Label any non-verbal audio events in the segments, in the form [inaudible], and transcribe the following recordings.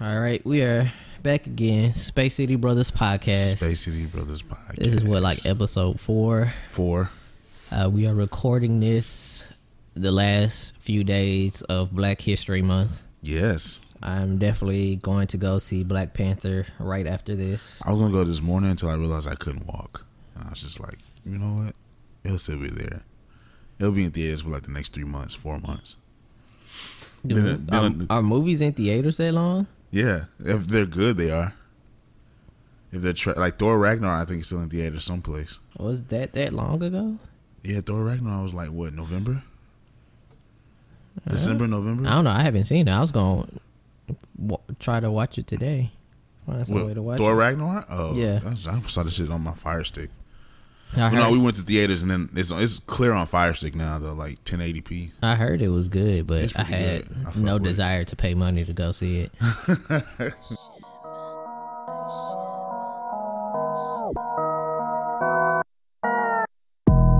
All right, we are back again. Space City Brothers podcast. Space City Brothers podcast. This is what like episode four. four. Uh, we are recording this the last few days of Black History Month. Yes, I'm definitely going to go see Black Panther right after this. I was gonna go this morning until I realized I couldn't walk, and I was just like, you know what? It'll still be there. It'll be in theaters for like the next three months, four months. Then it- then Are, are movies in theaters that long? Yeah, if they're good, they are. If they're tra- like Thor Ragnarok, I think it's still in theaters someplace. Was that that long ago? Yeah, Thor Ragnarok was like what November, uh, December, November. I don't know. I haven't seen it. I was going to w- try to watch it today. Find some What, way to watch Thor it. Ragnarok. Oh, Yeah. I, I saw this shit on my Fire Stick. I Well, no, we went to theaters and then it's it's clear on Fire Stick now though, like 1080p. I heard it was good, but I had. I no with it. desire to pay money to go see it. [laughs]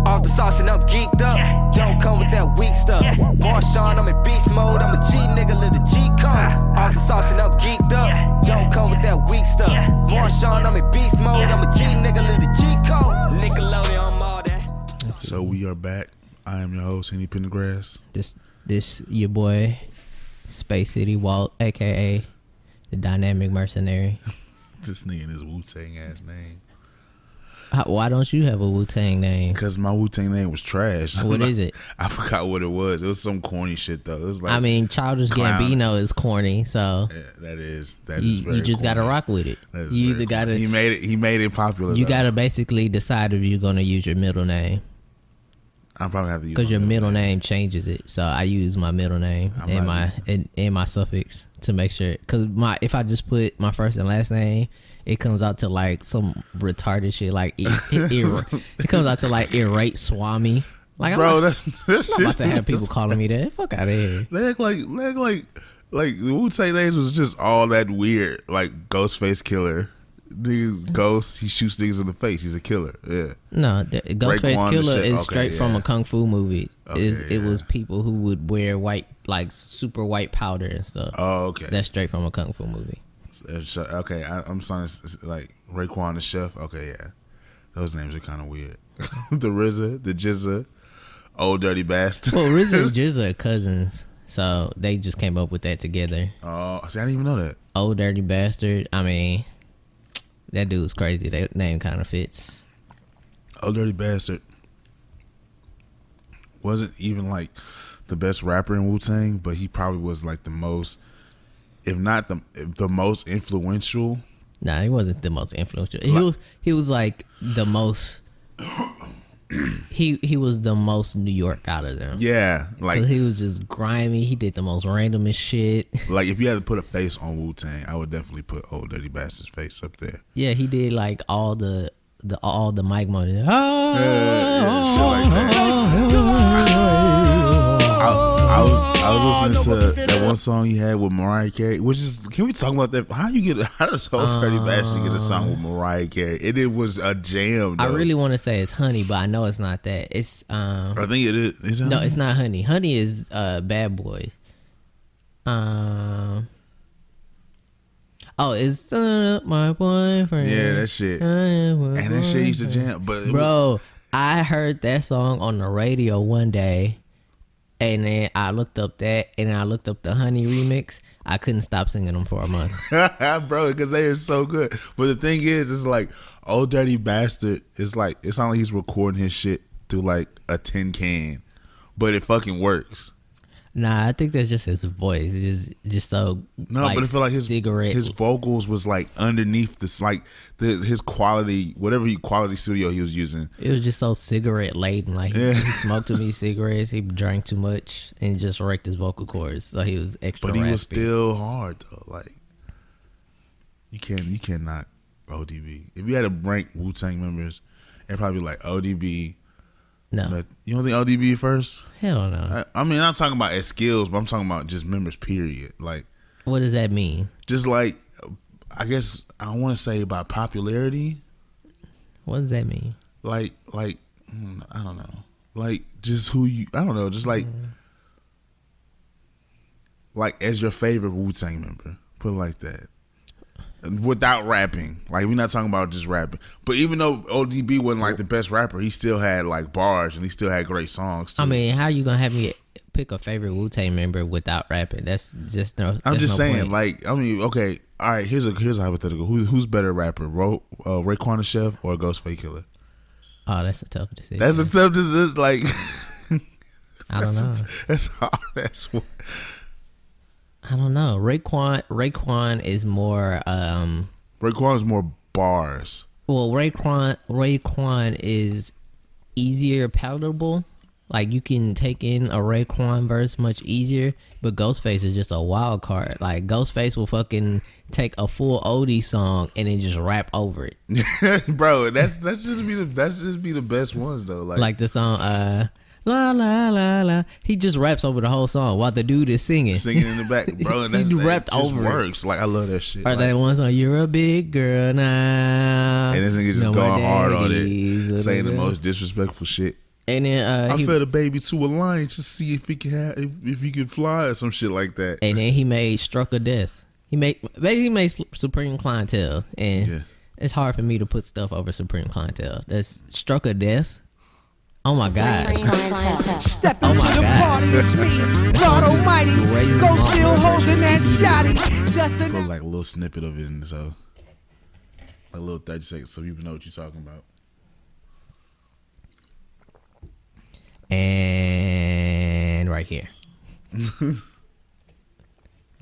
Off the sauce and I'm geeked up. Don't come with that weak stuff. Marshawn, I'm in beast mode. I'm a G nigga, live the G code. Off the sauce and I'm geeked up. Don't come with that weak stuff. Marshawn, I'm in beast mode. I'm a G nigga, live the G So we are back. I am your host, Henny Pendergrass. This this your boy Space City Walt, aka the Dynamic Mercenary. [laughs] This nigga and his Wu Tang ass name. How, why don't you have a Wu Tang name? Because my Wu Tang name was trash. What [laughs] is it? I forgot what it was. It was some corny shit though. It was like I mean, Childish Clown. Gambino is corny, so yeah, that is that is you, very you just gotta rock with it. You either gotta. He made it. He made it popular. you though. gotta basically decide if you're gonna use your middle name I probably have to use because your middle name changes it. So I use my middle name I'm and my and, and my suffix to make sure. Because my if I just put my first and last name, it comes out to like some retarded shit. Like it, it, it, it comes out to like irate Swami. Like I'm, bro. not, That's, [laughs] that I'm about to have people calling me that. Fuck out of here. They act like they act like like the Wu Tang names was just all that weird. Like Ghostface Killah. Niggas ghost. He shoots niggas in the face. He's a killer. Yeah. No, the, Ghostface Killah is Okay, straight from a kung fu movie. is Okay, it was people who would wear white like super white powder and stuff. Oh, okay. That's straight from a kung fu movie. Uh, Okay, I, I'm starting to s- like Raekwon the chef. Okay, yeah, those names are kind of weird. [laughs] the RZA, the GZA, old dirty bastard. Well, RZA and [laughs] GZA are cousins, so they just came up with that together. Oh, see, I didn't even know that. Old dirty bastard. I mean, that dude's crazy. That name kind of fits. Old dirty bastard wasn't even like the best rapper in Wu Tang, but he probably was like the most, if not the if the most influential. Nah, he wasn't the most influential. He was. He was like the most. [clears throat] he he was the most New York out of them. Yeah, like he was just grimy. He did the most randomest shit. [laughs] like if you had to put a face on Wu Tang, I would definitely put old dirty bastard's face up there. yeah, he did like all the the all the mic money. Yeah, yeah, that. [laughs] I, I was I was listening to that one song you had with Mariah Carey, which is can we talk about that? How you get how does Old Dirty Bastard get a song with Mariah Carey? And it was a jam. I really want to say it's honey, but I know it's not that. It's um I think it is. no, it's not honey. Honey is uh bad boy. Um. Oh, it's uh, my boyfriend. Yeah, that shit. And that shit used to jam, but it was- Bro, I heard that song on the radio one day, and then I looked up that, and I looked up the Honey remix. I couldn't stop singing them for a month. [laughs] bro, because they are so good. But the thing is, it's like Old Dirty Bastard. It's like it's not like he's recording his shit through like a tin can, but it fucking works. Nah, I think that's just his voice. It's just just so No, like, but I feel like his cigarette. his vocals was like underneath this, like the, his quality, whatever he, quality studio he was using. it was just so cigarette laden. Like he, Yeah. he [laughs] smoked too many cigarettes, he drank too much, and just wrecked his vocal cords. So he was extra. But he was still hard though. Like you can't, you cannot ODB. If you had to rank Wu Tang members, it'd probably be like ODB. No But you don't think ODB first? hell no. I, I mean, I'm talking about as skills, but I'm talking about just members. Period. Like what does that mean? just like I guess I want to say by popularity. What does that mean? Like like mm, I don't know. Like just who you I don't know. Just like like as your favorite Wu Tang member. Put it like that. Without rapping, like we're not talking about just rapping. But even though ODB wasn't like the best rapper, he still had like bars and he still had great songs. Too. I mean, how you gonna have me pick a favorite Wu Tang member without rapping? That's just no. I'm just no saying, point. like, I mean, okay, all right. Here's a here's a hypothetical. Who, who's better rapper, Ro, uh, Raekwon Chef or Ghostface Killah? oh, that's a tough decision. That's a tough. decision. like, [laughs] I don't know. [laughs] that's hard. That's what. I don't know. Raekwon Raekwon is more um Raekwon is more bars. well Raekwon Raekwon is easier palatable. Like you can take in a Raekwon verse much easier, but Ghostface is just a wild card. Like Ghostface will fucking take a full Odie song and then just rap over it. [laughs] bro. That's that's just be the that's just be the best ones though. Like, Like the song uh La la la la. He just raps over the whole song while the dude is singing. singing in the back, [laughs] bro. And He that's, that rapped just over it. works. Like I love that shit. Or Like, that one song, "You're a big girl now," and this nigga just No going hard on it, saying the most disrespectful shit. And then uh, I he, fed a baby to a lion to see if he could have if, if he could fly or some shit like that. and then he made "Struck of Death." He made basically he made Supreme Clientele, and Yeah. it's hard for me to put stuff over Supreme Clientele. That's "Struck of Death." Oh my god! Step Oh into my the God. party, it's me, God Almighty. Crazy Go still motherfucker. holding that shotty. Dustin Put like a little snippet of it in so a little thirty seconds so people know what you're talking about. And right here. [laughs] Need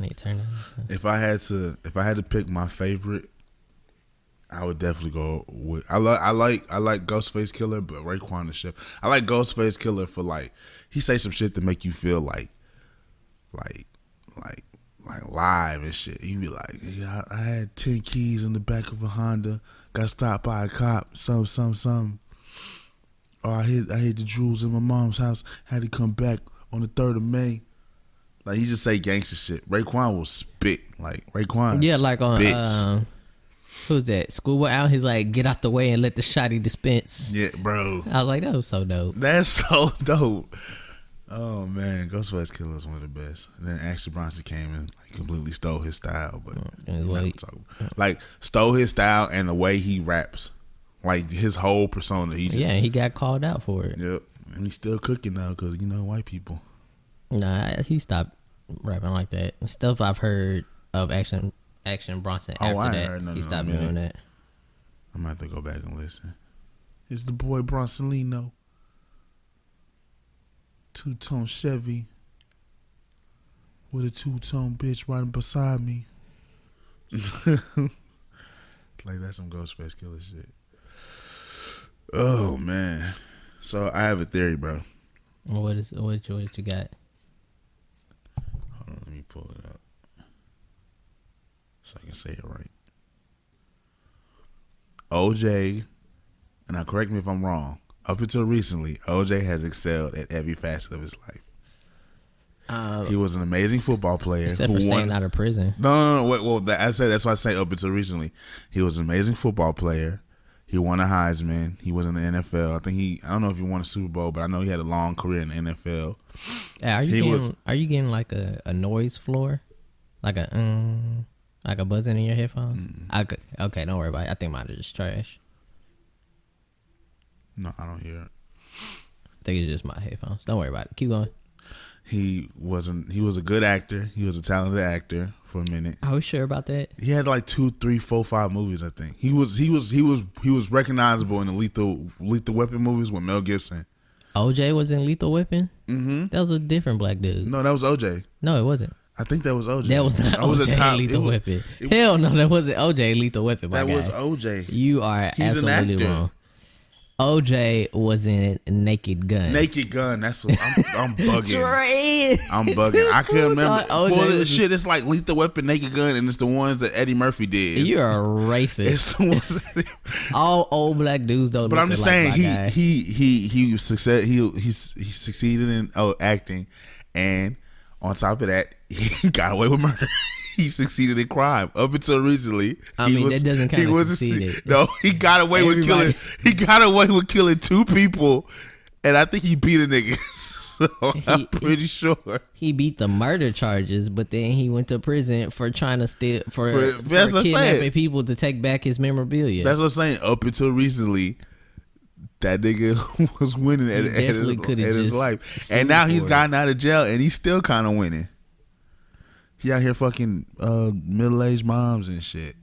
to turn that. If I had to, if I had to pick my favorite, I would definitely go with. I like, I like, I like Ghostface Killah, but Raekwon the Chef. I like Ghostface Killah for like he say some shit to make you feel like, like, like, like live and shit. He be like, yeah, I had ten keys in the back of a Honda, got stopped by a cop, some, some, some. Or I hit I hit the jewels in my mom's house, had to come back on the third of May. Like he just say gangster shit. Raekwon will spit like Raekwon. Yeah, like on spits. um, who's that? Schoolboy out. He's like, "Get out the way and let the shotty dispense." yeah, bro. I was like, that was so dope. That's [laughs] so dope. Oh man, Ghostface Killah is one of the best. And then Action Bronson came and like completely stole his style, but yeah, we well, never he- talk about- like stole his style and the way he raps, like his whole persona. He just, Yeah, he got called out for it. yep. And he's still cooking now because you know white people. Nah, he stopped rapping like that. Stuff I've heard of Action Action Bronson Oh, after I that, heard none he stopped doing that. I'm gonna have to go back and listen. It's the boy Bronsonino. Two tone Chevy. With a two tone bitch riding beside me. [laughs] like that's some Ghostface Killah shit. Oh man. So I have a theory, bro. What is what you, what you got? Hold on, let me pull it up. So I can say it right. OJ, and now correct me if I'm wrong. Up until recently, OJ has excelled at every facet of his life. Um, He was an amazing football player. except who for staying won- out of prison. No, no, no. Wait, well, that, I said that's why I say up until recently, he was an amazing football player. He won a Heisman. He was in the NFL. I think he. I don't know if he won a Super Bowl, but I know he had a long career in the NFL. Hey, are you He getting was- are you getting like a, a noise floor, like a um, like a buzzing in your headphones? I could, okay, don't worry about it. I think mine are just trash. No, I don't hear it. I think it's just my headphones. Don't worry about it. Keep going. He wasn't. He was a good actor. He was a talented actor for a minute. Are we sure about that? He had like two, three, four, five movies. I think he was. He was. He was. He was recognizable in the lethal, lethal weapon movies with Mel Gibson. OJ was in Lethal Weapon. Mm-hmm. That was a different black dude. No, that was OJ. No, it wasn't. I think that was OJ. That was not was OJ top- Lethal was- Weapon. it- Hell no, that wasn't OJ Lethal Weapon. My That guy. was OJ. You are He's absolutely wrong. OJ was in Naked Gun. Naked Gun. That's what I'm, I'm [laughs] bugging. I'm bugging. I can't remember. OJ well, the was- shit, it's like Lethal Weapon, Naked Gun, and it's the ones that Eddie Murphy did. You're a [laughs] racist. It's the ones that- [laughs] All old black dudes don't. but I'm just saying my he he he he success he he he succeeded in oh, acting, and on top of that, [laughs] he got away with murder. [laughs] he succeeded in crime up until recently. I he mean, that doesn't he kinda was a- No, he got away with killing. He got away with killing two people, and I think he beat a nigga. [laughs] so I'm He- pretty sure. he beat the murder charges, but then he went to prison for trying to steal for, For- for, that's what I'm kidnapping people to take back his memorabilia. That's what I'm saying. Up until recently, that nigga [laughs] was winning at, at his, at his life, and now he's gotten out of jail, and he's still kind of winning. He out here fucking uh, middle aged moms and shit,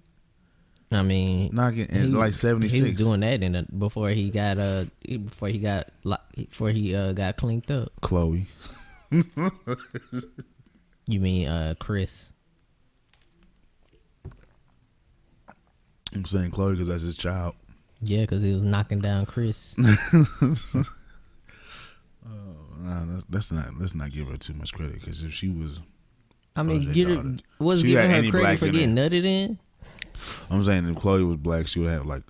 I mean, knocking and like seventy He was doing that in a, before he got uh before he got before he uh got cleaned up. Khloé, [laughs] You mean uh Kris? I'm saying Khloé because that's his child. Yeah, because he was knocking down Kris. [laughs] Oh, nah, that's- let's not let's not give her too much credit because if she was, I mean, get her, daughter. was giving her credit for getting nutted in. I'm saying if Khloé was black, she would have like,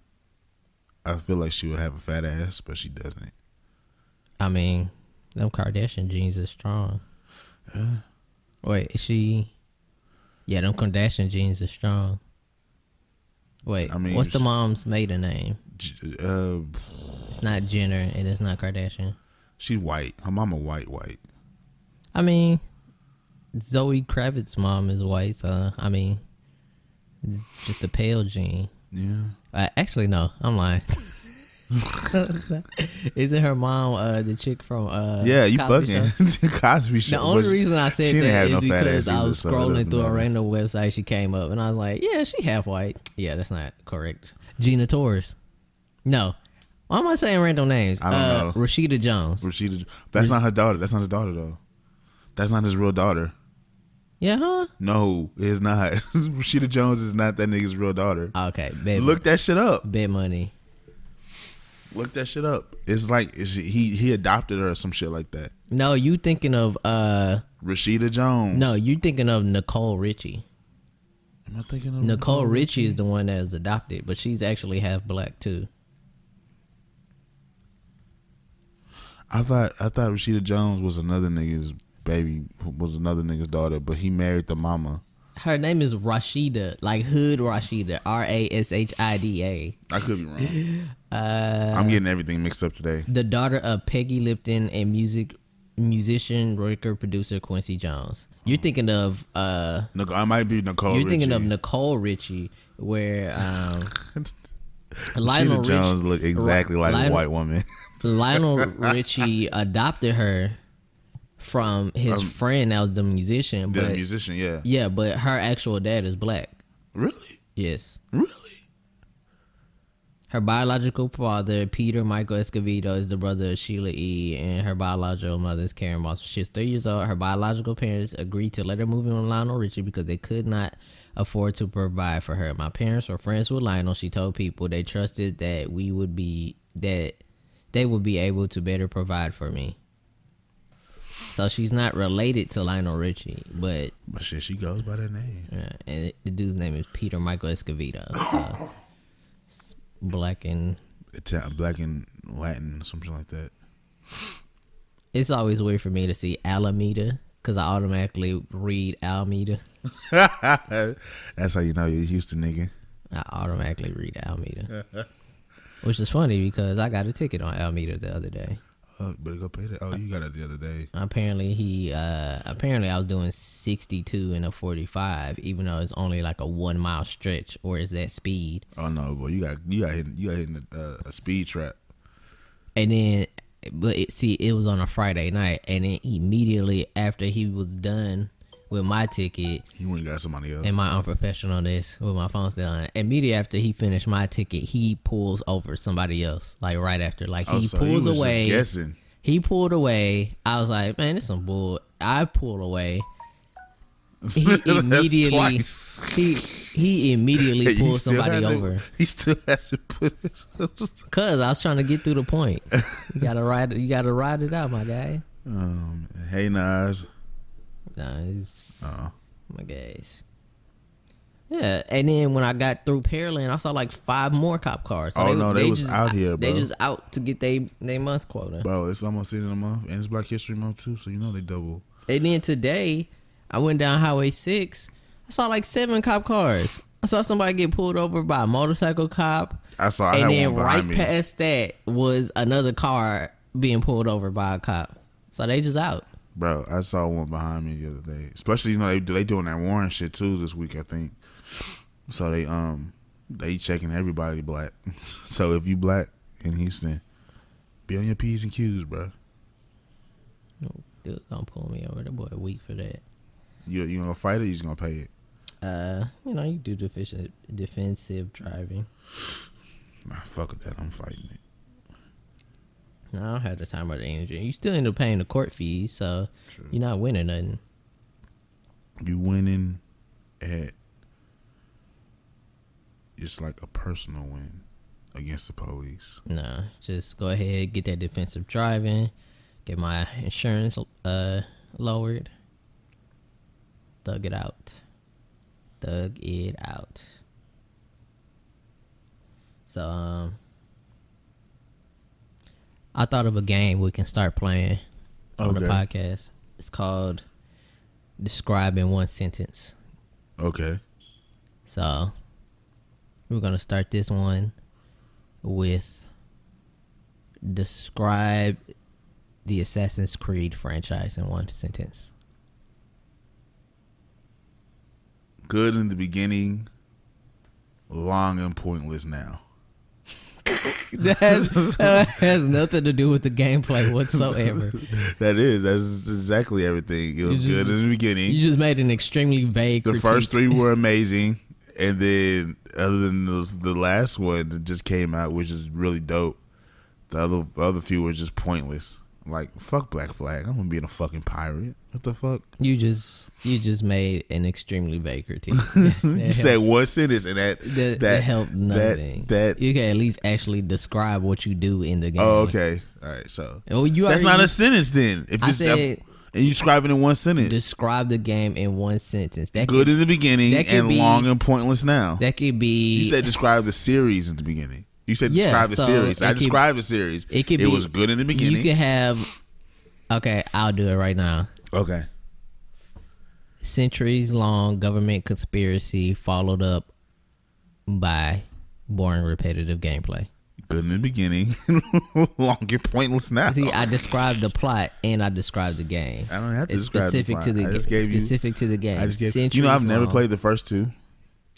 I feel like she would have a fat ass, but she doesn't. I mean, them Kardashian genes are strong. Wait, is she? Yeah, them Kardashian genes are strong. Wait, I mean, what's the mom's maiden name? Uh, It's not Jenner and it's not Kardashian. she white. Her mama white white. I mean, Zoe Kravitz's mom is white, so I mean, just a pale gene. Yeah. Uh, actually, no, I'm lying. [laughs] [laughs] Isn't her mom uh, the chick from uh, Yeah, you Cosby Show? [laughs] Cosby Show. The only reason I said that is no because I was scrolling through a random website. She came up, and I was like, "Yeah, she half white." Yeah, that's not correct. Gina Torres. No, why am I saying random names? I don't uh, know. Rashida Jones. Rashida. That's not her daughter. That's not his daughter though. That's not his real daughter. Yeah, huh? No, it's not. [laughs] Rashida Jones is not that nigga's real daughter. Okay, bad, Look that shit up. Bet money. Look that shit up. It's like it's, he he adopted her or some shit like that. No, you thinking of uh Rashida Jones. no, you thinking of Nicole Richie. Am I thinking of Nicole Richie is the one that is adopted, but she's actually half black too. I thought I thought Rashida Jones was another nigga's baby, was another nigga's daughter, but he married the mama. Her name is Rashida, like Hood Rashida, R A S H I D A. I could be wrong. [laughs] Uh, I'm getting everything mixed up today. The daughter of Peggy Lipton and music musician, record producer Quincy Jones. You're thinking of uh Nic- I might be Nicole. you're thinking of Nicole Richie, where um [laughs] Lionel Jones Rich, look exactly like Lionel- a white woman. [laughs] Lionel [laughs] Richie adopted her from his friend that was the musician, the but musician, yeah. yeah, but her actual dad is black. Really, Yes. really. Her biological father, Peter Michael Escovedo, is the brother of Sheila E. And her biological mother is Karen Moss. She's three years old. Her biological parents agreed to let her move in with Lionel Richie because they could not afford to provide for her. My parents were friends with Lionel. She told people they trusted that we would be that they would be able to better provide for me. So she's not related to Lionel Richie, but But shit, she goes by that name. uh, and the dude's name is Peter Michael Escovedo. So [laughs] black and Italian, black and Latin, something like that. it's always weird for me to see Alameda because I automatically read Alameda. [laughs] That's how you know you're a Houston nigga. I automatically read Alameda, which is funny because I got a ticket on Alameda the other day. Oh, better go pay that. Oh, you got it the other day. Apparently he, uh apparently I was doing sixty two and a forty five, even though it's only like a one mile stretch, or is that speed? Oh no, boy, you got you got hitting you got hitting a, uh, a speed trap. And then, but it, see, it was on a Friday night, and then immediately after he was done with my ticket, You went and got somebody else. and my unprofessionalness with my phone still on. Immediately after he finished my ticket, he pulls over somebody else. Like right after, like Oh, he so pulls just away. guessing. He pulled away. I was like, man, this some bull. I pull away. He [laughs] immediately he he immediately [laughs] He pulled somebody over. [laughs] He still has to put. it. Cause I was trying to get through the point. You gotta ride. You gotta ride it out, my guy. um, hey Nas. It's Oh. Uh-huh. my guys. Yeah, and then when I got through Pearland, I saw like five more cop cars. Oh, no, they was out here, They just out to get they they month quota. Bro, it's almost the end of the month, and it's Black History Month too, so you know they double. And then today, I went down Highway Six. I saw like seven cop cars. I saw somebody get pulled over by a motorcycle cop, I saw. I and then right me. past that was another car being pulled over by a cop. So they just out. Bro, I saw one behind me the other day. Especially you know they they doing that Warren shit too this week. I think. So they um they checking everybody black. [laughs] so if you black in Houston, be on your p's and q's, bro. Dude, don't pull me over. The boy weak for that. You you gonna fight it? You just gonna pay it? Uh, you know, you do defensive defensive driving. Nah, fuck with that. I'm fighting it. No, I don't have the time or the energy. You still end up paying the court fees, so True. you're not winning nothing. You winning at it's like a personal win against the police. No, just go ahead, get that defensive driving, get my insurance uh lowered. Thug it out. Thug it out. So um I thought of a game we can start playing on the podcast. It's called Describe in One Sentence. Okay. So we're gonna start this one with describe the Assassin's Creed franchise in one sentence. Good in the beginning, long and pointless now. [laughs] that, has, that has nothing to do with the gameplay whatsoever. [laughs] That is. That's exactly everything. It was just- good in the beginning. You just made an extremely vague. the critique. first three were [laughs] amazing, and then other than the, the last one that just came out, which is really dope, the other the other few were just pointless. Like fuck Black Flag. I'm gonna be in a fucking pirate. What the fuck? You just you just made an extremely vague [laughs] critique. You [laughs] said one sentence, and that that, that, helped nothing. That, that you can at least actually describe what you do in the oh, game. oh okay. All right. So Oh, you that's already not a sentence then. If I said- and you describe it in one sentence. describe the game in one sentence. That good could, in the beginning that could and be- long and pointless now. that could be. You said describe the series in the beginning. You said Yeah, describe the series. I could- described the series. it could be it be. was good in the beginning. You could have. Okay, I'll do it right now. okay. Centuries long government conspiracy followed up by boring, repetitive gameplay. Good in the beginning, [laughs] long and pointless now. See, I described the plot and I described the game. I don't have to It's describe the specific to the game. gave you- Specific to the game. I just gave, you know I've never long. played the first two.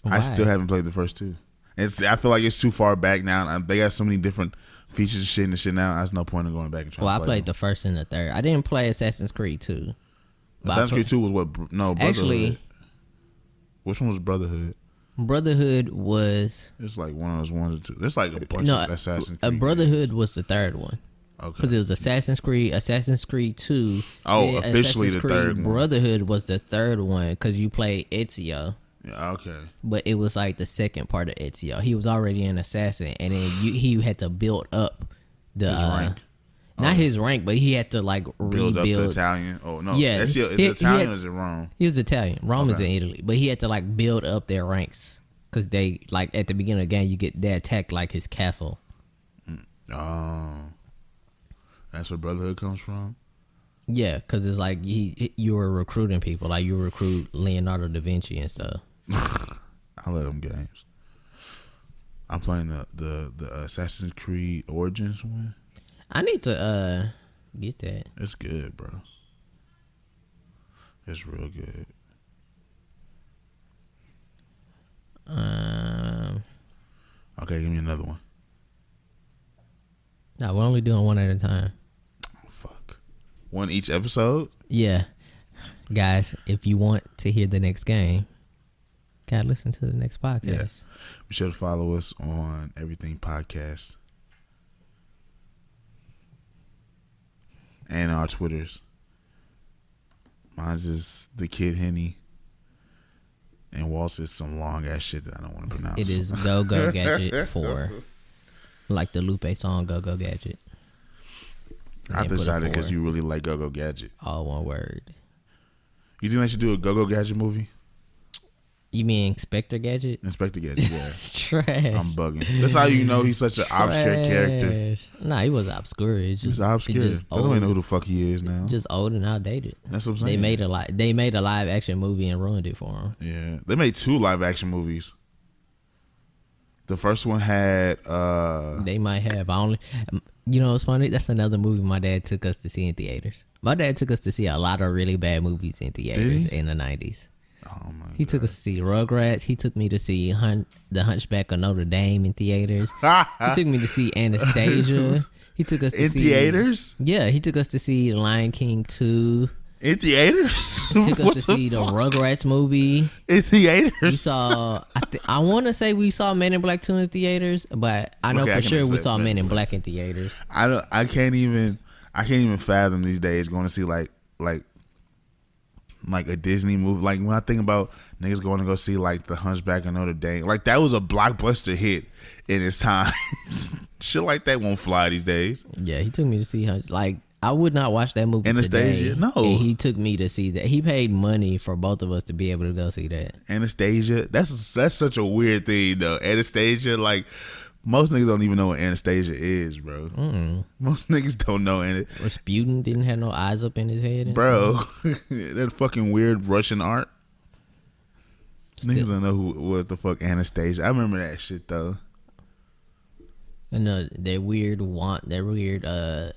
I still haven't played the first two. It's I feel like it's too far back now. They got so many different features and shit and shit now. There's no point in going back and trying. Well, I played them. the first and the third. I didn't play Assassin's Creed 2. Assassin's Creed Two was what? No, Brotherhood. Actually- which one was Brotherhood? Brotherhood was It's like one of those ones. Or two. There's like a bunch no, of Assassin's Creed. a. Brotherhood was the third one Okay. because it was Assassin's Creed, Assassin's Creed Two. Oh, officially Assassin's the Creed third one. Brotherhood was the third one because you played Ezio, Yeah, okay. but it was like the second part of Ezio. He was already an assassin, and then you, he had to build up the His uh, rank. not his rank, but he had to like Build up to rebuild. Italian. Oh no, Yeah. That's, is he- it he Italian had- or is it Rome? He was Italian. Rome is in Italy, but he had to like build up their ranks because they like at the beginning of the game you get they attack like his castle. Oh, that's where Brotherhood comes from. Yeah, because it's like he you were recruiting people, like you recruit Leonardo da Vinci and stuff. [laughs] I love them games. I'm playing the the the Assassin's Creed Origins one. I need to uh get that. It's good, bro. It's real good. Um, Okay, give me another one. no, we're only doing one at a time. Fuck. One each episode. Yeah, guys, if you want to hear the next game, gotta listen to the next podcast. Yes. Be sure to follow us on Everything Podcast and our Twitters. Mine's is the Kid Henny, and Walt's is some long ass shit that I don't want to pronounce. It is Go Go [laughs] Gadget Four, like the Lupe song Go Go Gadget. I Then put a just shot it because you really like Go Go Gadget. all one word. You think they should do a Go Go Gadget movie? You mean Inspector Gadget? Inspector Gadget, [laughs] yeah. It's trash. I'm bugging. That's how you know he's such an obscure character. Nah, he was obscure. It's just He's obscure. It's just I don't even know who the fuck he is now. just old and outdated. That's what I'm saying. They made a li- They made a live action movie and ruined it for him. Yeah, they made two live action movies. The first one had uh They might have. I only You know what's funny? That's another movie my dad took us to see in theaters. My dad took us to see a lot of really bad movies in theaters in the nineties. Oh He took us to see Rugrats. He took me to see Hun- The Hunchback of Notre Dame in theaters. [laughs] he took me to see Anastasia. He took us to In see theaters? Yeah, he took us to see Lion King two. In theaters? He took us What to see the? Rugrats movie. In theaters? We saw. I, th- I want to say we saw Men in Black two in theaters, but I know Okay, for can sure we saw Men Men in in Black in theaters. I don't. I can't even. I can't even fathom these days going to see like like like a Disney movie. Like when I think about niggas going to go see like the Hunchback of Notre Dame, like that was a blockbuster hit in its time. [laughs] Shit like that won't fly these days. Yeah, he took me to see Hunch. Like I would not watch that movie Anastasia? today. No. and he took me to see that. He paid money for both of us to be able to go see that. Anastasia. That's that's such a weird thing though. Anastasia, like most niggas don't even know what Anastasia is, bro. Most niggas don't know and Rasputin didn't have no eyes up in his head, bro. [laughs] that fucking weird Russian art. Niggas don't know who what the fuck Anastasia. I remember that shit though. And uh, that weird want, that weird. uh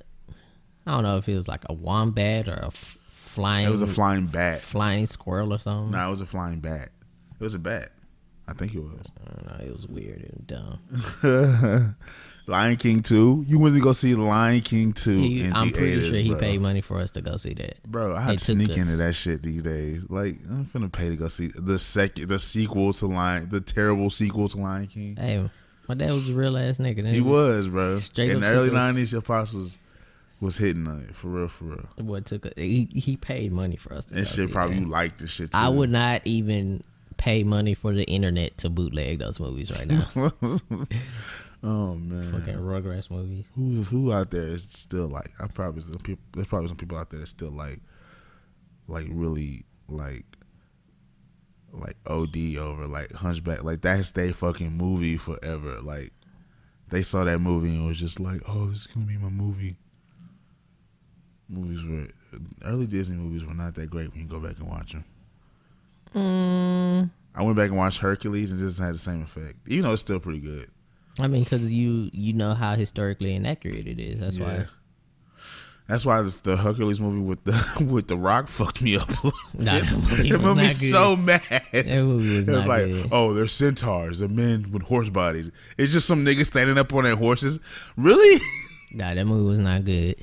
I don't know if it was like a wombat or a f- flying. It was a flying bat. flying squirrel or something. No, it was a flying bat. It was a bat. I think it was. I know. It was weird and dumb. [laughs] Lion King 2. You went to go see Lion King 2 He, I'm pretty sure he bro. paid money for us to go see that. Bro, I had to sneak into that shit these days. Like, I'm finna pay to go see the second, the sequel to Lion, the terrible sequel to Lion King. Hey, my dad was a real ass nigga. He was, bro. Straight in the early '90s, your pops was was hitting on it for real, for real. What took a, he he paid money for us to And go shit, probably that. you liked the shit too. I would not even pay money for the internet to bootleg those movies right now. [laughs] Oh man, Fucking Rugrats movies. who's who out there is still like? I probably some people. There's probably some people out there that still like, like really like, like OD over like Hunchback. Like that's their fucking movie forever. Like they saw that movie and was just like, oh, this is gonna be my movie. Movies were early Disney movies were not that great when you go back and watch them. Mm, I went back and watched Hercules and it just had the same effect, even though it's still pretty good. I mean, because you you know how historically inaccurate it is. That's why. That's why the, the Hercules movie with the [laughs] with the Rock fucked me up. a Nah, that movie [laughs] It was made me good. so mad. That movie was [laughs] it was not like, good. oh, they're centaurs, they're men with horse bodies. It's just some niggas standing up on their horses. Really? Nah, that movie was not good.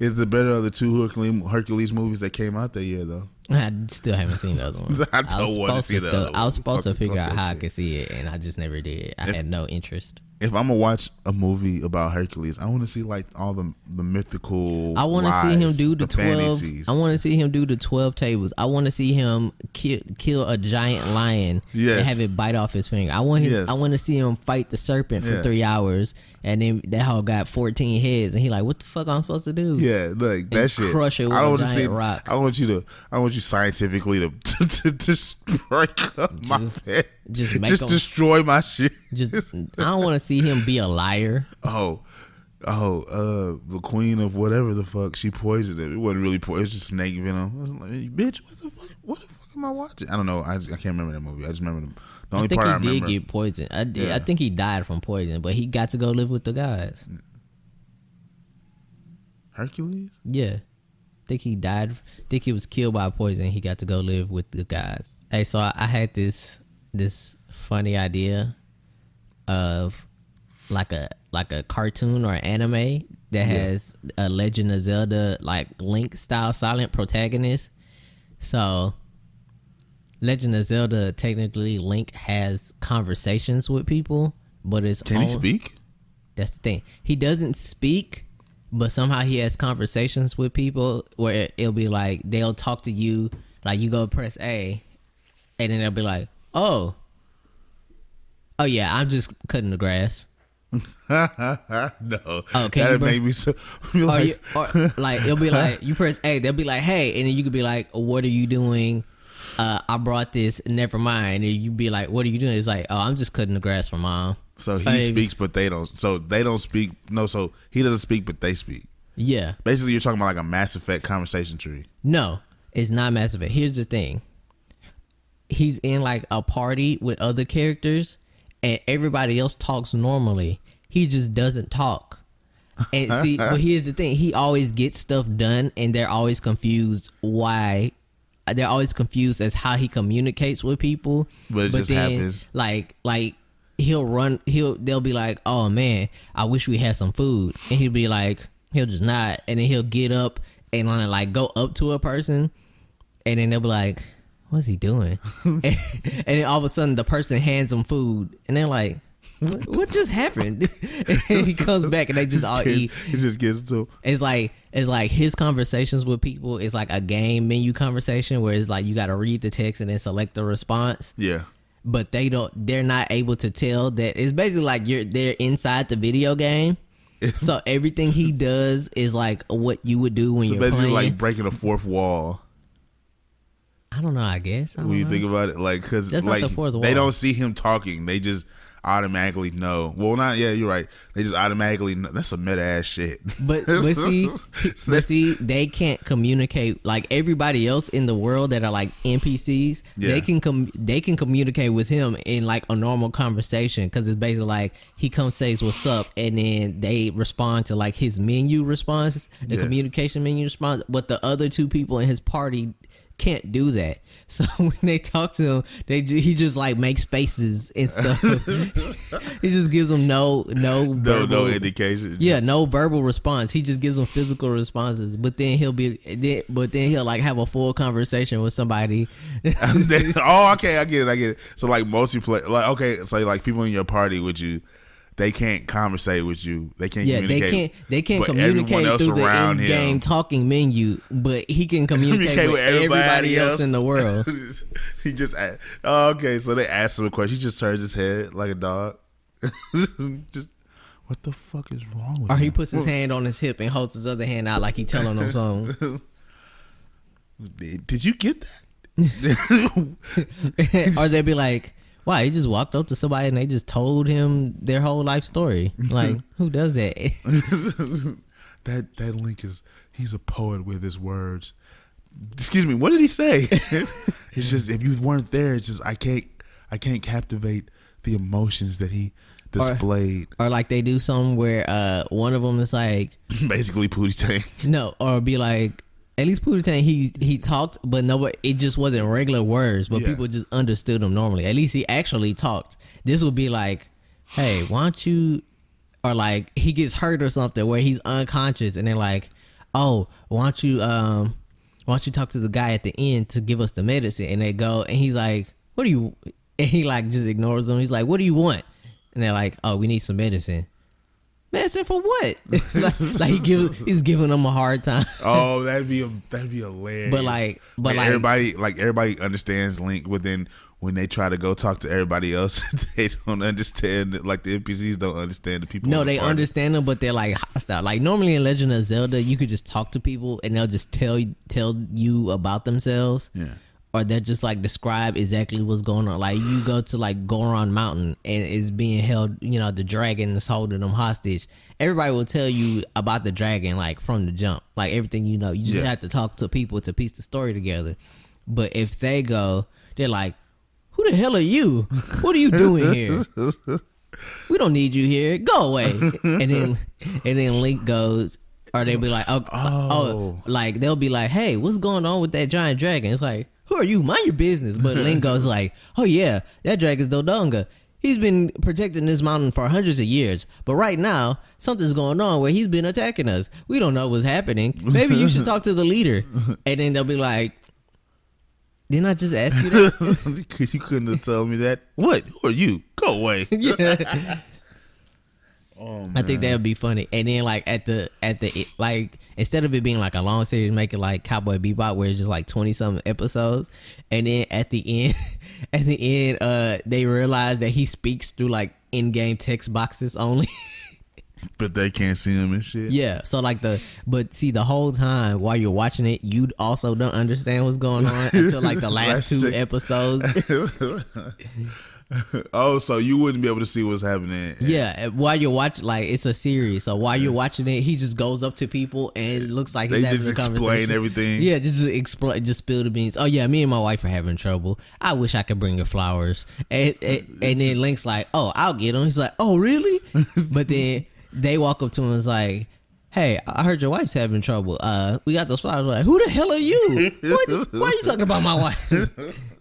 Is the better of the two Hercules, Hercules movies that came out that year though? I still haven't seen the other one. [laughs] I don't was supposed see to the still- I was supposed to figure out how I could see it, and I just never did. I had no interest. If I'm gonna watch a movie about Hercules, I want to see like all the the mythical. I want to see him do the twelve. fantasies. I want to see him do the twelve tables. I want to see him kill kill a giant lion Yes. and have it bite off his finger. I want his. Yes. I want to see him fight the serpent for Yeah. three hours, and then that hoe got fourteen heads, and he like, what the fuck I'm supposed to do? Yeah, like that and shit. crush it with I a don't want to giant see. rock. I want you to. I want you scientifically to [laughs] to, to, to break up my Just- head. just make just 'em- destroy my shit. Just [laughs] I don't want to see him be a liar. Oh, oh, uh, the queen of whatever the fuck she poisoned it. It wasn't really poison. It was just snake venom. I was like, bitch, what the fuck? What the fuck am I watching? I don't know. I, just, I can't remember that movie. I just remember the, the I only think part he I did get poisoned. I did. Yeah. I think he died from poison, but he got to go live with the guys. Hercules. Yeah. think he died. think he was killed by poison. He got to go live with the guys. Hey, so I, I had this this funny idea of like a like a cartoon or anime that has a Legend of Zelda like Link style silent protagonist. So Legend of Zelda technically Link has conversations with people, but it's Can he speak? that's the thing. He doesn't speak, but somehow he has conversations with people where it'll be like they'll talk to you, like you go press A, and then they'll be like, "Oh, oh yeah, I'm just cutting the grass." [laughs] no. Oh, can you bring- make me so. [laughs] like, you, or like it'll be like you press A, they'll be like, "Hey," and then you could be like, "What are you doing?" Uh, I brought this. Never mind. And you be like, "What are you doing?" It's like, "Oh, I'm just cutting the grass for mom." so he speaks, but they don't. So they don't speak. No, so he doesn't speak, but they speak. Yeah. Basically, you're talking about like a Mass Effect conversation tree. No, it's not Mass Effect. Here's the thing. He's in like a party with other characters and everybody else talks normally. He just doesn't talk. And see, [laughs] but here's the thing: he always gets stuff done, and they're always confused why. They're always confused as how he communicates with people. But it just happens. like, like he'll run. He'll they'll be like, "Oh man, I wish we had some food," and he'll be like, he'll just not, and then he'll get up and like, like go up to a person, and then they'll be like, "What's he doing?" and, [laughs] [laughs] and then all of a sudden, the person hands him food, and they're like. What, what just happened? [laughs] and he comes back and they just all eat. It just gets to It's like it's like his conversations with people is like a game menu conversation where it's like you got to read the text and then select the response, yeah. but they don't. They're not able to tell that it's basically like you're they're inside the video game. [laughs] so everything he does is like what you would do when So you're basically, playing. like breaking a fourth wall. I don't know. I guess I When you know. think about it, like because like the fourth wall, they don't see him talking, they just automatically know. Well, not yeah, you're right. They just automatically know. That's some meta ass shit. But but [laughs] see, but see, they can't communicate like everybody else in the world that are like NPCs. Yeah. They can com- they can communicate with him in like a normal conversation because it's basically like he comes says what's up and then they respond to like his menu response, the Yeah. communication menu response. But the other two people in his party can't do that. [laughs] So when they talk to him, they he just like makes faces and stuff. [laughs] he just gives them no no no, verbal, no indication. yeah, no verbal response. He just gives them physical responses. But then he'll be, then, but then he'll like have a full conversation with somebody. [laughs] oh, okay, I get it. I get it. So like multiplayer, like okay, so like people in your party with you, they can't conversate with you. They can't. yeah, they can't. They can't communicate through the around in-game talking menu, but he can [laughs] communicate, Communicate with, everybody, else in the world. [laughs] he just a- oh, okay. So they asked him a question. He just turns his head like a dog. [laughs] just what the fuck is wrong with or he him? puts his hand on his hip and holds his other hand out like he telling them something. Did, did you get that? or they'd be like, "Wow, he just walked up to somebody and they just told him their whole life story." [laughs] Like, who does that? [laughs] that that link is he's a poet with his words. Excuse me, what did he say? [laughs] it's just if you weren't there, it's just I can't I can't captivate the emotions that he displayed. or like they do something where uh one of them is like, Basically, Pootie Tang. No, or be like at least Pootie Tang he he talked, but no, it just wasn't regular words, but Yeah. people just understood him normally. At least he actually talked. This would be like, hey, why don't you, or like he gets hurt or something where he's unconscious, and they're like, oh, why don't you um, why don't you talk to the guy at the end to give us the medicine? And they go, and he's like, what do you? [laughs] And he like just ignores them. He's like, what do you want? And they're like, oh, we need some medicine. Medicine for what? [laughs] [laughs] like, like he gives, he's giving them a hard time. Oh, that'd be a that'd be hilarious. But, like- but, like- everybody like everybody understands Link, then when they try to go talk to everybody else, [laughs] they don't understand. Like the NPCs don't understand the people. No, the they party. understand them, but they're like hostile. Like normally in Legend of Zelda, you could just talk to people and they'll just tell you tell you about themselves. Yeah. Or they'll just like describe exactly what's going on. Like you go to like Goron Mountain and it's being held, you know, the dragon is holding them hostage. Everybody will tell you about the dragon like from the jump. Like everything you know. You just Yeah. have to talk to people to piece the story together. But if they go, they're like, Who the hell are you? What are you doing here? [laughs] we don't need you here. Go away. and then and then Link goes, or they'll be like, oh, oh, Oh. like they'll be like, hey, what's going on with that giant dragon? It's like, who are you? Mind your business. But [laughs] Link goes like, oh yeah, that dragon's Dodongo. He's been protecting this mountain for hundreds of years, but right now something's going on where he's been attacking us. We don't know what's happening. Maybe you should talk to the leader. And then they'll be like, didn't I just ask you that? [laughs] you couldn't have told me that. What? Who are you? Go away. [laughs] yeah. Oh, I think that would be funny. And then like at the at the like instead of it being like a long series, make it like Cowboy Bebop where it's just like twenty something episodes. And then at the end, [laughs] at the end, uh, they realize that he speaks through like in game text boxes only. [laughs] but they can't see him and shit. yeah. So like the but see the whole time while you're watching it, you also don't understand what's going on [laughs] until like the last Last two episodes. [laughs] Oh, so you wouldn't be able to see what's happening. Yeah, while you're watching, like it's a series. So while you're watching it, he just goes up to people and it looks like he's They having just a explain everything. Yeah, just explain, just spill the beans. Oh yeah, me and my wife are having trouble. I wish I could bring her flowers. And and, and then Link's like, oh, I'll get them. He's like, oh really? [laughs] but then they walk up to him and is like, "Hey, I heard your wife's having trouble. Uh, we got those flowers." We're like, who the hell are you? What, why are you talking about my wife? [laughs]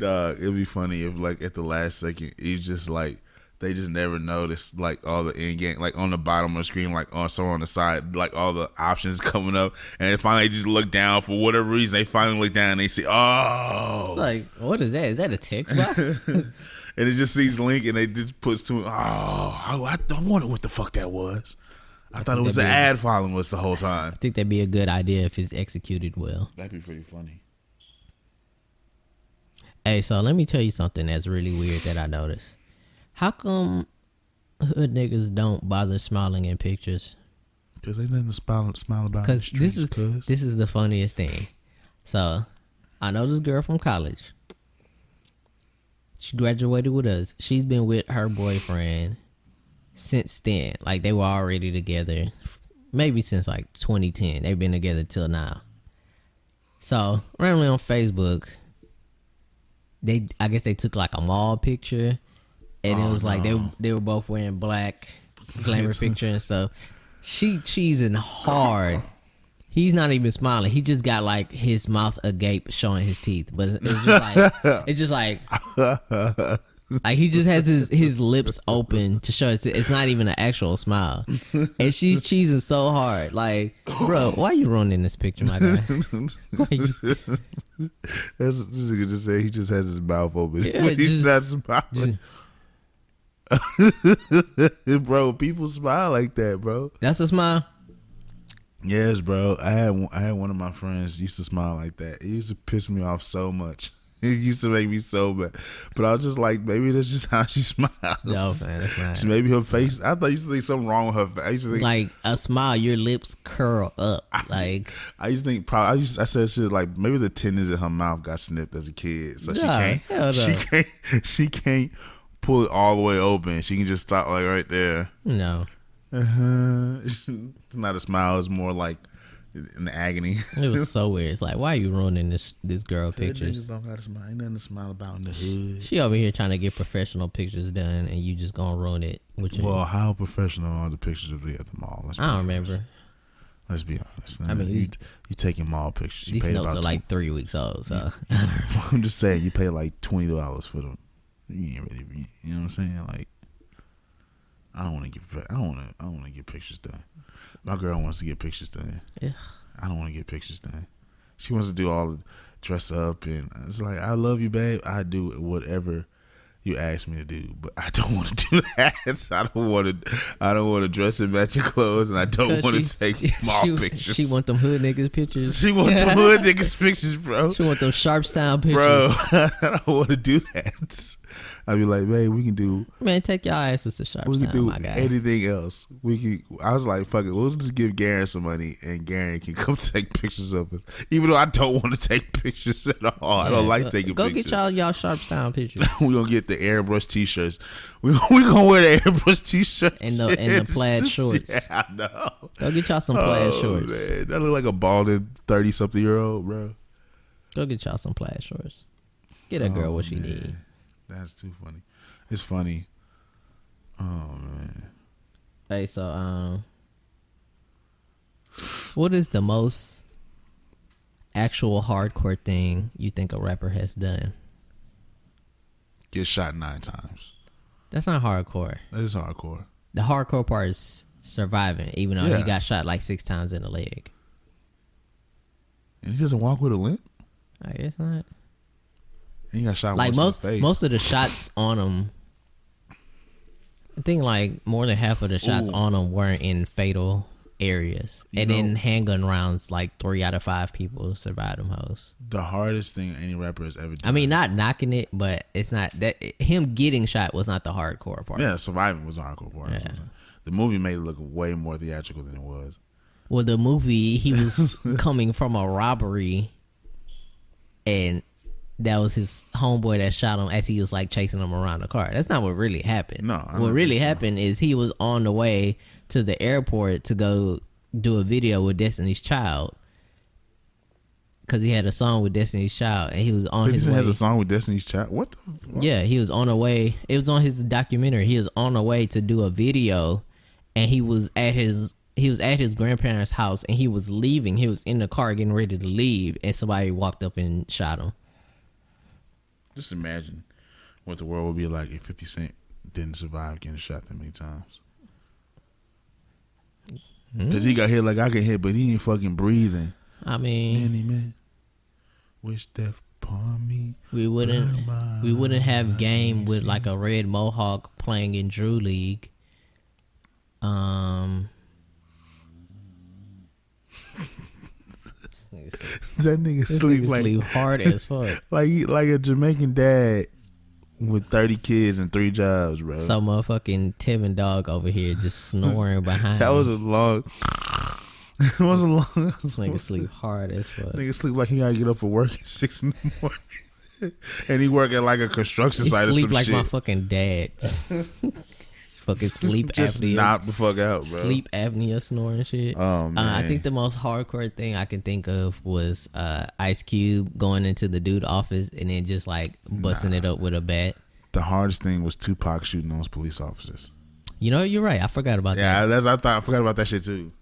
Dog, it'd be funny if like at the last second he's just like they just never noticed like all the in game like on the bottom of the screen like on somewhere on the side like all the options [laughs] coming up and they finally just look down for whatever reason they finally look down and they see oh It's like, what is that? Is that a text [laughs] box? and it just sees Link and they just puts to oh I, I wonder what the fuck that was I, thought it was an ad following us the whole time I think that'd be a good idea if it's executed well. that'd be pretty funny Hey, so let me tell you something that's really weird that I noticed. How come hood niggas don't bother smiling in pictures? because there's nothing to smile, smile about the Because this is cuz. this is the funniest thing. So, I know this girl from college. She graduated with us. She's been with her boyfriend since then. Like they were already together, maybe since like 2010. They've been together till now. So randomly on Facebook, they I guess they took like a mall picture, and it Oh, was like they they were both wearing black [laughs] glamour picture and stuff. She cheesing hard. He's not even smiling. He just got like his mouth agape, showing his teeth. But it's just like [laughs] it's just like [laughs] [laughs] like he just has his his lips open to show it's, it's not even an actual smile. And she's cheesing so hard. Like, bro, why you ruining this picture, my guy? [laughs] You- That's this nigga just say he just has his mouth open. Yeah, [laughs] he's just- not smiling. bro, people smile like that, bro. That's a smile. Yes, bro. I had one, I had one of my friends used to smile like that. It used to piss me off so much. [laughs] It used to make me so bad. But I was just like, maybe that's just how she [laughs] smiles. No, man, that's not. Maybe her face. I thought I used to think something wrong with her face. I used to think Like a smile, your lips curl up. Like I used to think probably I used I said shit like maybe the tendons in her mouth got snipped as a kid, so Nah, she can't she [laughs] can't she can't pull it all the way open. She can just stop like right there. no, Uh-huh. It's not a smile. It's more like an agony. it was [laughs] so weird. It's like, why are you ruining this this girl pictures? don't got to smile. Ain't nothing to smile about in the hood. She over here trying to get professional pictures done, and you just gonna ruin it. With your, Well, how professional are the pictures of the at the mall? Let's I don't honest. remember. Let's be honest. Man. I mean, you, these- you taking mall pictures. You These paid notes about are like three weeks old, so [laughs] I'm just saying, you pay like twenty dollars for them. You ain't really, you know what I'm saying? Like, I don't want to get, I don't want to, I don't want to get pictures done. My girl wants to get pictures done. Ugh. I don't want to get pictures done. She wants to do all the dress up, and it's like, I love you, babe. I do whatever you ask me to do, but I don't want to do [laughs] that. I don't want to. I don't want to dress and matching clothes, and I don't want to take [laughs] small she, pictures. She want them hood niggas pictures. She want the [laughs] hood niggas pictures, bro. She want them sharp style pictures. Bro, I don't want to do that. I'd be like, babe, we can do, Man, take y'all asses to sharp we can do anything else. We can. I was like, fuck it, we'll just give Garen some money, and Garen can [laughs] come take pictures of us. Even though I don't want to take [laughs] pictures at all. I don't like go, taking Go pictures. get y'all y'all sharp style pictures [laughs] we gonna get the airbrush t-shirts. We we gonna wear the airbrush t-shirts And the- and the plaid shorts. Yeah, I know. Go get y'all some plaid Oh, shorts. Man, that look like a balding thirty something year old, bro. Go get y'all some plaid shorts. Get a oh, girl Oh, what she man. need. That's too funny. It's funny. Oh man. Hey, so um, what is the most actual hardcore thing you think a rapper has done? Get shot nine times. That's not hardcore. That is hardcore. The hardcore part is surviving, even though Yeah. he got shot like six times in the leg. And he doesn't walk with a limp. I guess not. And he got shot Like most in the face. most of the shots on him, I think like more than half of the shots Ooh. on him weren't in fatal areas, You and know- then handgun rounds, like three out of five people survived them hoes. the hardest thing any rapper has ever done. I mean, not knocking it, but it's not that him getting shot was not the hardcore part. yeah, surviving was the hardcore part. Yeah. The movie made it look way more theatrical than it was. Well, the movie he was [laughs] coming from a robbery, and that was his homeboy that shot him as he was like chasing him around the car. That's not what really happened. No, I what really happened is he was on the way to the airport to go do a video with Destiny's Child because he had a song with Destiny's Child, and he was on his way. has a song with Destiny's Child. What the? Fuck? Yeah, he was on the way. It was on his documentary. He was on the way to do a video, and he was at his he was at his grandparents' house, and he was leaving. He was in the car getting ready to leave, and somebody walked up and shot him. Just imagine what the world would be like if 50 Cent didn't survive getting shot that many times. Because he got hit like I get hit, but he ain't fucking breathing. I mean, Many men wish death upon me. we wouldn't we wouldn't have game with like a red mohawk playing in Drew League. Um. Nigga sleep- [laughs] That nigga this sleep nigga like sleep hard as [laughs] fuck. like like a Jamaican dad with 30 kids and three jobs, bro. So motherfucking Tevin dog over here just [laughs] snoring behind. that was a long. it was a long. this nigga sleep hard as fuck. Nigga sleep like he gotta get up for work at six in the morning, and he work at like a construction He site or sleep some like shit. my fucking dad. Fucking [laughs] sleep Just apnea. knock the fuck out, bro. Sleep apnea snoring shit. Oh, Uh, I think the most hardcore thing I can think of was uh, Ice Cube going into the dude office and then just like busting it up with a bat. The hardest thing was Tupac shooting those police officers. You know, you're right. I forgot about Yeah, that. that's I thought I forgot about that shit too.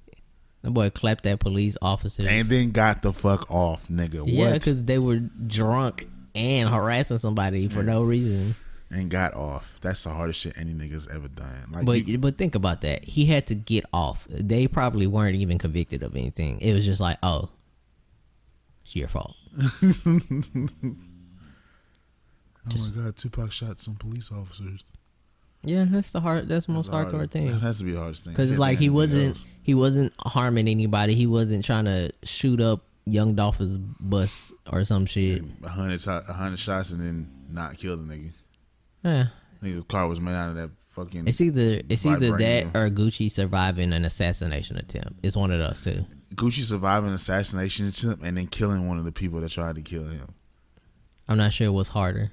The boy clapped at police officers. And then got the fuck off, nigga. yeah, because they were drunk and harassing somebody for no reason. And got off. That's the hardest shit any niggas ever done. Like, But you- but think about that. He had to get off. They probably weren't even convicted of anything. It was just like, oh, it's your fault. [laughs] oh my god, Tupac shot some police officers. Yeah, that's the hard. That's the most That's hardcore hardest- thing. That has to be the hardest thing. Because it's like he wasn't else. he wasn't harming anybody. He wasn't trying to shoot up Young Dolphins bus or some shit. a hundred hundred shots and then not kill the nigga. Yeah. Nigga, the car was made out of that fucking. It's either it's either that or Gucci surviving an assassination attempt. It's one of those two. Gucci surviving an assassination attempt and then killing one of the people that tried to kill him. I'm not sure what's harder.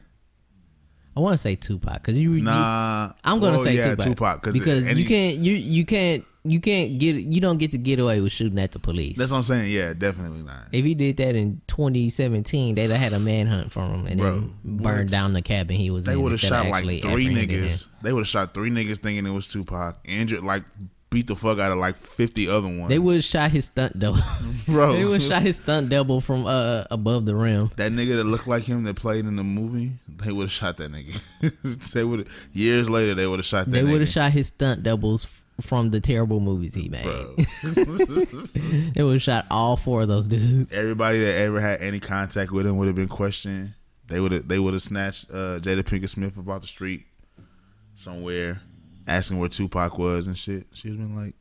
I want to say Tupac because you, you Nah, I'm gonna well, say yeah, Tupac, Tupac because any- you can't you you can't you can't get you don't get to get away with shooting at the police. That's what I'm saying. Yeah, definitely not. if he did that in 2017, they'd have had a manhunt for him and Bro, then burned what? down the cabin he was They in They would have shot like three niggas. They would have shot three niggas thinking it was Tupac. Andrew like beat the fuck out of like 50 other ones. They would have shot his stunt double. [laughs] Bro. they would have shot his stunt double from uh above the rim. That nigga that looked like him that played in the movie, they would have shot that nigga. [laughs] they would years later they would have shot that. They would have shot his stunt doubles f- from the terrible movies he made. [laughs] They would have shot all four of those dudes. Everybody that ever had any contact with him would have been questioned. They would have they would have snatched uh, Jada Pinkett Smith about the street somewhere, asking where Tupac was and shit. She's been like,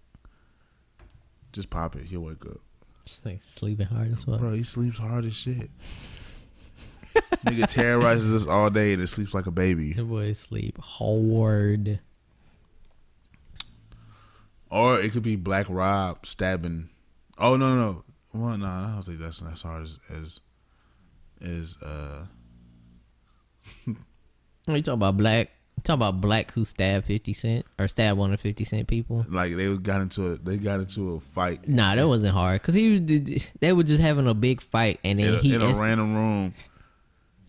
just pop it, he'll wake up. Just like sleeping hard as well. Bro, he sleeps hard as shit. Nigga terrorizes us all day and it sleeps like a baby. The boy sleep hard. Or it could be Black Rob stabbing. Oh no no no. Well no, I don't think that's as hard as as as uh [laughs] You talking about black? Talking about black who stabbed Fifty Cent or stabbed one of Fifty Cent people? like they got into a they got into a fight Nah, that wasn't hard because he they were just having a big fight and in then a, he in a es- random room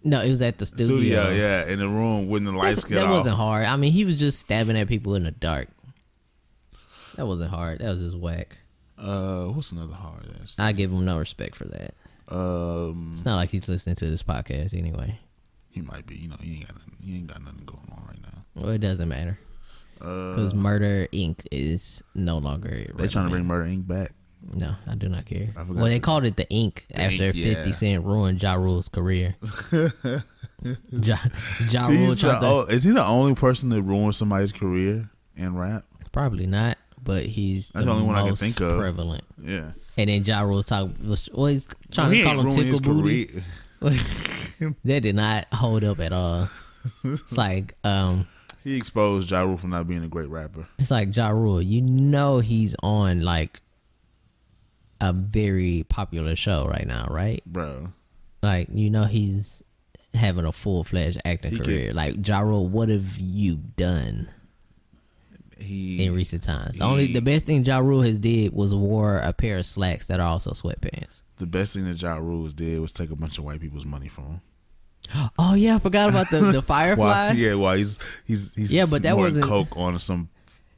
no, it was at the studio. studio. Yeah, in the room when the lights That's- get that off. wasn't hard. I mean, he was just stabbing at people in the dark. That wasn't hard. That was just whack. Uh, what's another hard ass? I give him no respect for that. Um, It's not like he's listening to this podcast anyway. he might be. You know, he ain't got nothing, he ain't got nothing going on right now. Well, it doesn't matter because Murder Inc. is no longer. Uh, They trying to bring Murder Inc. back. No, I do not care. Well, they the- called it the Ink after Ink, yeah. Fifty Cent ruined Ja Rule's career. [laughs] ja, ja Rule the tried to o- is he the only person that ruined somebody's career in rap? probably not, but he's That's the, the only one I can think of. prevalent. Yeah, And then Ja Rule's talk was well, he's trying Well, he to call him tickle booty. [laughs] that did not hold up at all. [laughs] It's like um, He exposed Ja Rule for not being a great rapper. it's like Ja Rule. You know he's on like a very popular show right now, right? Bro, Like you know he's having a full fledged acting He could- career. Like Ja Rule, what have you done he in recent times? The only the best thing Ja Rule has did was wore a pair of slacks that are also sweatpants. the best thing that Ja Rule did was take a bunch of white people's money from him. [gasps] Oh yeah, I forgot about the the [laughs] Why? Firefly. Yeah, why he's he's he's Yeah, but that snorting wasn't- coke on some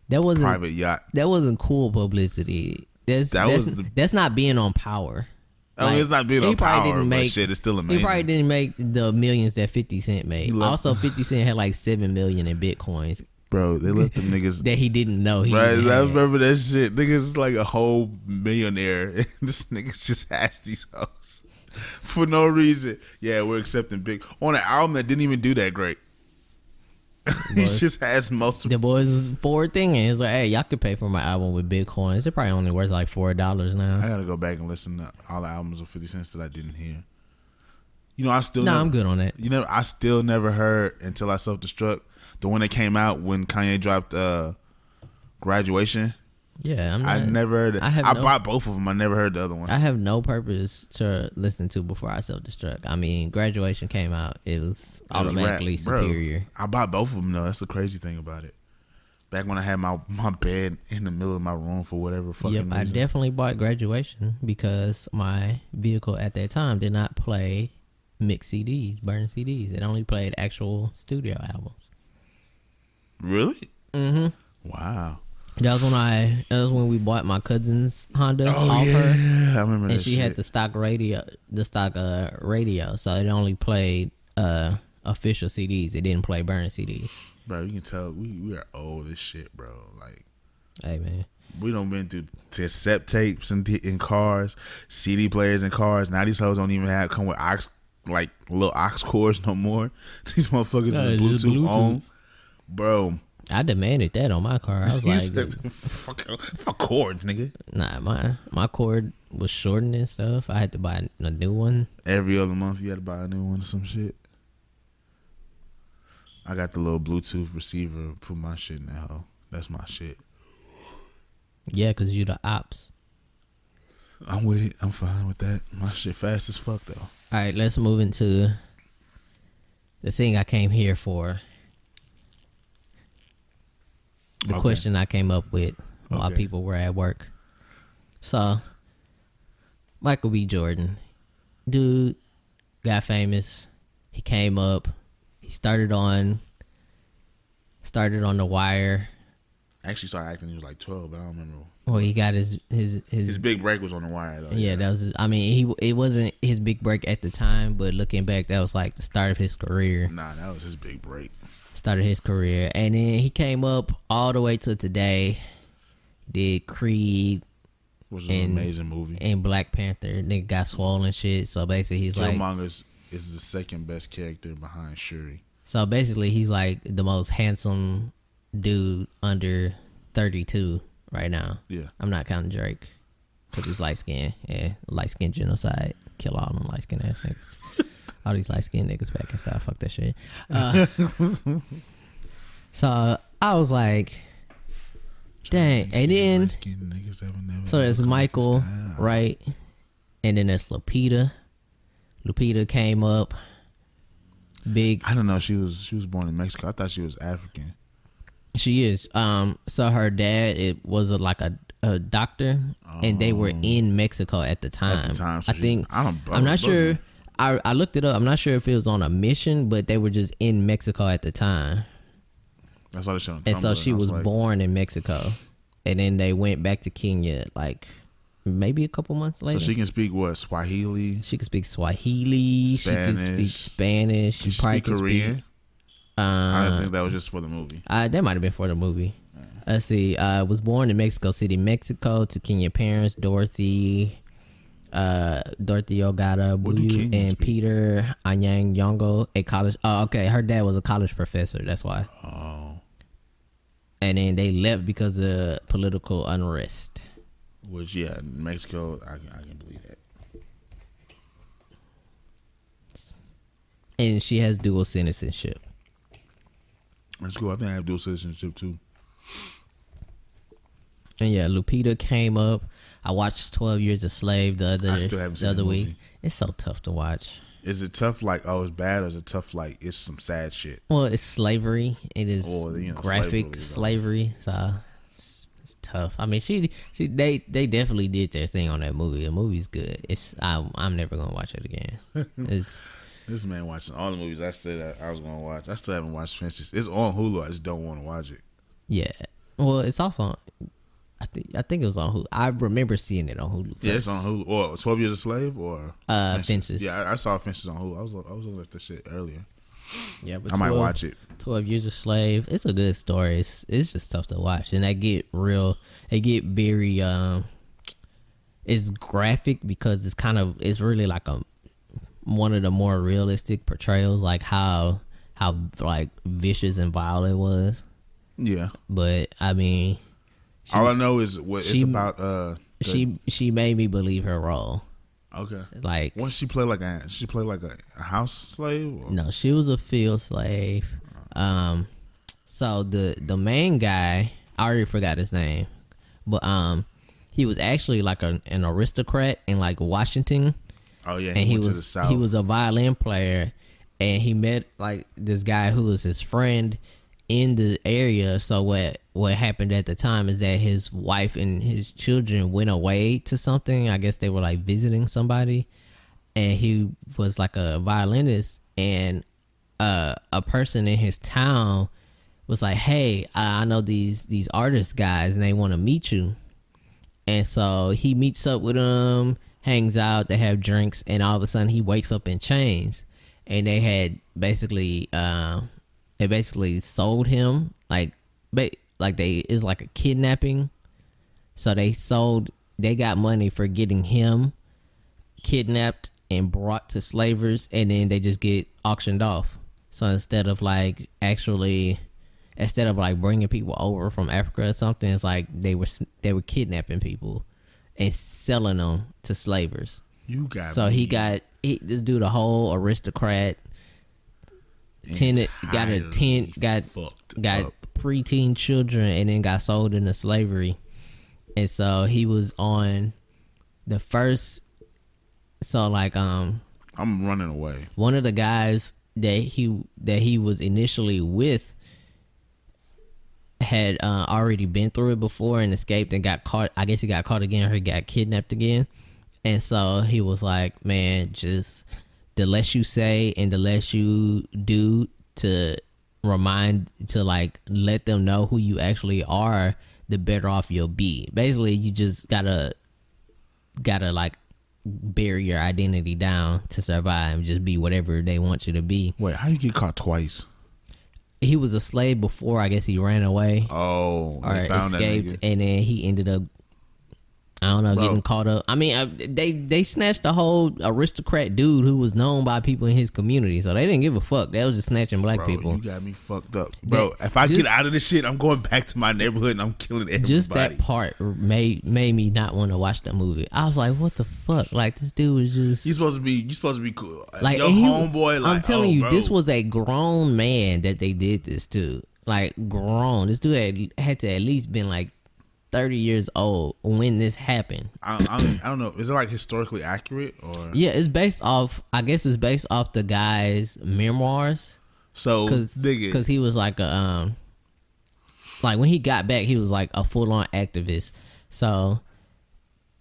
that wasn't private yacht. that wasn't cool publicity. That's That that's, was the- that's not being on power. Oh, I mean, Like, it's not being on power. he on probably power, didn't but make- shit, it's still amazing. He probably didn't make the millions that Fifty Cent made. left- Also, [laughs] Fifty Cent had like seven million in bitcoins Bro, they let them [laughs] niggas. that he didn't know he Right, I had. remember that shit. Niggas like a whole millionaire. And this nigga just has these hoes [laughs] for no reason. Yeah, we're accepting big on an album that didn't even do that great. [laughs] he just has multiple. The boys forward thinking. is like, hey, y'all could pay for my album with bitcoins. They're probably only worth like four dollars now. I gotta go back and listen to all the albums of Fifty Cent that I didn't hear. You know, I still. No, I'm good on that. You know, I still never heard until I self destruct the one that came out when Kanye dropped uh, graduation. Yeah, I'm. Not, I never heard it. I I, no- bought both of them. I never heard the other one. I have no purpose to listen to before I self destruct. I mean, graduation came out. It was It was automatically bro. superior. I bought both of them though. That's the crazy thing about it. Back when I had my my bed in the middle of my room for whatever fucking Yep, I definitely bought graduation because my vehicle at that time did not play mixed CDs, burn CDs. It only played actual studio albums. really? Mm-hmm. Wow. That was when I. That was when we bought my cousin's Honda Oh off yeah, her, I remember and she shit. had the stock radio, the stock uh radio, so it only played uh official CDs. It didn't play burn CDs. Bro, you can tell we we are old as shit, bro. Like Hey man, we don't been through cassette tapes in, in cars, CD players in cars. Now these hoes don't even have come with aux like little aux cords no more. [laughs] These motherfuckers No, is Bluetooth, just Bluetooth. on, bro. I demanded that on my car. I was like, fuck, fuck cords, nigga. nah, my my cord was shortened and stuff. I had to buy a new one. Every other month you had to buy a new one or some shit. I got the little Bluetooth receiver. Put my shit in that hole. That's my shit. Yeah, cause you the ops. I'm with it. I'm fine with that. My shit fast as fuck though. All right, let's move into the thing I came here for. The Okay. question I came up with while Okay. people were at work. So, Michael B. Jordan, dude, got famous. He came up. He started on started on the wire. I actually started acting. He was like 12, but I don't remember. Well, he got his his his, His big break was on the wire though. yeah, that was. I mean, he it wasn't his big break at the time, but looking back, that was like the start of his career. Nah, that was his big break. Started his career, and then he came up all the way to today. Did Creed Which was an amazing movie. and Black Panther. Nigga got swollen shit. So basically, he's like, Killmonger's is the second best character behind Shuri. so basically, he's like the most handsome dude under thirty two right now. Yeah. I'm not counting Drake because he's light skinned. Yeah, light skinned genocide. Kill all them light skinned ass niggas. All these light skinned niggas back and stuff. Fuck that shit. [laughs] Uh, so I was like, dang. And then, Light-skinned niggas that would never so there's Michael, right? And then there's Lupita. Lupita came up. Big. I don't know. She was she was born in Mexico. I thought she was African. She is. Um. So her dad, it was a, like a, a doctor, and they were in Mexico at the time. Oh. time, so I think. I don't- I'm not I sure. I I looked it up. I'm not sure if it was on a mission, but they were just in Mexico at the time, That's all they showed and so she I was like, born in Mexico, and then they went back to Kenya like maybe a couple months later. So she can speak what Swahili. She can speak Swahili. She could speak Spanish. Spanish. Can she probably speak could Korean? Speak, I uh, think that was just for the movie. uh, that might have been for the movie. Let's see. Uh, was born in Mexico City, Mexico, to Kenya parents Dorothy, uh, Dorothy Ogada What do Buya, Kenyans and speak? Peter Anyang Nyong'o, a college. Oh, okay. Her dad was a college professor. That's why. Oh, And then they left because of political unrest. which yeah, Mexico. I can, I can believe that. And she has dual citizenship. That's cool. I think I have dual citizenship too. And yeah, Lupita came up. I watched Twelve Years a Slave the other I the other week. movie. It's so tough to watch. Is it tough? Like oh, it's bad, or is it tough? Like it's some sad shit. Well, it's slavery. It is Oh, you know, graphic slavery, slavery. So it's, it's tough. I mean, she she they they definitely did their thing on that movie. The movie's good. It's I I'm never gonna watch it again. [laughs] It's This man watching all the movies I said that I was gonna watch. I still haven't watched Fences. It's on Hulu. I just don't want to watch it. yeah. Well, it's also. On, I think I think it was on Hulu. I remember seeing it on Hulu. First. Yeah, it's on Hulu. Or Twelve Years a Slave or Uh, Fences. Yeah, I, I saw Fences on Hulu. I was I was looking at this shit earlier. Yeah, but I might watch it. Twelve Years a Slave. It's a good story. It's it's just tough to watch, and they get real. They get very. um It's graphic because it's kind of it's really like a one of the more realistic portrayals, like how how like vicious and violent it was. Yeah. But I mean, All I know is what it's she- about. Uh, the- she she made me believe her role. okay. Like Once she play like a she play like a, a house slave. Or? No, she was a field slave. Um, so the the main guy, I already forgot his name, but um, he was actually like a, an aristocrat in like Washington, Oh yeah, and he was south. he was a violin player, and he met like this guy who was his friend in the area. So what what happened at the time is that his wife and his children went away to something. I guess they were like visiting somebody, and he was like a violinist, and uh, a person in his town was like, "Hey, I know these these artist guys, and they want to meet you." And so he meets up with them, hangs out, they have drinks, and all of a sudden he wakes up in chains. And they had basically, uh, they basically sold him like, ba- like they is like a kidnapping. So they sold, they got money for getting him kidnapped and brought to slavers, and then they just get auctioned off. So instead of like actually, instead of like bringing people over from Africa or something, it's like they were they were kidnapping people and selling them to slavers. you got So he got he, this dude a whole aristocrat. Tenant got a tent, got got up. preteen children, and then got sold into slavery. And so he was on the first. So like um I'm running away. one of the guys that he that he was initially with had uh, already been through it before and escaped and got caught. I guess he got caught again or he got kidnapped again. And so he was like, "Man, just the less you say and the less you do to remind to like let them know who you actually are, the better off you'll be. Basically, you just gotta gotta like bury your identity down to survive. and Just be whatever they want you to be. Wait, how you get caught twice? He was a slave before. I guess he ran away Oh, or escaped, and then he ended up. I don't know, Bro. getting caught up. I mean, uh, they they snatched the whole aristocrat dude who was known by people in his community, so they didn't give a fuck. They was just snatching black Bro, people. you got me fucked up, bro. That- if I just- get out of this shit, I'm going back to my neighborhood and I'm killing everybody. just that part made made me not want to watch the movie. I was like, "What the fuck?" Like this dude was just You supposed to be. You supposed to be cool. like your homeboy. Like, I'm telling oh, you, bro. this was a grown man that they did this to. Like grown. This dude had, had to at least been like 30 years old when this happened. I, I, don't, I don't know. Is it like historically accurate or Yeah, it's based off. I guess it's based off the guy's memoirs, so? because he was like a um, like when he got back, he was like a full on activist. So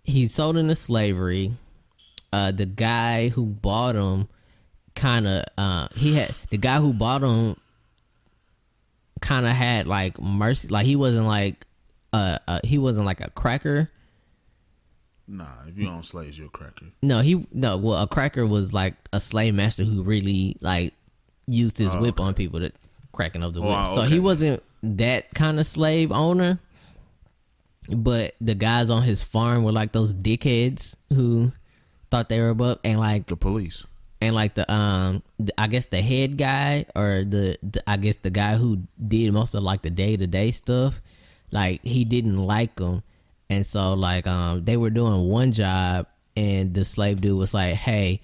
he sold into slavery. Uh, the guy who bought him, kind of, uh, he had the guy who bought him, kind of had like mercy. Like he wasn't like, uh, uh, he wasn't like a cracker. nah. If you own slaves, you're a cracker. No, he no. Well, a cracker was like a slave master who really like used his whip on people to cracking up the whip. Oh, So he wasn't that kind of slave owner. But the guys on his farm were like those dickheads who thought they were above, and like The police. and like the um the, I guess the head guy or the, the I guess the guy who did most of like the day to day stuff, like he didn't like them, and so like um they were doing one job and the slave dude was like, hey,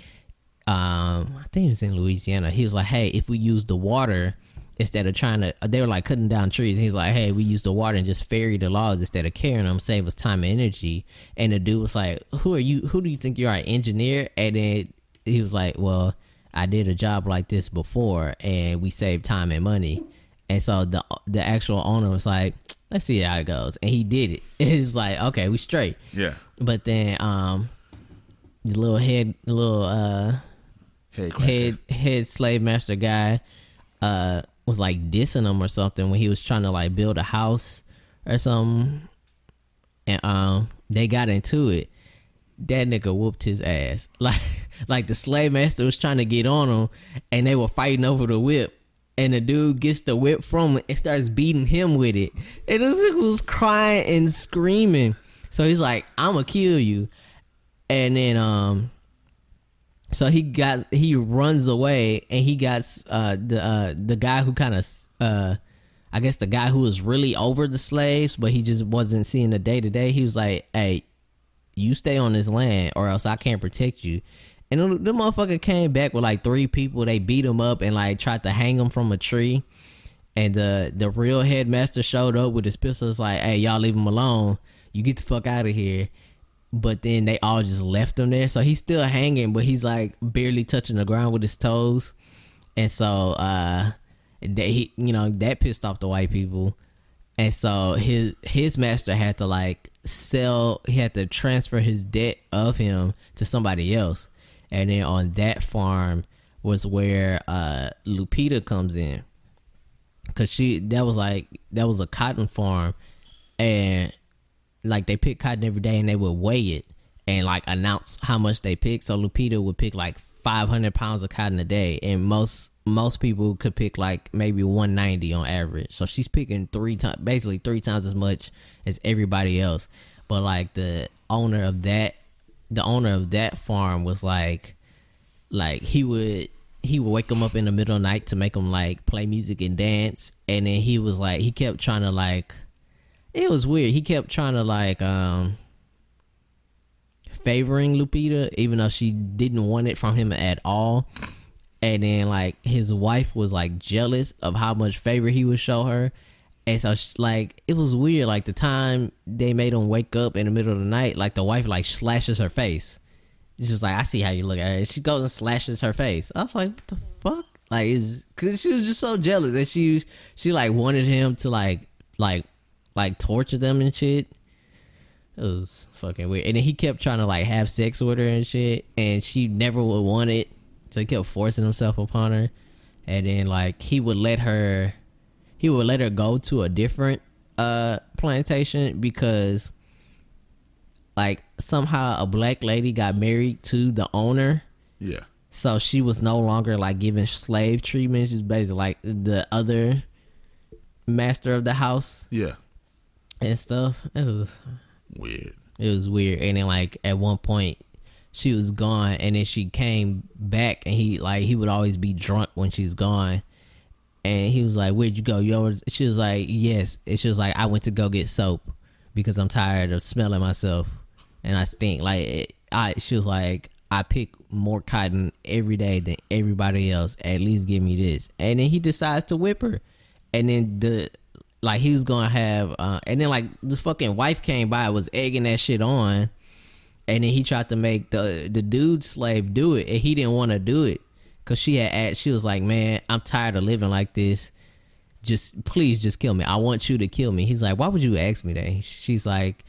um I think it was in Louisiana. He was like, hey, if we use the water instead of trying to, they were like cutting down trees. He's like, hey, we use the water and just ferry the logs instead of carrying them, save us time and energy. And the dude was like, who are you? Who do you think you are, an engineer? And then he was like, well, I did a job like this before and we saved time and money. And so the the actual owner was like, let's see how it goes. And he did it. [laughs] It was like, okay, we straight. Yeah. But then um the little head the little uh cracker. head head slave master guy uh was like dissing him or something when he was trying to like build a house or something, and um, they got into it. That nigga whooped his ass. [laughs] Like, like the slave master was trying to get on him, and they were fighting over the whip. And the dude gets the whip from him and starts beating him with it. And this nigga was crying and screaming. So he's like, "I'ma kill you." And then um, so he got he runs away and he got uh the uh the guy who kind of uh I guess the guy who was really over the slaves, but he just wasn't seeing the day to day. He was like, "Hey, you stay on this land, or else I can't protect you." And the, the motherfucker came back with like three people. They beat him up and like tried to hang him from a tree. And the the real headmaster showed up with his pistol. It's like, "Hey, y'all leave him alone. You get the fuck out of here." But then they all just left him there. So he's still hanging, but he's like barely touching the ground with his toes. And so uh they you know, that pissed off the white people. And so his his master had to like sell he had to transfer his debt of him to somebody else. And then on that farm was where uh Lupita comes in. Cause she that was like that was a cotton farm and like they pick cotton every day and they would weigh it and like announce how much they pick. So Lupita would pick like 500 pounds of cotton a day, and most most people could pick like maybe 190 on average. So she's picking three times, basically three times as much as everybody else. But like the owner of that, the owner of that farm was like, like he would he would wake him up in the middle of the night to make him like play music and dance, and then he was like he kept trying to like it was weird. He kept trying to like um favoring Lupita, even though she didn't want it from him at all. And then like his wife was like jealous of how much favor he would show her. And so like it was weird. Like the time they made him wake up in the middle of the night, like the wife like slashes her face. It's just like I see how you look at her. She goes and slashes her face. I was like, what the fuck? Like, cause she was just so jealous that she she like wanted him to like like like torture them and shit. It was fucking weird. And then he kept trying to like have sex with her and shit, and she never would want it. So he kept forcing himself upon her. And then like he would let her, he would let her go to a different uh plantation because like somehow a black lady got married to the owner. Yeah. So she was no longer like giving slave treatment. She's basically like the other master of the house Yeah. and stuff. It was Weird. it was weird. And then like at one point she was gone and then she came back and he like he would always be drunk when she's gone. And he was like, Where'd you go? You over she was like, Yes. And she was like, I went to go get soap because I'm tired of smelling myself and I stink. Like it, I she was like, I pick more cotton every day than everybody else. At least give me this. And then he decides to whip her. And then the like he was gonna have uh and then like this fucking wife came by was egging that shit on and then he tried to make the the dude slave do it and he didn't want to do it because she had asked she was like man i'm tired of living like this. Just please just kill me. I want you to kill me. He's like why would you ask me that? She's like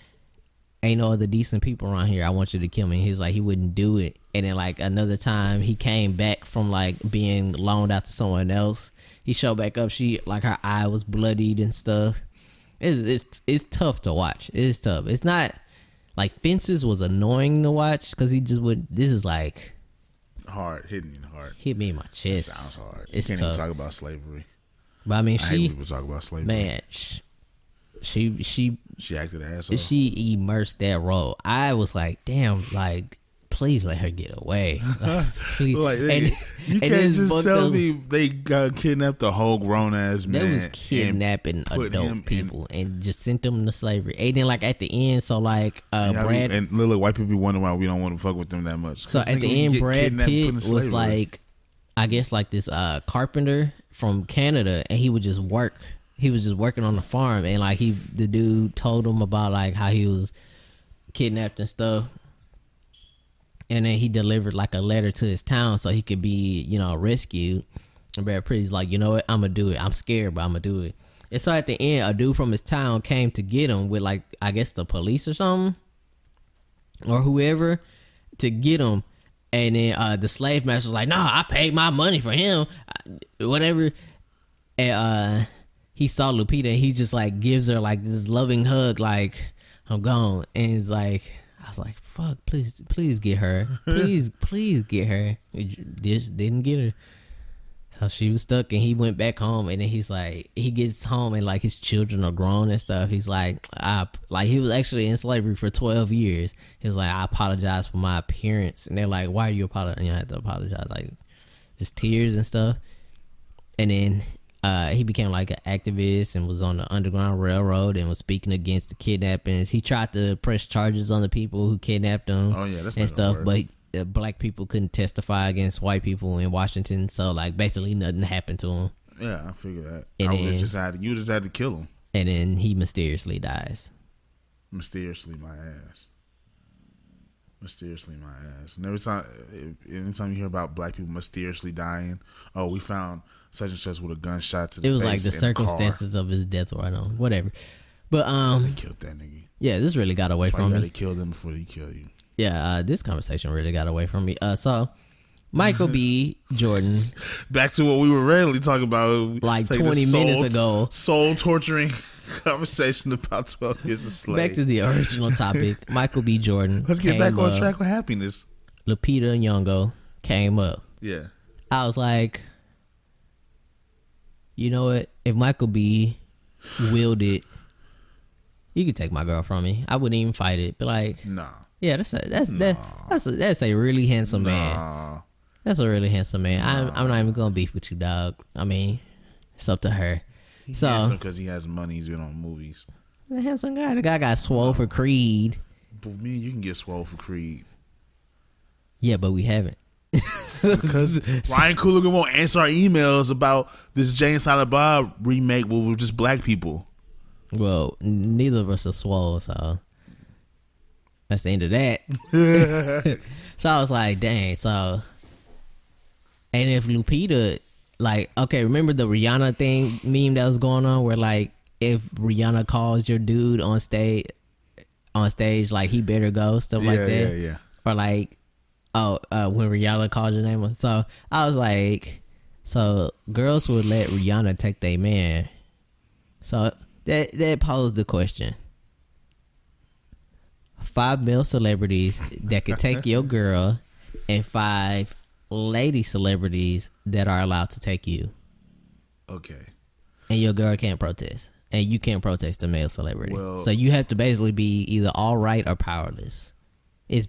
ain't no other decent people around here. I want you to kill me. He's like he wouldn't do it. And then like another time he came back from like being loaned out to someone else. He showed back up. She like her eye was bloodied and stuff. It's it's, it's tough to watch. It's tough. It's not like fences was annoying to watch because he just would this is like Hard. Hitting you hard. hit me in my chest Sounds hard. it's you can't tough even talk about slavery. but i mean I she people talk about slavery. man sh- she she She acted asshole. she immersed that role. I was like, damn, like please let her get away. [laughs] Like, please. Like, and, you and can't just tell me they got kidnapped a whole grown ass man. They was kidnapping in- adult people and just sent them to slavery. And then like at the end, so like uh Yeah, Brad and little white people be wondering why we don't want to fuck with them that much. So at the end, Brad Pitt was like, I guess like this uh carpenter from Canada, and he would just work. He was just working on the farm, and like he, the dude told him about like how he was kidnapped and stuff. And then he delivered like a letter to his town so he could be, you know, rescued. And Brad Pitt's like, you know what, I'm gonna do it. I'm scared, but I'm gonna do it. And so at the end, a dude from his town came to get him with like I guess the police or something or whoever to get him. And then uh, the slave master was like, "No, I paid my money for him, whatever." And uh, he saw Lupita and he just like gives her like this loving hug, like I'm gone, and he's like, I was like, fuck, please, please get her, [laughs] please, please get her. Just didn't get her. So she was stuck, and he went back home, and then he's like, he gets home, and like his children are grown and stuff. He's like, I like he was actually in slavery for twelve years. He was like, I apologize for my appearance, and they're like, Why are you apologizing? You have to apologize, like just tears and stuff. And then uh, he became like an activist and was on the Underground Railroad and was speaking against the kidnappings. He tried to press charges on the people who kidnapped him Oh, yeah, and stuff, but uh, black people couldn't testify against white people in Washington. So like basically nothing happened to him. Yeah, I figured that. And I then- just had you just had to kill him And then he mysteriously dies. mysteriously. My ass. Mysteriously, my ass. And every time, anytime you hear about black people mysteriously dying, oh, we found such and such with a gunshot to the It was like the in a car. circumstances of his death or I don't know, whatever. But um Killed that nigga. yeah, this really got away That's from me. gotta kill them before they kill you. Yeah, uh, this conversation really got away from me. Uh, so Michael B. [laughs] Jordan, Back to what we were rarely talking about, Like 20 the minutes ago. soul torturing [laughs] conversation about twelve years a slave. back to the original topic. [laughs] Michael B. Jordan. Let's get back on up, track with happiness. Lupita Nyong'o came up. Yeah. I was like, you know what? If Michael B. willed it, you could take my girl from me. I wouldn't even fight it. But like, Nah. yeah, that's a that's that, that's a, that's a really handsome man. That's a really handsome man. I'm I'm not even gonna beef with you, dog. I mean, it's up to her. He's So because he has money, he's been on movies. the handsome guy. The guy got swole for Creed. But me, you can get swole for Creed. Yeah, but we haven't. [laughs] Ryan Coogler won't answer our emails about this Jay and Silent Bob remake where we're just black people. Well, neither of us are swole, so that's the end of that. [laughs] so I was like, dang. So, and if Lupita, like, okay, remember the Rihanna thing meme that was going on, where like, if Rihanna calls your dude on stage, on stage, like he better go, stuff like that, yeah, yeah. or like, oh, uh, when Rihanna called your name, so I was like, so girls would let Rihanna take their man. So that that posed the question: five male celebrities that could take [laughs] your girl, and five lady celebrities that are allowed to take you, Okay. and your girl can't protest, and you can't protest the male celebrity. Well- so you have to basically be either all right or powerless. It's,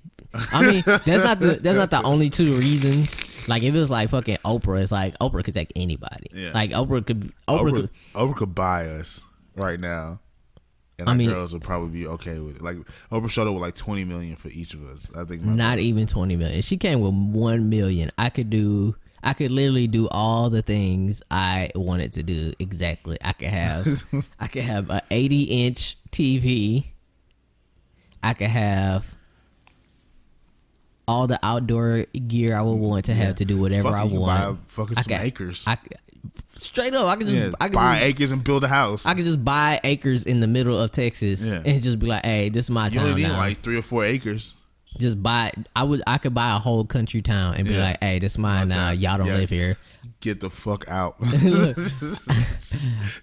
I mean, that's not the that's not the only two reasons. Like if it's like fucking Oprah, it's like Oprah could take anybody. Yeah. Like Oprah could Oprah, Oprah, could Oprah could buy us right now. And I mean- girls would probably be okay with it. Like Oprah showed up with like twenty million for each of us. I think Not even twenty million. She came with one million. I could do. I could literally do all the things I wanted to do. Exactly. I could have. [laughs] I could have a eighty inch TV. I could have all the outdoor gear I would want to have to do whatever I want. buy fucking I some could- acres. I straight up. I can just. yeah, I could buy just, acres and build a house. I could just buy acres in the middle of Texas Yeah. and just be like, "Hey, this is my you town only need now." like three or four acres. just buy I would I could buy a whole country town and be Yeah. like, hey, this is mine My now. town. Y'all don't Yeah. live here. Get the fuck out. [laughs] [laughs] I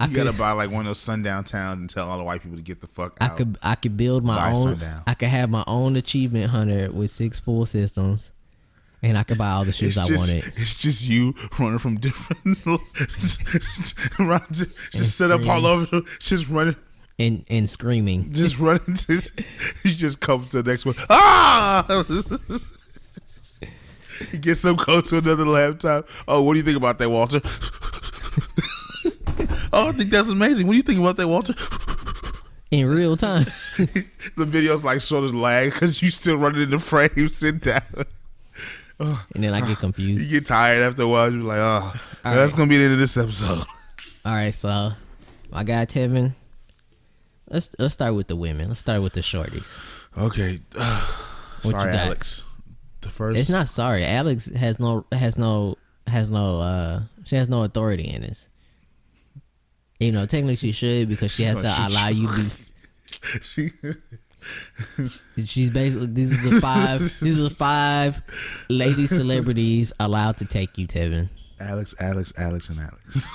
you gotta could, buy like one of those sundown towns and tell all the white people to get the fuck out. I could I could build my Buy own sundown. I could have my own achievement hunter with six full systems. And I could buy all the shoes I just, wanted. It's just you running from different, [laughs] around, just, just set up all over, just running, And and screaming. just running. To, you just come to the next one. Ah! You [laughs] get so close to another laptop. Oh, what do you think about that, Walter? [laughs] oh, I think that's amazing. What do you think about that, Walter? [laughs] In real time. the video's like sort of lag because you still running in the frame. Sit down. and then I get [sighs] confused. You get tired after a while. You're like, oh, All that's right. gonna be the end of this episode. All right, so my guy Tevin. Let's let's start with the women. Let's start with the shorties. Okay. [sighs] What Sorry, you got? Alex. The first. It's not sorry. Alex has no has no has no uh she has no authority in this. You know, technically she should because she has to She allow you to be [laughs] she's basically these are the five [laughs] these are the five lady celebrities allowed to take you, Tevin. Alex, Alex, Alex, and Alex.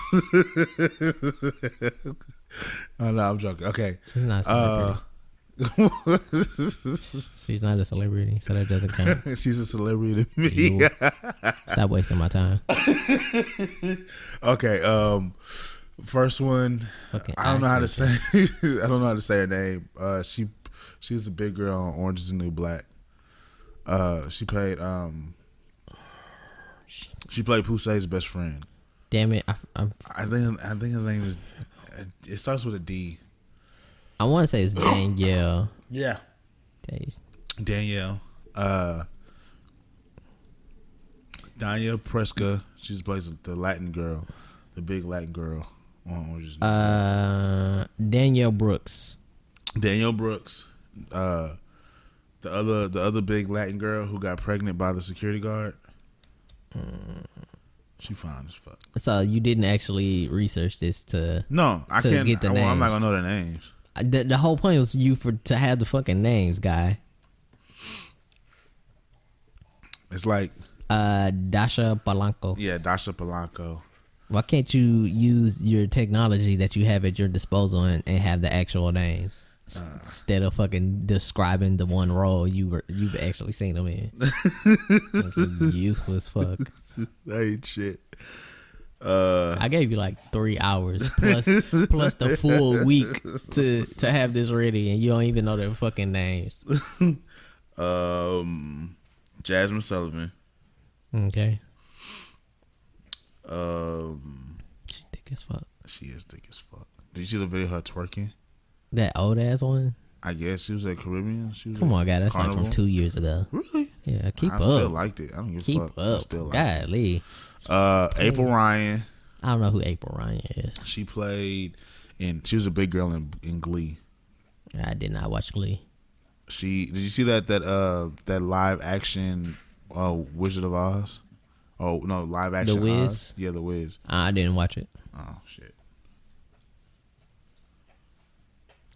[laughs] oh no, I'm joking. Okay. She's not a celebrity. Uh, [laughs] She's not a celebrity, so that doesn't count. [laughs] she's a celebrity to me. [laughs] Stop wasting my time. okay. Um, first one. Fucking I don't know how to say. I don't know how to say her name. Uh, she she's the big girl on Orange Is the New Black. Uh, she played um. She played Poussey's best friend. Damn it! I, I, I think I think his name is. It starts with a D. I want to say it's [gasps] Danielle. Yeah. Days. Danielle. Uh. Danielle Preska. She plays the Latin girl, the big Latin girl on Orange Is New Uh, Danielle Brooks. Danielle Brooks, uh, the other the other big Latin girl who got pregnant by the security guard. She fine as fuck. So you didn't actually research this to No, I To can't. get the I, am not names. gonna know their names. The, the whole point was you for to have the fucking names, guy. It's like Uh, Dascha Polanco. yeah, Dascha Polanco. Why can't you use your technology that you have at your disposal and, and have the actual names Uh. instead of fucking describing the one role you were you've actually seen them in? [laughs] Useless fuck. That ain't shit. Uh, I gave you like three hours plus plus the full week to to have this ready, and you don't even know their fucking names. [laughs] um, Jazmine Sullivan. Okay, Um, she thick as fuck. she is thick as fuck. Did you see the video of her twerking? That old ass one. I guess she was at Caribbean. She was Come on, guy. That's like from two years ago. Really? Yeah, keep up. I still liked it. I don't give a keep fuck. I up. still like it. Uh, April Ryan. I don't know who April Ryan is. She played in. She was a big girl in in Glee. I did not watch Glee. She did you see that that uh that live action uh Wizard of Oz? Oh no, live action The Wiz? Oz? Yeah, the Wiz. I didn't watch it. Oh shit.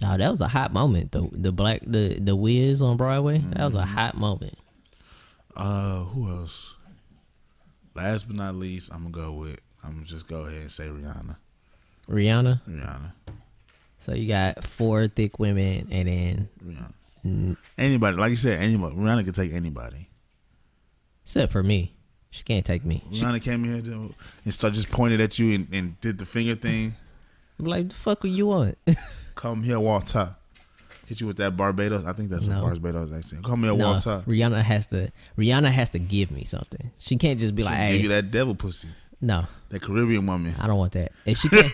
Oh, that was a hot moment. The the black the the Wiz on Broadway. That was a Mm-hmm. hot moment. Uh, who else? Last but not least, I'm gonna go with. I'm gonna just go ahead and say Rihanna. Rihanna. Rihanna. So you got four thick women, and then Rihanna. Anybody, like you said, anybody. Rihanna can take anybody. except for me, she can't take me. She, Rihanna came here to, and started just pointed at you and, and did the finger thing. I'm like, the fuck what you want? [laughs] Come here, Walter. Hit you with that Barbados. I think that's No. a Barbados accent. Call me a no, Walter. Rihanna has to. Rihanna has to give me something. She can't just be like, Give you that devil pussy. no, That Caribbean woman. I don't want that. If she came,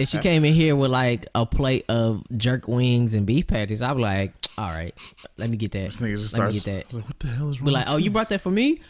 if [laughs] she came in here with like a plate of jerk wings and beef patties, I'd be like, all right, let me get that. This nigga just let me starts. get I that. like, what the hell is wrong? Be like, oh, you brought that for me?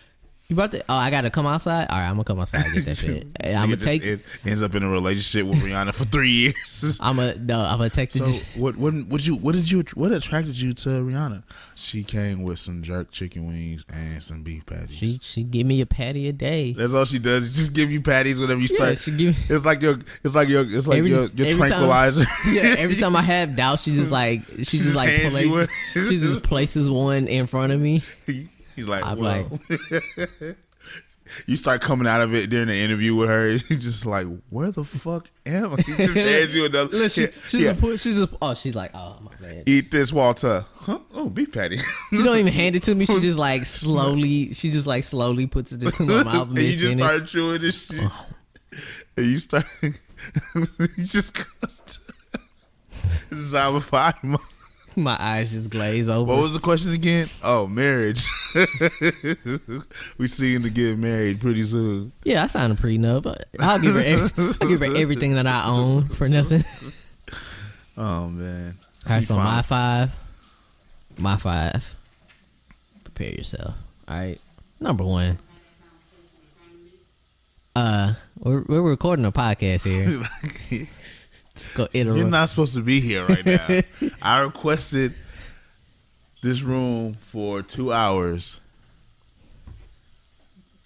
You brought that? Oh, I gotta come outside. All right, I'm gonna come outside and get that [laughs] shit. I'm gonna take. It ends up in a relationship with Rihanna for three years. [laughs] I'm gonna no. I'm gonna take the. So what? What? What you? What did you? What attracted you to Rihanna? She came with some jerk chicken wings and some beef patties. she she give me a patty a day. That's all she does. Just give you patties whenever you start. Yeah, she give. it's like your. It's like your. It's like Every- your, your every time- tranquilizer. [laughs] Yeah, every time I have doubt, she just like she just like places. She just places one in front of me. He's like, I'm Whoa. [laughs] you start coming out of it during the interview with her. [laughs] You're just like, where the fuck am I? [laughs] He just hands you another. Look, she, she's yeah. a. She's a. Oh, she's like, oh my bad. Eat this, Walter. Huh? Oh, beef patty. She don't even hand it to me. She just like slowly. She just like slowly puts it into my mouth. and you just start chewing this shit. Oh. And you start. you just. Zombified. [laughs] My eyes just glaze over. What was the question again? Oh, marriage. [laughs] we seem to get married pretty soon. yeah, I signed a prenup. I'll give her. Every, [laughs] I'll give her everything that I own for nothing. Oh man. All right, so fine. my five, my five. Prepare yourself. All right, number one. Uh, we're we're recording a podcast here. Just go You're not supposed to be here right now. [laughs] I requested this room for two hours,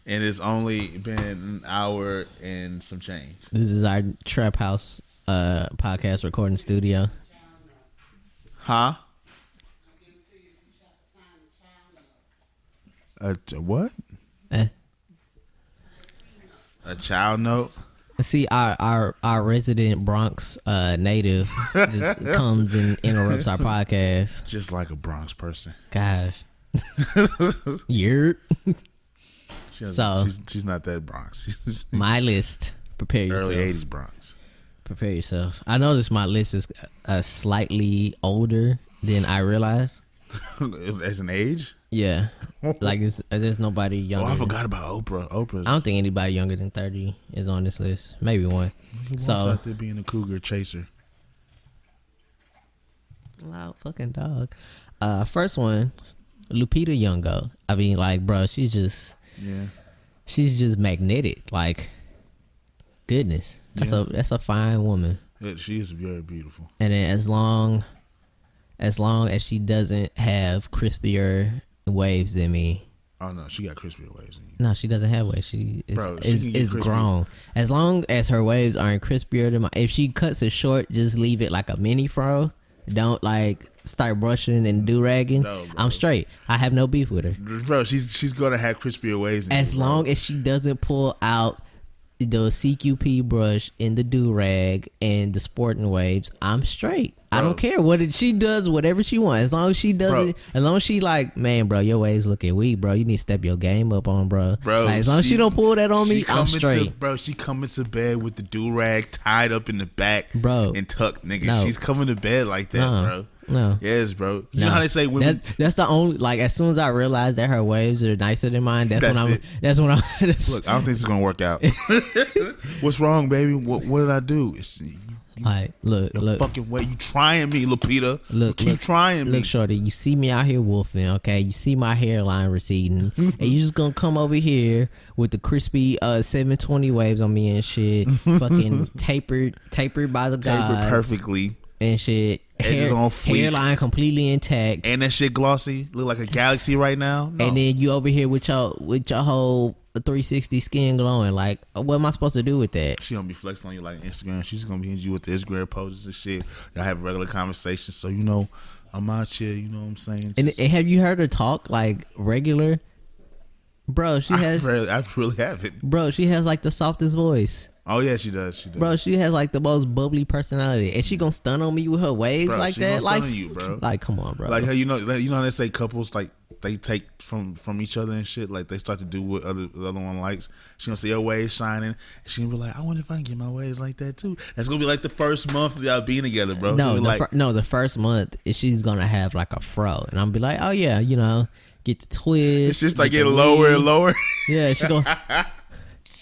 and it's only been an hour and some change. This is our trap house uh podcast recording studio. Huh? Uh, t- what? Eh. A child note. See, our our our resident Bronx uh, native just [laughs] comes and interrupts our podcast. Just like a Bronx person. Gosh, [laughs] you're She So- she's, she's not that Bronx. [laughs] My list. Prepare yourself. early '80s Bronx. Prepare yourself. I noticed my list is uh, slightly older than I realized. As an age. Yeah, [laughs] like it's, there's nobody Oh, younger. I than- forgot about Oprah. Oprah. I don't think anybody younger than thirty is on this list. Maybe one. Who so- out there being a cougar chaser. Loud fucking dog. Uh, first one, Lupita Nyong'o. I mean, like, bro, she's just Yeah. she's just magnetic. Like, goodness, that's Yeah. a that's a fine woman. yeah. She is very beautiful. And then as long as long as she doesn't have crispier waves than me, Oh no, she got crispy waves. In you. no, she doesn't have waves. She is Bro, she is, grown. As long as her waves aren't crispier than my, if she cuts it short, just leave it like a mini fro. Don't like start brushing and do ragging. No. I'm straight. I have no beef with her. Bro, she's she's gonna have crispier waves. As you, long as she doesn't pull out the CQP brush and the do rag and the sporting waves, I'm straight. I don't care what it, she does, whatever she wants. As long as she does Bro. it, as long as she like, man, bro, your ways looking weak, bro. You need to step your game up on, bro. Bro, Like, as long as she don't pull that on me, I'm straight. To, bro, she coming to bed with the do rag tied up in the back, Bro. and tucked, nigga. No. She's coming to bed like that, No. bro. No. Yes, bro. You No. know how they say women? That's, that's the only like. As soon as I realize that her waves are nicer than mine, that's, when I'm. it. That's when I'm. [laughs] That's, Look, I don't think it's gonna work out. [laughs] What's wrong, baby? What What did I do? It's, you, like, look, look, fucking way. You trying me, Lupita? Look, keep look, trying me. Look, shorty, you see me out here wolfing, okay? You see my hairline receding, [laughs] and you just gonna come over here with the crispy uh 720 waves on me and shit, fucking tapered, tapered by the Tapered gods perfectly, and shit. Hair, on fleek. hairline completely intact, and, and that shit glossy. Look like a galaxy right now. No. then you over here with your with your whole 360 skin glowing. Like, what am I supposed to do with that? She gonna be flexing on you like Instagram. She's gonna be hitting you with the Instagram poses and shit. Y'all have regular conversations. So you know, I'm out here. You know what I'm saying? And, and have you heard her talk like regular? Bro, she I, has, really, I really haven't. bro, she has like the softest voice. Oh yeah, she does. She does. Bro, she has like the most bubbly personality, and she gonna stun on me with her waves Bro, like that. gonna Like, you, bro. [laughs] like, come on, bro. like how you know, like, you know how they say couples like they take from from each other and shit. Like they start to do what other the other one likes. She gonna see her waves shining. And she gonna be like, I wonder if I can get my waves like that too. That's gonna be like the first month of y'all being together, bro. no, the like, fir- no, the first month she's gonna have like a fro, and I'm be like, oh yeah, you know, get the twist. it's just like get getting lower and lower. Yeah, she gonna. [laughs]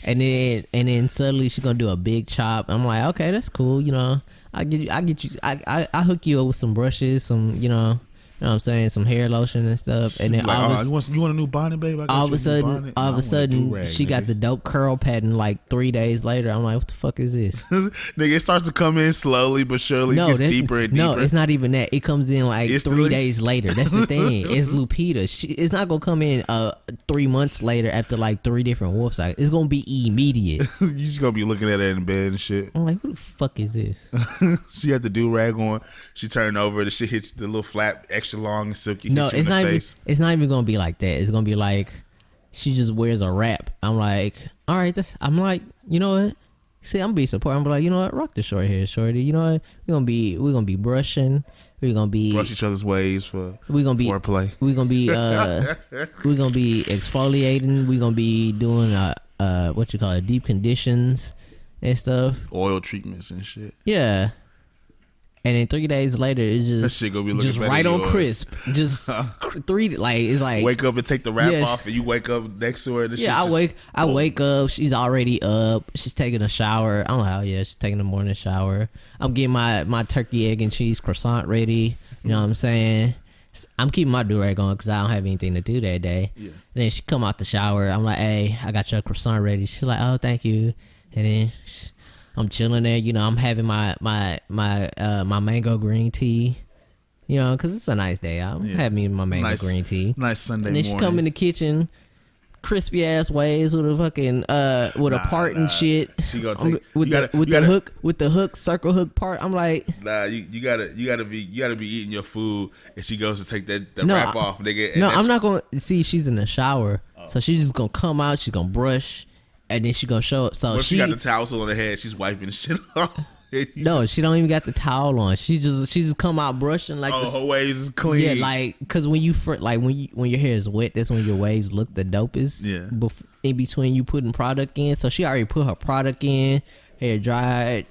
And then and then suddenly she's gonna do a big chop. I'm like, okay, that's cool. You know, I get you. I get you. I I, I hook you up with some brushes, some you know, you know what I'm saying, some hair lotion and stuff. And then like, all of a oh, you want you want a new bonnet, babe? I all of a sudden, all of a sudden, she got the dope curl pattern. Like three days later, I'm like, what the fuck is this? [laughs] nigga. It starts to come in slowly but surely. no, deeper and deeper. no, it's not even that. It comes in like It's three days later. That's the thing. [laughs] it's Lupita. She, it's not gonna come in uh three months later after like three different wolf sites. It's gonna be immediate. [laughs] you just gonna be looking at it in bed and shit. I'm like, who the fuck is this? she had the do rag on. She turned over. The shit hits the little flap extra long and silky. No, it's not even. face. It's not even gonna be like that. It's gonna be like she just wears a wrap. I'm like, all right, that's. I'm like, you know what? See, I'm be supporting. I'm like, you know what? Rock the short hair, shorty. You know what? We're gonna be. We're gonna be brushing. We're gonna be. Brush each other's ways for We're gonna be. foreplay. We're gonna be. Uh, [laughs] we're gonna be exfoliating. We're gonna be doing uh, uh, what you call it, deep conditions and stuff. Oil treatments and shit. Yeah. And then three days later, it's just That shit gonna be looking just right on yours. crisp. Just [laughs] three like it's like Wake up and take the wrap Yeah, off, and you wake up next to her. And the shit Yeah, I just- wake I wake up. She's already up. She's taking a shower. I don't know how. Yeah, she's taking a morning shower. I'm getting my my turkey egg and cheese croissant ready. You know what I'm saying? I'm keeping my do rag on because I don't have anything to do that day. Yeah. And then she come out the shower. I'm like, hey, I got your croissant ready. She's like, oh, thank you. And then sh- I'm chilling there. You know, I'm having my my my uh my mango green tea. You know, because it's a nice day. I'm Yeah. having my mango Nice- green tea. Nice Sunday And then she morning. come in the kitchen, crispy ass ways with a fucking uh with a part nah. and shit. She gonna take- with you the gotta- with gotta- hook with the hook circle hook part. I'm like, Nah, you, you gotta you gotta be you gotta be eating your food, and she goes to take that the No, wrap I- off, nigga. and no, Oh. I'm not gonna see. She's in the shower, so she's just gonna come out. She's gonna brush, and then she gonna show up. So she she, got the towel on her head? She's wiping the [laughs] shit off. no, she don't even got the towel on. She just she just come out brushing like Oh, the, her waves is clean. yeah, like because when you fr- like when you when your hair is wet, that's when your waves look the dopest. Yeah. bef- in between you putting product in, so she already put her product in, hair dried,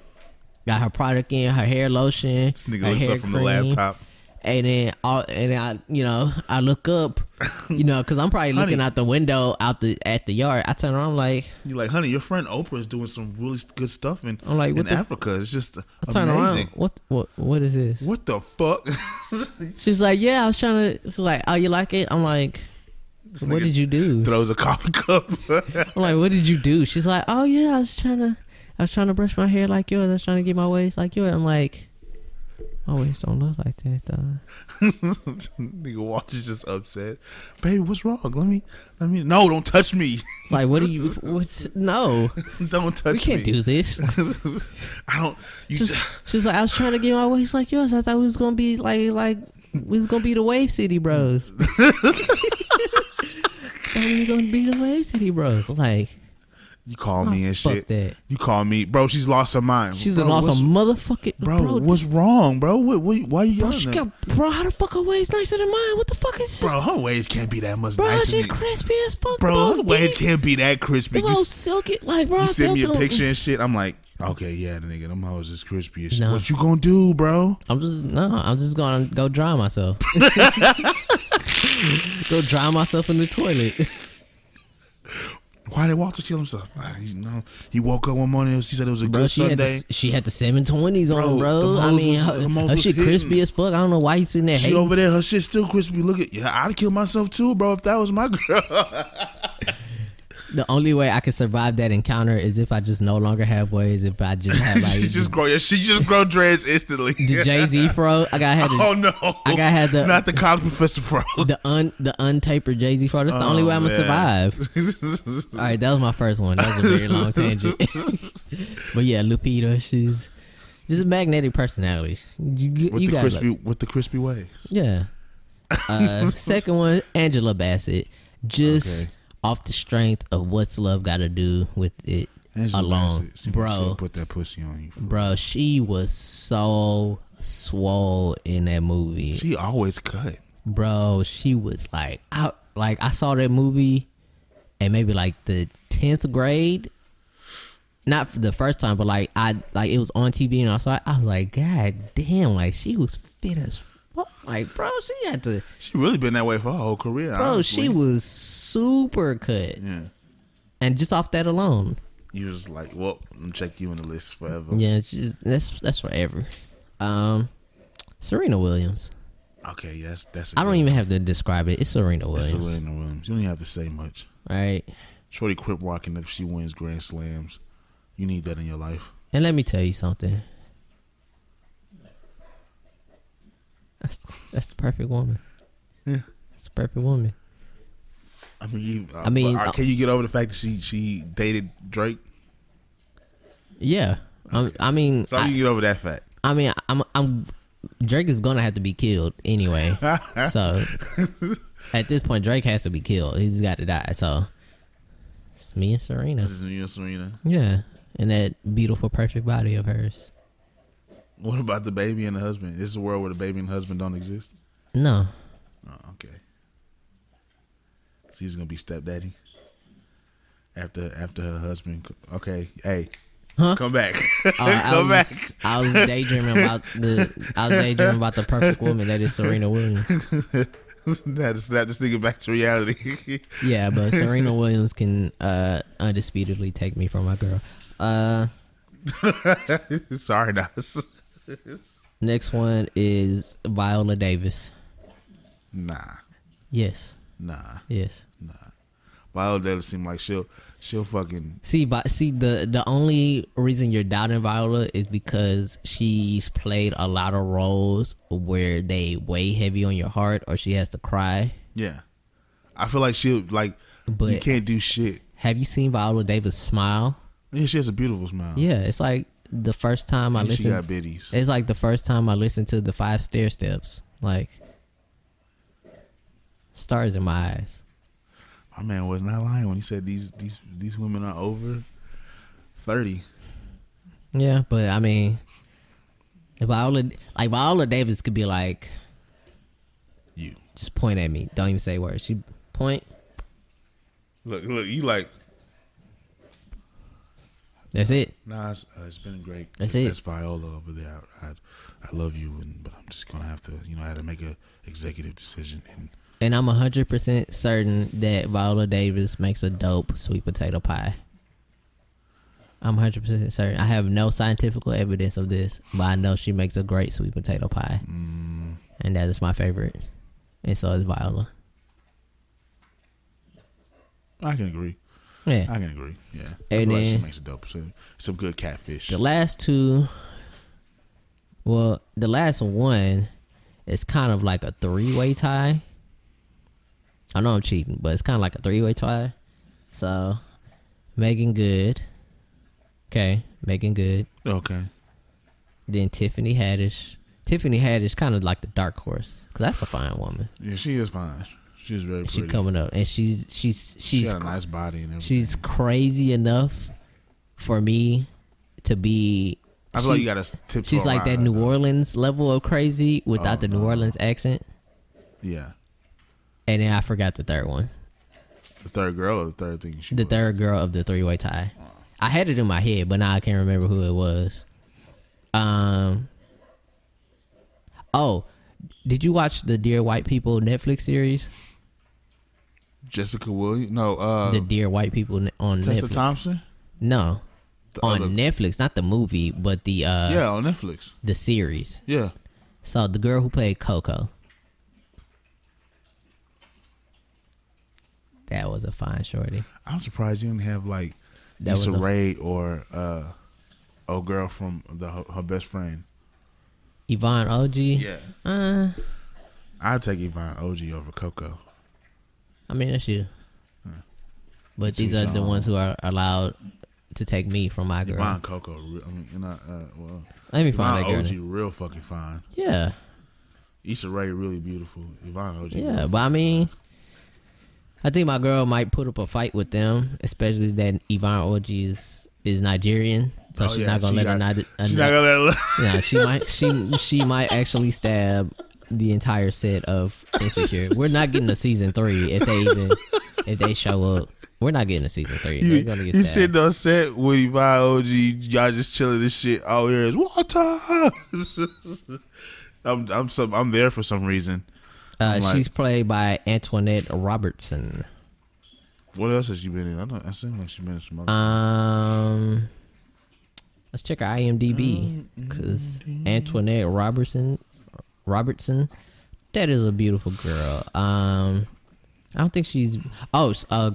got her product in, her hair lotion, this nigga her looks hair up from the cream. laptop. And then, all, and I, you know, I look up, you know, because I'm probably [laughs] looking out the window out the at the yard. I turn around, I'm like, You're like, honey, your friend Oprah is doing some really good stuff in, I'm like, in what the f- Africa. It's just I turn amazing. around, what, what, what is this? What the fuck? [laughs] She's like, yeah, I was trying to. She's like, oh, you like it? I'm like, what did you do? Throws a coffee [laughs] cup. I'm like, what did you do? She's like, oh yeah, I was trying to, I was trying to brush my hair like yours. I was trying to get my waist like yours. I'm like, waist don't look like that though. [laughs] nigga Walter's just upset. Baby, what's wrong? Let me, let me. No, don't touch me. [laughs] Like, what do you? What's no? [laughs] don't touch me. We can't me. do this. I don't. You She's, she's like, I was trying to get my waist like yours. I thought we was gonna be like, like we was gonna be the Wave City Bros. thought we was gonna be the Wave City Bros. Like, you call oh, me and fuck shit. that. You call me, bro. She's lost her mind. she's bro, lost a what's- motherfucking Bro, bro. what's this- wrong, bro? What, what, why are you Bro, she at- got bro. How the fuck her waist nicer than mine? What the fuck is this? bro, her waves can't be that much Bro, nicer. she than- crispy as fuck. bro, Bro, her waves deep. can't be that crispy. The You, most silky, like bro. you send me a picture and shit. I'm like, okay, yeah, the nigga, them hoes is crispy as shit. No. What you gonna do, bro? I'm just no. I'm just gonna go dry myself. [laughs] [laughs] go dry myself in the toilet. [laughs] Why did Walter kill himself? Ah, he's, no, he woke up one morning. He said it was a Bro, good she had Sunday. the she had the seven twenties on, Bro, I mean, was- her, her shit crispy as fuck. I don't know why you sitting there She hating. over there, her shit still crispy. Look at yeah, I'd kill myself too, bro. If that was my [laughs] girl. The only way I can survive that encounter is if I just no longer have waves. If I just have like [laughs] she just grow, yeah, she just grow dreads instantly. the [laughs] Jay Z fro. I got had the, oh no, I gotta have the- not the college [laughs] professor fro. the un the untapered Jay Z fro. That's the only Oh, way I'm gonna survive. All right, that was my first one. That was a very long tangent. but yeah, Lupita, she's just magnetic personalities. You with you the got crispy, with the crispy waves. yeah. Uh, second one, Angela Bassett, just Okay. Off the strength of what's love got to do with it Angela alone, Bassett bro. put that pussy on you. Bro, she was so swole in that movie. She always cut. bro she was like I like I saw that movie and maybe like the 10th grade not for the first time but like I like it was on TV and I saw it I was like god damn like she was fit as fuck like bro she had to She really been that way for her whole career. bro honestly. she was super cut Yeah. and just off that alone You was like, well, I'm check you in the list forever. yeah it's just that's that's forever um Serena Williams Okay, yes, that's. I don't good even have to describe it it's Serena one. Williams Serena Williams. You don't even have to say much. right Shorty quit walking if she wins Grand Slams. You need that in your life. And let me tell you something. That's that's the perfect woman. Yeah. That's the perfect woman. I mean, you, uh, I mean, uh, uh, can you get over the fact that she she dated Drake? Yeah. I'm, I mean, So how I, you get over that fact? I mean, I'm, I'm. Drake is gonna have to be killed anyway. [laughs] so at this point, Drake has to be killed. He's got to die. So it's me and Serena. This is you and Serena. Yeah, and that beautiful, perfect body of hers. What about the baby and the husband? This Is this a world where the baby and the husband don't exist? No, Oh, okay. So he's gonna be stepdaddy after after her husband. Okay, hey, Huh? come back, Uh, [laughs] I, come back. was, I was daydreaming about the. I was daydreaming about the perfect woman that is Serena Williams. Had to snap this nigga back to reality. [laughs] Yeah, but Serena Williams can uh, undisputedly take me for my girl. Uh, [laughs] Sorry, Nas. [laughs] next one is Viola Davis. Nah, Yes, nah. yes. Nah. Viola Davis seem like she'll she'll fucking See, but see the the only reason you're doubting Viola is because she's played a lot of roles where they weigh heavy on your heart, or she has to cry. yeah. I feel like she'll like you can't do shit. Have you seen Viola Davis smile? Yeah, she has a beautiful smile. Yeah, it's like the first time I and she listened. got biddies. It's like the first time I listened to the five stair steps. Like stars in my eyes. My man was not lying when he said these these these women are over thirty. Yeah, but I mean, if Viola like Viola Davis could be like, You just point at me, don't even say words. She point. look, look, you like That's it. Nah, it's, uh, it's been great. That's it. That's Viola over there. I, I, I love you, and but I'm just gonna have to, you know, I had to make a executive decision. And And I'm hundred percent certain that Viola Davis makes a dope sweet potato pie. I'm hundred percent certain. I have no scientific evidence of this, but I know she makes a great sweet potato pie, mm, and that is my favorite. And so is Viola. I can agree. Yeah. I can agree. Yeah, And like she makes a dope. Some, some good catfish. The last two, well, the last one is kind of like a three way tie. I know I'm cheating, but it's kind of like a three way tie. So, Meagan Good. Okay, Meagan Good. okay. Then Tiffany Haddish. Tiffany Haddish kind of like the dark horse because that's a fine woman. Yeah, she is fine. She's very She pretty. coming up, and she's she's She she's got a nice body and everything. she's crazy enough for me to be. I feel like you got to tip. She's like that New Orleans level of crazy without Oh, the New no. Orleans accent. Yeah, And then I forgot the third one. the third girl or the third thing. She The was. third girl of the three way tie. I had it in my head, but now I can't remember who it was. Um Oh, did you watch the Dear White People Netflix series? Jessica Williams. No, uh, the Dear White People on Tessa Netflix. Thompson. No. The on other- Netflix, not the movie, but the uh yeah, on Netflix. the series. Yeah, So the girl who played Coco. That was a fine shorty. I'm surprised you didn't have like That Issa was a- Rae or uh, old girl from the her, her best friend. Yvonne Orji. Yeah, Uh, I'd take Yvonne Orji over Coco. I mean that's you. But these are the ones who are allowed to take me from my girl. Yvonne Coco. I mean, you know, uh, well, Let me find Yvonne that girl. OG real fucking fine. Yeah, Issa Rae really beautiful. Yvonne Orji. yeah. But I mean. I think my girl might put up a fight with them, especially that Yvonne Orji is is Nigerian, so Oh, she's yeah, not gonna she let her not. she's not gonna let her. Yeah, she might she she might actually stab the entire set of Insecure. We're not getting a season three if they even if they show up. We're not getting a season three. They're You, gonna get you stabbed. sitting on set with Yvonne Orji, y'all just chilling this shit. All here is water. [laughs] I'm I'm some I'm there for some reason. Uh, like- she's played by Antoinette Robertson. What else has she been in? I don't. I seem like she's been in some other. Um, let's check her IMDb because Antoinette Robertson Robertson, that is a beautiful girl. Um, I don't think she's. Oh, uh,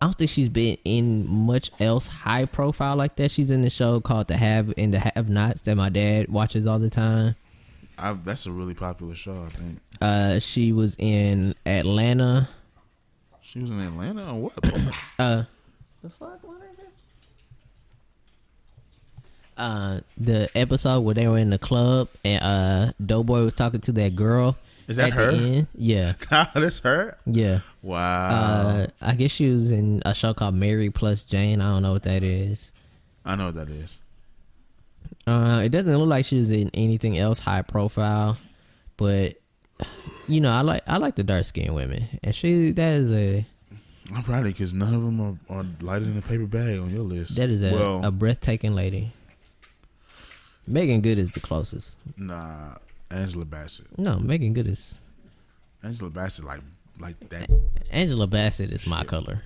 I don't think she's been in much else high profile like that. She's in the show called The Have and the Have Nots that my dad watches all the time. I, that's a really popular show. I think Uh, she was in Atlanta. she was in Atlanta or what? [coughs] Uh, the fuck? What I do? Uh, the episode where they were in the club and uh, Doughboy was talking to that girl. Is that at her? The end. Yeah, [laughs] that's her. yeah. Wow. Uh, I guess she was in a show called Mary Plus Jane. I don't know what that is. I know what that is. Uh, it doesn't look like she was in anything else high profile, but you know, I like I like the dark skinned women, and she that is a I'm proud because none of them are, are lighted in a paper bag on your list. that is a, well, a breathtaking lady. Meagan Good is the closest. nah. Angela Bassett. No, Meagan Good is Angela Bassett, like like that. Angela Bassett is my color,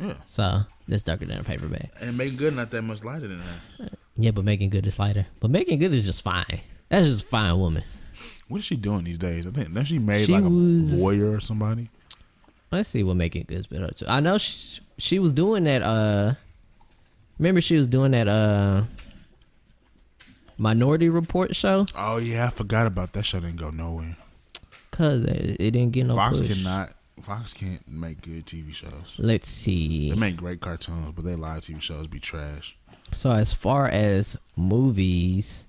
Yeah. so that's darker than a paper bag. And Meagan Good not that much lighter than that. Yeah, but Meagan Good is lighter. But Meagan Good is just fine. That's just a fine woman. What is she doing these days? I think that she made She like a was- warrior or somebody. Let's see what Meagan Good's been up to. I know she, she was doing that. Uh, remember she was doing that. Uh, Minority Report show Oh yeah, I forgot about that show. Didn't go nowhere. because it, it didn't get no Fox push. cannot. Fox can't make good TV shows. Let's see. They make great cartoons, but their live TV shows be trash. So as far as movies,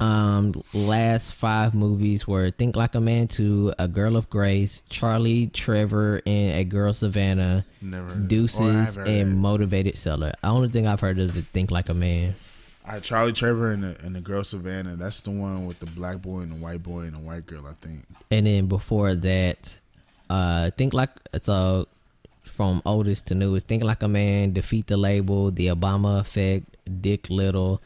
Um, last five movies were Think Like a Man 2, A Girl of Grace, Charlie, Trevor, and A Girl Savannah, Never heard of it. Or I Deuces, and. Motivated Seller. The only thing I've heard is the Think Like a Man. I Charlie Trevor and the, and the girl Savannah. That's the one with the black boy and the white boy and the white girl. I think. And then before that, uh, Think Like it's so from oldest to newest, Think Like a Man, Defeat the Label, The Obama Effect, Dick Little,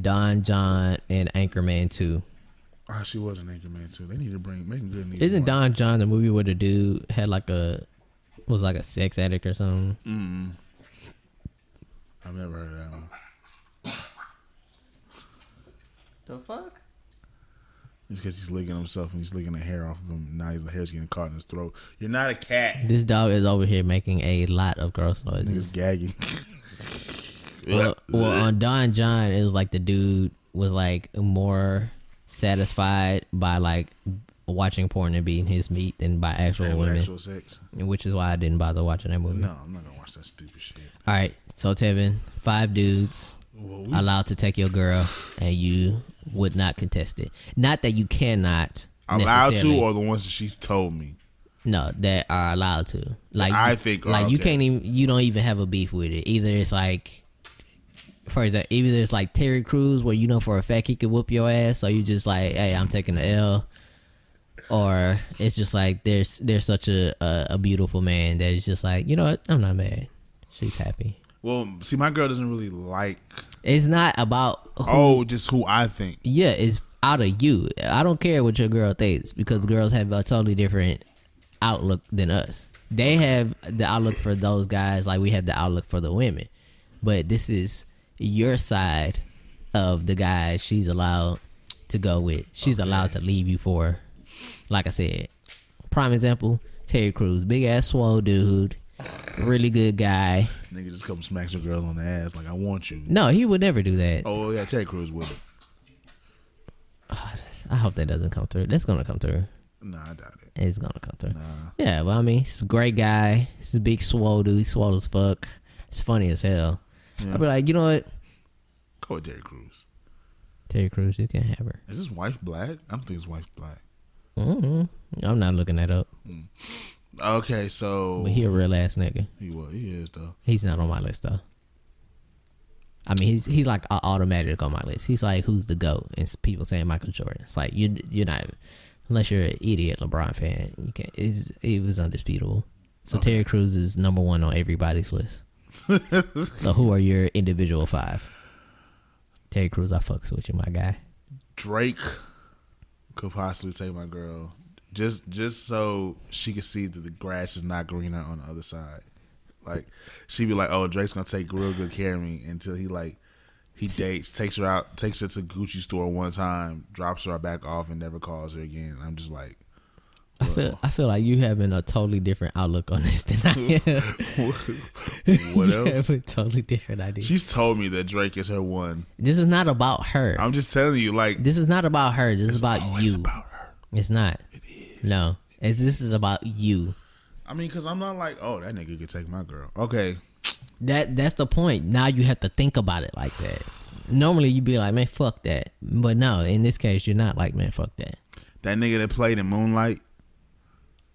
Don Jon, and Anchorman 2. Oh, she was an Anchorman too. They need to bring make good. Need Isn't. Don Jon the movie where the dude had like a was like a sex addict or something? Mm. I've never heard of that one. The fuck? It's because he's licking himself and he's licking the hair off of him. Now his hair's getting caught in his throat. You're not a cat. This dog is over here making a lot of gross Niggas noises. gagging. [laughs] Well, well, on Don Jon, it was like the dude was like more satisfied by like watching porn and beating his meat than by actual Having women, actual sex. which is why I didn't bother watching that movie. No, I'm not gonna watch that stupid shit. All right, so Tevin, five dudes Well, we- allowed to take your girl, and you would not contest it. Not that you cannot. allowed to, or the ones that she's told me. No, that are allowed to. Like I think- like you okay. can't even you don't even have a beef with it. Either it's like for example, either it's like Terry Crews where you know for a fact he could whoop your ass, so you just like, hey, I'm taking the L. Or it's just like there's there's such a, a, a beautiful man that is just like, you know what, I'm not mad. She's happy. Well, see, my girl doesn't really like. It's not about who Oh, just who I think. yeah, it's out of you. I don't care what your girl thinks because girls have a totally different outlook than us. They have the outlook for those guys like we have the outlook for the women. But this is your side of the guys she's allowed to go with. She's allowed to leave you for like I said. Prime example, Terry Crews, big ass swole dude, really good guy. Nigga just come smacks your girl on the ass like I want you. No, he would never do that. Oh yeah, Terry Crews would. [sighs] I hope that doesn't come through. That's gonna come through. Nah, I doubt it. It's gonna come through. Nah. Yeah, well, I mean, he's a great guy. He's a big swole dude. He's swole as fuck. It's funny as hell. Yeah. I'd be like, you know what, Go with Terry Crews. Terry Crews, you can have her. Is his wife black? I don't think his wife's black. Mm-hmm. I'm not looking that up, Okay, so but he a real ass nigga. he was. He is though. He's not on my list though. I mean, he's he's like automatic on my list. He's like, who's the goat? And people saying Michael Jordan. It's like you you're not unless you're an idiot LeBron fan. You can't. It's, it was undisputable. So Terry Crews is number one on everybody's list. so who are your individual five? Terry Crews, I fucks with you, my guy. Drake could possibly take my girl, just just so she could see that the grass is not greener on the other side. Like she'd be like, "Oh, Drake's gonna take real good care of me," until he like he dates, takes her out, takes her to Gucci store one time, drops her back off, and never calls her again. And I'm just like, I feel I feel like you having a totally different outlook on this than I [laughs] am. what [laughs] you else? have a totally different idea. She's told me that Drake is her one. this is not about her. I'm just telling you, like this is not about her. This is about you. about her. It's not. It. No. It's, this is about you. I mean, because I'm not like, oh, that nigga could take my girl. Okay, That that's the point. Now you have to think about it like that. Normally you'd be like, man, fuck that. But no, in this case, you're not like, man, fuck that. that nigga that played in Moonlight,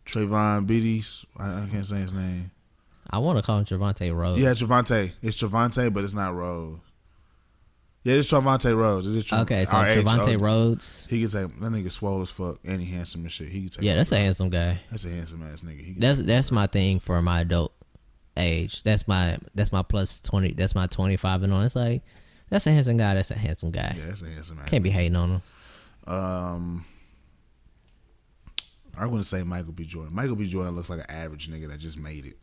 Trayvon Biddies. I, I can't say his name. I want to call him Javante Rose. Yeah, Javante. It's Javante, but it's not Rose. Yeah, it's Trevante Rhodes. It is Tra- Okay, so Javante Rhodes. He can take that nigga swole as fuck and he handsome as shit. He can take. Yeah, that's a handsome guy. that's a handsome ass nigga. That's that's my thing for my adult age. That's my that's my plus twenty. That's my twenty five and on. It's like that's a handsome guy. That's a handsome guy. yeah, that's a handsome. Can't be hating on him. Um, I'm gonna say Michael B. Jordan. Michael B. Jordan looks like an average nigga that just made it.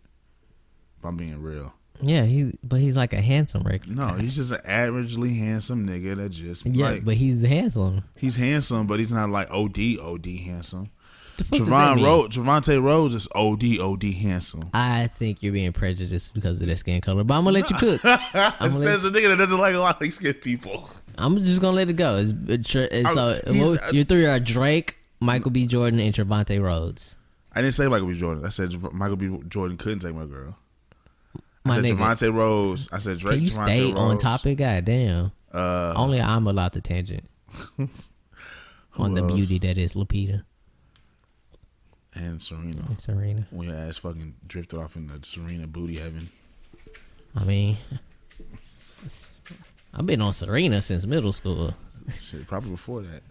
If I'm being real, Yeah, he but he's like a handsome regular. no, guy. he's just an averagely handsome nigga that just yeah, like but he's handsome. he's handsome, but he's not like OD OD handsome. Javon? Rose, Javante Rose is OD OD handsome. I think you're being prejudiced because of their skin color, but I'm gonna let you cook. [laughs] I'm gonna, let, says a nigga that doesn't like a lot of skinned people. I'm just gonna let it go. It's, it's, it's- so what- your three are Drake, Michael B. Jordan, and Trevante Rhodes. I didn't say Michael B. Jordan. I said Michael B. Jordan couldn't take my girl. My I said nigga, Javante Rose. I said Drake. can you Javante stay on Rose. topic? God damn. Uh, Only I'm allowed to tangent. [laughs] on the else? beauty that is Lupita And Serena. and Serena. When your ass fucking drifted off into Serena booty heaven. I mean, I've been on Serena since middle school. Shit, probably before that.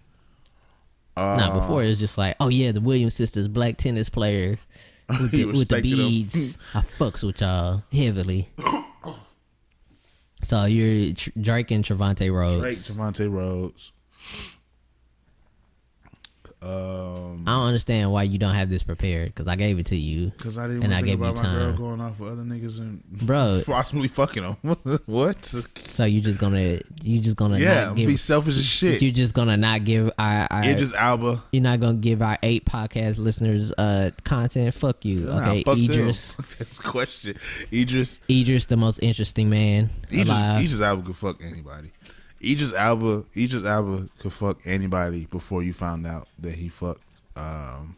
Nah, before it was just like, oh yeah, the Williams sisters, black tennis player [laughs] with the, with the beads. [laughs] I fucks with y'all heavily. [coughs] So you're Tr- Drake and Trevante Drake, Rhodes. Javante Rhodes. Um, I don't understand why you don't have this prepared because I gave it to you, because I didn't and I want to think gave you about my girl time, going off with other niggas and bro. [laughs] possibly fucking them. [laughs] what? So you just gonna you just gonna Yeah, not be give selfish as shit. you're just gonna not give our, our Idris Elba. you're not gonna give our eight podcast listeners uh content. Fuck you, Nah, okay? fuck. Idris, [laughs] That's question. Idris. Idris, the most interesting man Idris, alive. Idris Elba could fuck anybody. Idris Elba, Idris Elba could fuck anybody before you found out that he fucked. Um,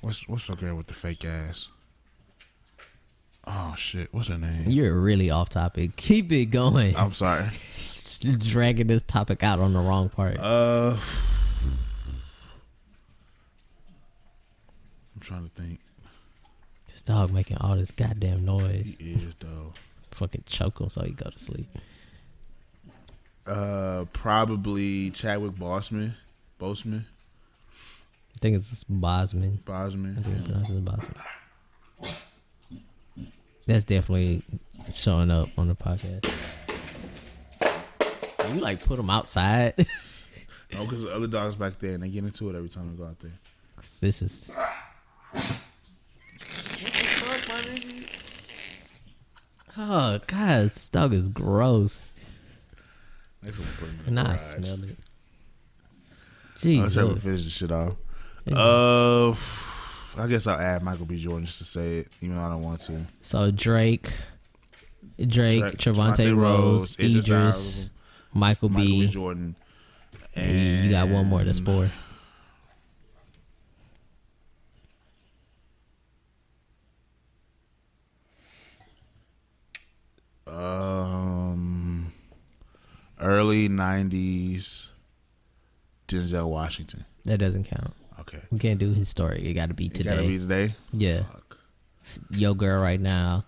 what's what's the girl with the fake ass? Oh shit, what's her name? You're really off topic. Keep it going. I'm sorry. [laughs] Dragging this topic out on the wrong part. Uh, I'm trying to think. this dog making all this goddamn noise. He is though. Fucking choke him so he go to sleep. Uh, probably Chadwick Boseman. Boseman. I think it's Bosman. Bosman. I think it's yeah. pronounced Bosman. That's definitely showing up on the podcast. You like put them outside. [laughs] No, because the other dogs back there and they get into it every time we go out there. this is. Oh God, this dog is gross. They finna put him in And the now I garage. smell it. Let's have to Jesus. finish this shit off. Uh, I guess I'll add Michael B. Jordan just to say it, even though I don't want to. So Drake, Drake, Drake, Trevante Trevante Rose, Rose, Idris Idris, Michael, Michael B. B. Jordan. You- you got one more. That's four. Um, early '90s, Denzel Washington. That doesn't count. Okay, We can't do his story. It got to be today. gotta be today. yeah, Fuck. yo girl right now.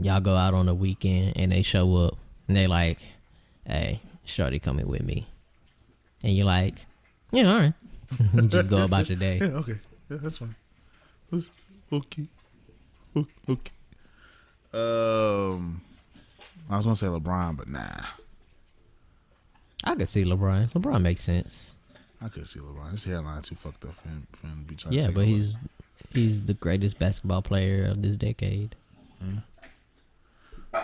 Y'all go out on the weekend and they show up and they like, "Hey, shorty, coming with me," and you're like, "Yeah, all right." [laughs] you just go about your day. [laughs] Yeah, okay, yeah, that's fine. That's okay, okay. Um, I was gonna say LeBron, but nah, I could see LeBron. LeBron makes sense. I could see LeBron. His hairline too fucked up for him, for him to be trying. Yeah, but he's he's the greatest basketball player of this decade. Hmm?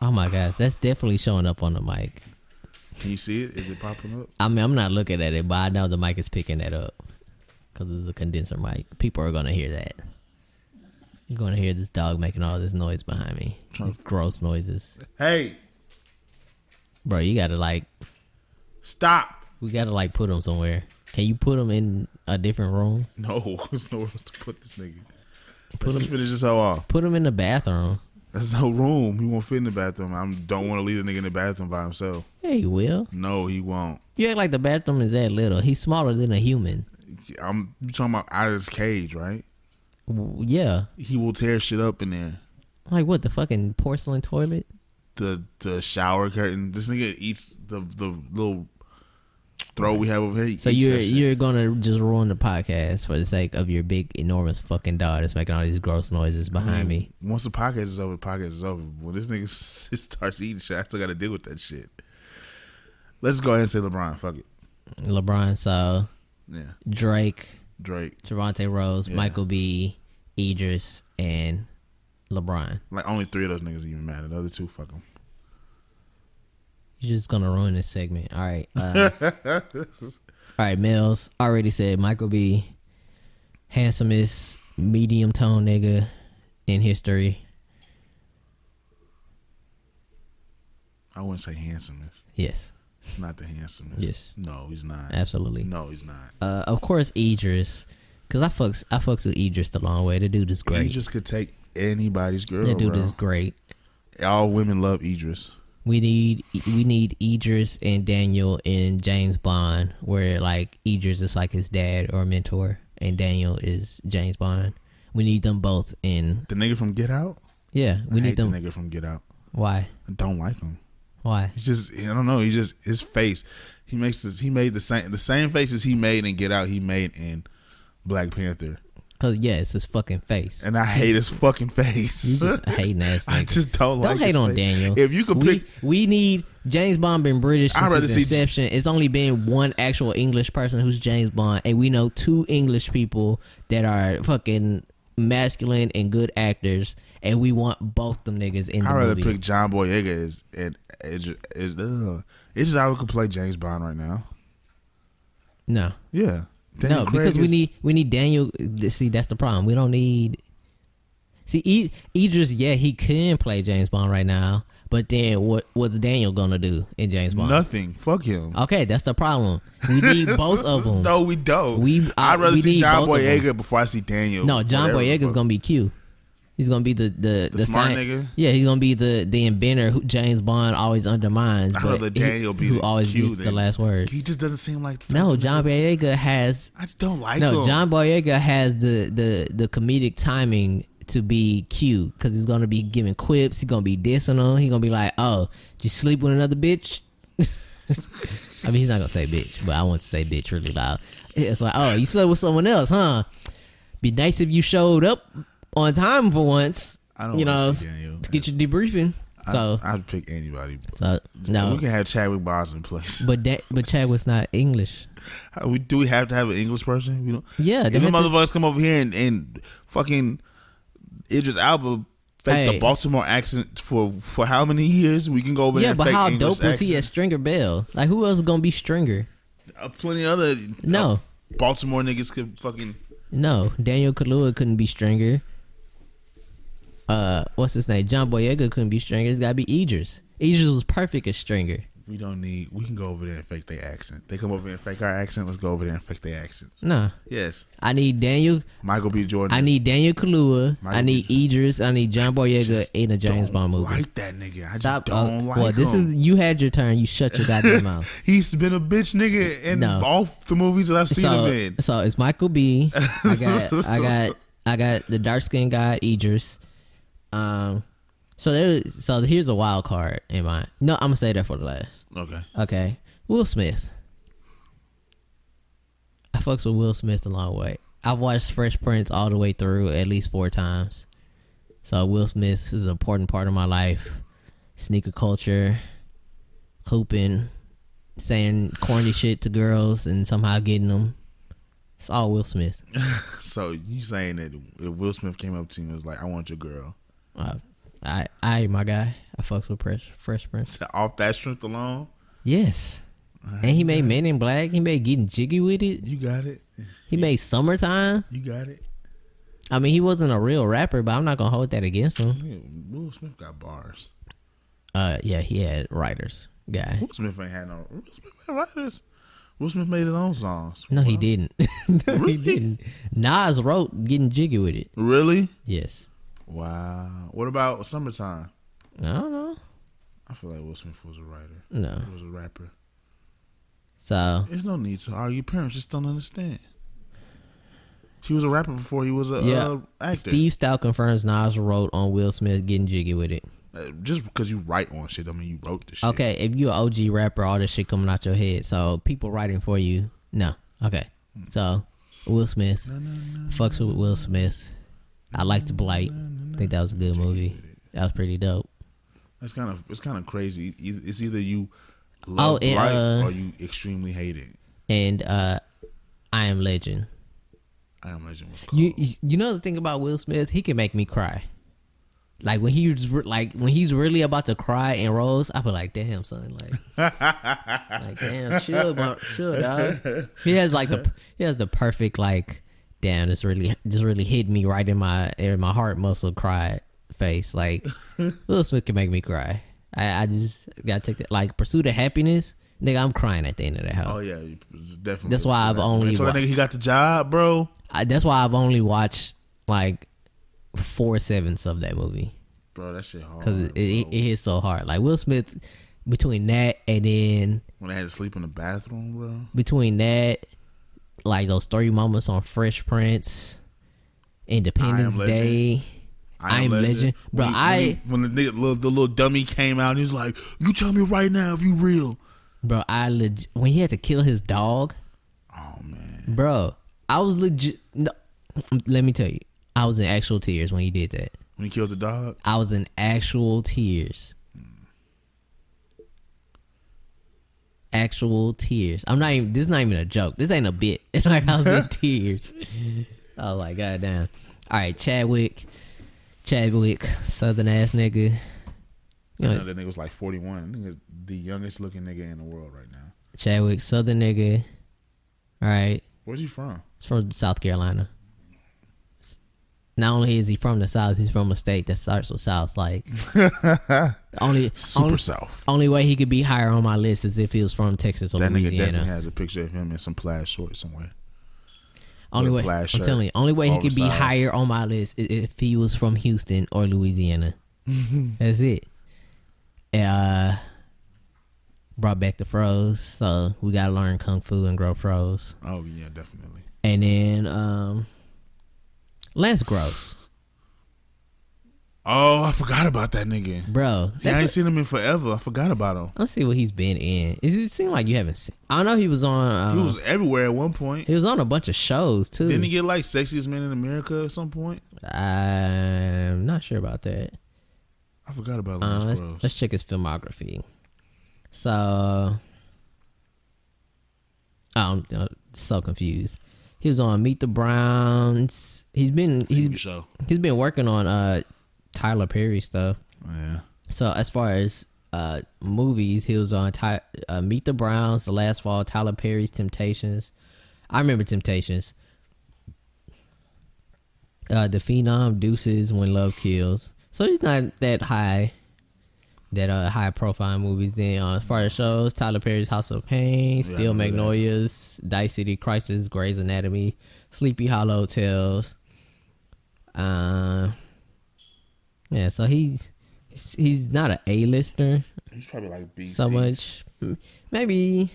Oh my gosh, that's definitely showing up on the mic. Can you see it? Is it popping up? I mean, I'm not looking at it, but I know the mic is picking that up because it's a condenser mic. People are gonna hear that. You're gonna hear this dog making all this noise behind me. These gross noises, Hey, bro. You gotta like, stop! we gotta like put him somewhere. Can you put him in a different room? No, [laughs] there's nowhere else to put this nigga. Put Let's him, just finish this hoe off. put him in the bathroom. There's no room. He won't fit in the bathroom. I don't want to leave the nigga in the bathroom by himself. Yeah, he will. No, he won't. You act like the bathroom is that little. He's smaller than a human. I'm you talking about out of his cage, right? Yeah, He will tear shit up in there. like what the fucking porcelain toilet? The the shower curtain. This nigga eats the the little throw we have over here. So you're you're gonna just ruin the podcast for the sake of your big enormous fucking dog that's making all these gross noises behind me. Once the podcast is over, the podcast is over. When this nigga [laughs] starts eating shit, I still got to deal with that shit. Let's go ahead and say LeBron. Fuck it. LeBron so Yeah, Drake, Drake. Javante Rose, Yeah. Michael B, Idris, and LeBron. Like only three of those niggas even matter. The other two, fuck them. You're just gonna ruin this segment. All right. Uh, [laughs] all right, Mills already said Michael B, handsomest medium tone nigga in history. I wouldn't say handsomest. Yes, Not the handsomest. Yes. No, he's not. absolutely. No, he's not. Uh, of course, Idris, because I fucks I fucks with Idris the long way. The dude is great. Idris could take anybody's girl. the dude bro. is great. All women love Idris. We need we need Idris and Daniel and James Bond, where like Idris is like his dad or mentor, and Daniel is James Bond. We need them both in. The nigga from Get Out. Yeah, we I need them. the nigga from Get Out. Why? I don't like him. Why? He's just I don't know. He just his face. He makes this. He made the same the same faces he made in Get Out. He made in Black Panther, Cause yeah, it's his fucking face. and I hate his fucking face. You just [laughs] hating ass I just don't like. Don't hate on face. Daniel. If you could we, pick, we need James Bond been British since his inception. It's only been one actual English person who's James Bond, and we know two English people that are fucking masculine and good actors, and we want both them niggas in the I'd rather movie. pick John Boyega as and it's it's ugh. just how we could play James Bond right now. no, Yeah. Daniel no, Craig because we need we need Daniel. See, that's the problem. We don't need. See, I- Idris, yeah, he can play James Bond right now, but then what? What's Daniel gonna do in James Bond? nothing. Fuck him. Okay, that's the problem. We need [laughs] both of them. No, we don't. We- I- I'd rather we see John both of them. Boyega before I see Daniel. No, John Boyega is gonna be Q. He's gonna be the the The smart sci- nigga? Yeah, he's gonna be the the inventor who James Bond always undermines, I'd but he- Daniel be who always gets the last word. He just doesn't seem like. The No, John nigga- Boyega has I just don't like no. him. John Boyega has the the the comedic timing to be Q because he's gonna be giving quips. He's gonna be dissing them. He's gonna be like, "Oh, did you sleep with another bitch?" [laughs] I mean, he's not gonna say bitch, but I want to say bitch really loud. It's like, "Oh, you slept with someone else, huh?" Be nice if you showed up on time for once. I don't you know, Daniel. to get your debriefing. So, I, I'd pick anybody. so no, we can have Chadwick Boseman place. but that, but Chadwick's not English. How- we, do we have to have an English person? You know, Yeah, if the motherfuckers come over here and, and fucking Idris Elba fake Hey. the Baltimore accent for for how many years? We can go over there. Yeah, but how English dope was he at Stringer Bell? Like, who else is gonna be Stringer? Uh, plenty other No. uh, Baltimore niggas could fucking. No, Daniel Kaluuya couldn't be Stringer. Uh, what's his name? John Boyega couldn't be Stringer. It's gotta be Idris. Idris was perfect as Stringer. We don't need. We can go over there and fake their accent. They come over and fake our accent. Let's go over there and fake their accents. No. Yes, I need Daniel. Michael B. Jordan. I need Daniel Kaluuya. Michael I need. Idris. I need John Boyega in a James Bond movie. Like that nigga. I Stop. just uh, don't like well, this him. is you had your turn. You shut your goddamn [laughs] mouth. He's been a bitch nigga in No. all the movies that I've seen so, him in. so it's Michael B. I got, I got, [laughs] I got the dark skinned guy Idris. Um, so there, so here's a wild card in mind. No, I'm gonna say that for the last. Okay. Okay, Will Smith. I fucks with Will Smith a long way. I've watched Fresh Prince all the way through at least four times. So Will Smith is an important part of my life. Sneaker culture, hooping, saying corny shit to girls and somehow getting them. It's all Will Smith. [laughs] So you saying that if Will Smith came up to you and was like, "I want your girl," Uh, I, I, my guy. I fucks with Fresh, Fresh Prince. off that strength alone, Yes. And he made Men in Black. He made Getting Jiggy with it. you got it. He made Summertime. You got it. I mean, he wasn't a real rapper, but I'm not gonna hold that against him. Yeah, Will Smith got bars. Uh, yeah, he had writers. Guy. Will Smith ain't had no. Will Smith had writers. Will Smith made his own songs. No, he didn't. [laughs] no, Really? he didn't. Nas wrote Getting Jiggy with it. Really? Yes. Wow. What about Summertime? I don't know. I feel like Will Smith was a writer. No. He was a rapper. So There's no need to argue. Parents just don't understand. He was a rapper before he was a Yeah. uh, actor. Steve Stoute confirms Nas wrote on Will Smith Getting Jiggy with it. Uh, just because you write on shit, I mean you wrote this. shit. Okay, if you an OG rapper, all this shit coming out your head. So people writing for you, no. Okay, so Will Smith, fucks with Will Smith. I like to Bright. Think that was a good movie. That was pretty dope. That's kind of it's kind of crazy. It's either you love Oh, and, Bright uh, or you extremely hate it. And uh I Am Legend. I am Legend was cool. You you know the thing about Will Smith, he can make me cry. Like when he's like when he's really about to cry and roles, I feel like, damn son, like, like [laughs] damn, chill, chill, dog. He has like the he has the perfect like, damn, this really just really hit me right in my in my heart muscle cry face. Like [laughs] Will Smith can make me cry. I, I just gotta take that like pursuit of happiness, nigga. I'm crying at the end of that house. Oh yeah, definitely. That's why I've only So wa- nigga he got the job, bro. I, that's why I've only watched like four sevenths of that movie. bro, that shit hard. because it, it, it hits so hard. Like Will Smith, between that and then when I had to sleep in the bathroom, bro. between that, like those three moments on Fresh Prince, Independence Legend. Day. I Am Legend. Bro, When I- when, the nigga, little, the little dummy came out, he was like, "You tell me right now if you real." Bro, I legit when he had to kill his dog, Oh man, bro. I was legit. No, let me tell you, I was in actual tears when he did that. when he killed the dog, I was in actual tears. Actual tears. I'm not even. This is not even a joke. This ain't a bit. [laughs] like I was in [laughs] tears. Oh I was like, God damn. All right, Chadwick. Chadwick, southern ass nigga. You I know, know that nigga was like 41. That nigga's the youngest looking nigga in the world right now. Chadwick, southern nigga. All right, Where's he from? it's from South Carolina. Not only is he from the South, he's from a state that starts with South. Like, [laughs] only Super only, South. only way he could be higher on my list is if he was from Texas or That nigga definitely has a picture of him in some plaid shorts somewhere. Only way I'm shirt, telling you, only way he could be higher on my list is if he was from Houston or Louisiana. [laughs] That's it. Uh, brought back the froze, so we gotta learn kung fu and grow froze. Oh yeah, definitely. And then um, Lance Gross, Oh, I forgot about that nigga. bro. I ain't seen him in forever. I forgot about him. let's see what he's been in. Is it seem like you haven't seen? I know he was on. Uh, He was everywhere at one point. he was on a bunch of shows too. Didn't he get like sexiest man in America at some point? I'm not sure about that. I forgot about Uh, Lance let's, Gross. let's check his filmography. So, oh, I'm so confused. He was on Meet the Browns. He's been he's show. he's been working on uh Tyler Perry stuff. Yeah. So as far as uh movies, he was on Ty- uh, Meet the Browns, The Last Fall, Tyler Perry's Temptations. I remember Temptations. Uh, the Phenom Deuces When Love Kills. So he's not that high, that are high profile movies. Then uh, as far as shows, Tyler Perry's House of Pain, Yeah, Steel remember that. Magnolias, Dice City Crisis, Grey's Anatomy, Sleepy Hollow Tales. Uh, yeah. So he's he's, he's not an A-lister He's probably like BC. so much. Maybe,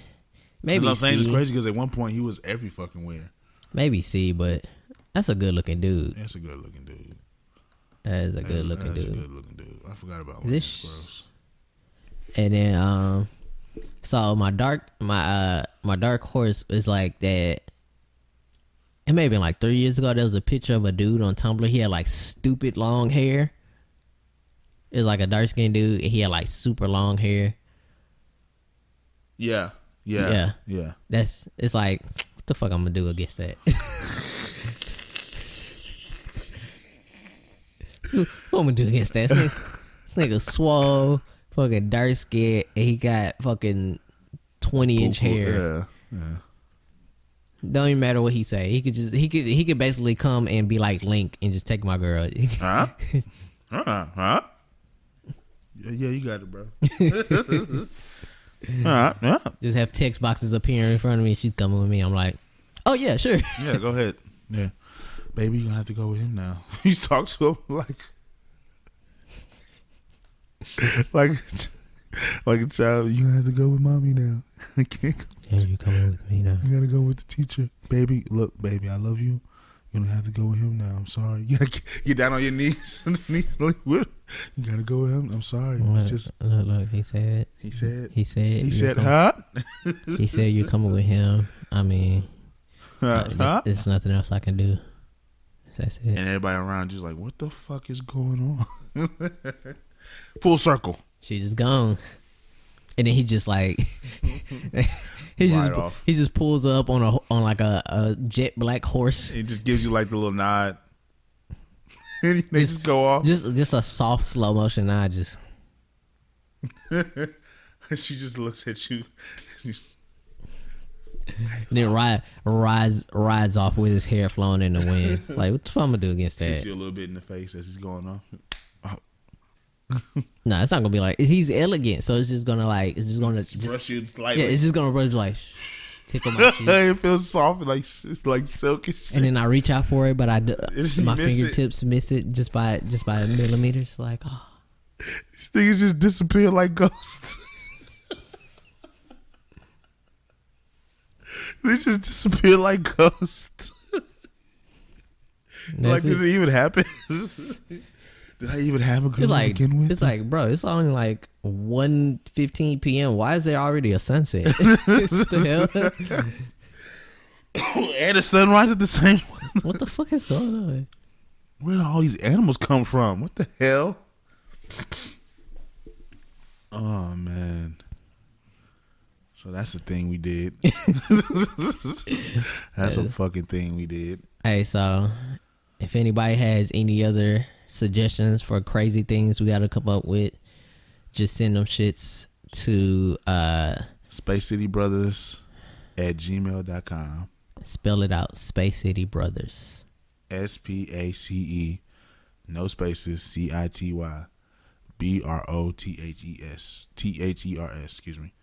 maybe I'm saying it's crazy because at one point he was every fucking where. Maybe C, but that's a good looking dude. That's a good looking dude. That is a good looking dude. That's dude. a good looking dude. I forgot about This- Gross. And then um so my dark my uh my dark horse is like that it may have been like three years ago there was a picture of a dude on Tumblr. He had like stupid long hair. It was like a dark skinned dude and he had like super long hair. Yeah. Yeah. Yeah. Yeah. That's it's like what the fuck I'm gonna do against that? [laughs] what I'm gonna do against that? This nigga, this nigga swole, fucking dark skin, and he got fucking twenty inch Cool, cool. hair. Yeah. Yeah. Don't even matter what he say. He could just he could he could basically come and be like Link and just take my girl. Huh? [laughs] huh? Huh? Yeah, yeah, you got it, bro. All right, yeah, just have text boxes appear in front of me. She's coming with me. I'm like, oh yeah, sure. yeah. Go ahead. [laughs] Yeah, baby, you gonna have to go with him now. [laughs] you talk to him like, [laughs] like, like a child. You gonna have to go with mommy now. [laughs] I can't. Go. Yeah, you coming with me now? You gotta go with the teacher, baby. Look, baby, I love you. You're gonna have to go with him now. I'm sorry. [laughs] You gotta get down on your knees. you gotta go with him. I'm sorry. Look, Just look, look, he said. he said. He said. He said, huh? He said you're coming with him. I mean, uh, Huh? there's nothing else I can do. That's it. And everybody around you's like, what the fuck is going on? Full circle. She's just gone. [laughs] And then he just like [laughs] he just off. he just pulls up on a on like a, a jet black horse. It just gives you like the little nod. [laughs] and they just go off. Just just a soft slow motion. I just she just looks at you. And then ride rise rides off with his hair flowing in the wind. Like what the fuck I'm gonna do against that? you a little bit in the face as he's going off. [laughs] No, it's not gonna be like he's elegant, so it's just gonna like it's just gonna just Brush you slightly. yeah, it's just gonna brush like tickle my [laughs] cheek. it feels soft, like it's like silk and shit. and then I reach out for it, but I do, [laughs] my miss it. fingertips miss it just by just by millimeters. Like, oh, These things just disappear like ghosts. they just disappear like ghosts. like That's did it. it even happen? Did I even have a good It's like begin with? it's like, bro, it's only like 1.15 p.m. Why is there already a sunset? [laughs] [laughs] the hell? [coughs] and the sunrise at the same. What the fuck is going on? Where did all these animals come from? What the hell? Oh man. So that's the thing we did. [laughs] that's a fucking thing we did. Hey, so if anybody has any other suggestions for crazy things we got to come up with, just send them shits to uh Space City Brothers at gmail.com. spell it out, Space City Brothers. S P A C E, no spaces, C I T Y, B R O T H E S, T H E R S, excuse me,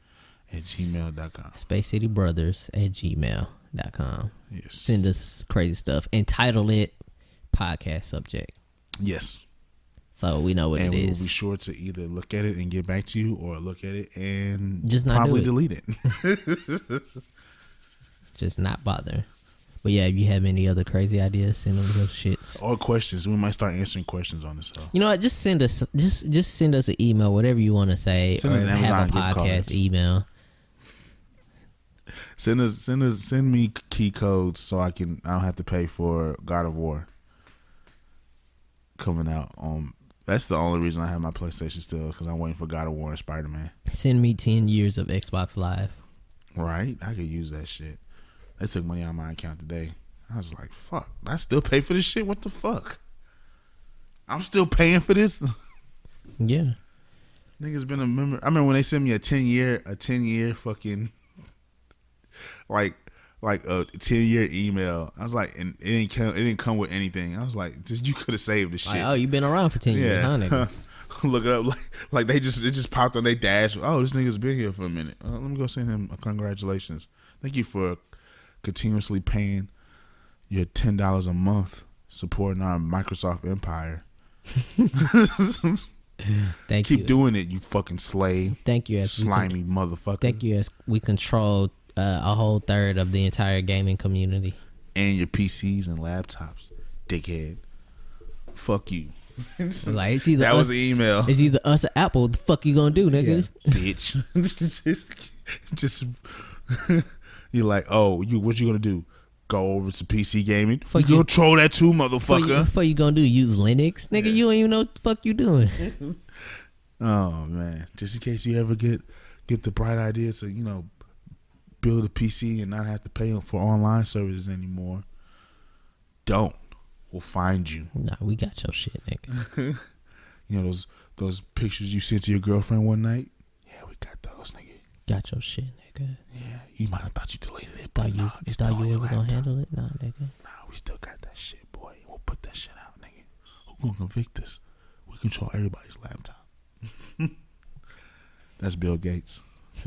at gmail.com. Space City Brothers at gmail.com. Yes. Send us crazy stuff. Entitle it podcast subject. Yes. So we know what and it we will be sure to either look at it and get back to you or look at it and Just not probably do delete it. [laughs] Just not bother. But yeah, if you have any other crazy ideas, send them those shits. or questions. We might start answering questions on this show. You know what? Just send us just just send us an email, whatever you want to say, Send or us an have a podcast email. Send us send us send me key codes so I can I don't have to pay for God of War coming out on that's the only reason I have my PlayStation still because I'm waiting for God of War and Spider Man. Send me ten years of Xbox Live. Right? I could use that shit. They took money out of my account today. I was like, fuck, I still pay for this shit? What the fuck? I'm still paying for this? [laughs] Yeah. Niggas been a member. I remember when they sent me a ten year, a ten year fucking, [laughs] like, like a ten year email. I was like, and it didn't come, it didn't come with anything. I was like, just you could have saved the shit. Like, oh, you've been around for ten years, huh, nigga? [laughs] Look it up, like, like they just it just popped on their dash. Oh, this nigga's been here for a minute. Uh, let me go send him a congratulations. Thank you for continuously paying your ten dollars a month supporting our Microsoft empire. [laughs] Thank Keep you. doing it, you fucking slave, Thank you, as we slimy motherfucker. thank you as we control uh, a whole third of the entire gaming community. and your PCs and laptops, dickhead. Fuck you. [laughs] Like it's either that us, was an email. it's either us or Apple. What the fuck you gonna do, Yeah, nigga? bitch. [laughs] Just [laughs] you're like, oh, you what you gonna do? Go over to PC gaming? Fuck you you. troll that too, What you, motherfucker. what you gonna do? Use Linux, nigga? You don't even know what the fuck you doing. Oh man, just in case you ever get get the bright idea to you know build a PC and not have to pay for online services anymore. Don't. We'll find you. nah, we got your shit, nigga. [laughs] You know those those pictures you sent to your girlfriend one night. Yeah, we got those, nigga. Got your shit, nigga. Yeah, you might have thought you deleted it, but Thought you, nah, you it's thought you on your wasn't gonna handle it? Nah, nigga. Nah, we still got that shit, boy. We'll put that shit out, nigga. Who gonna convict us? We control everybody's laptop. [laughs] That's Bill Gates.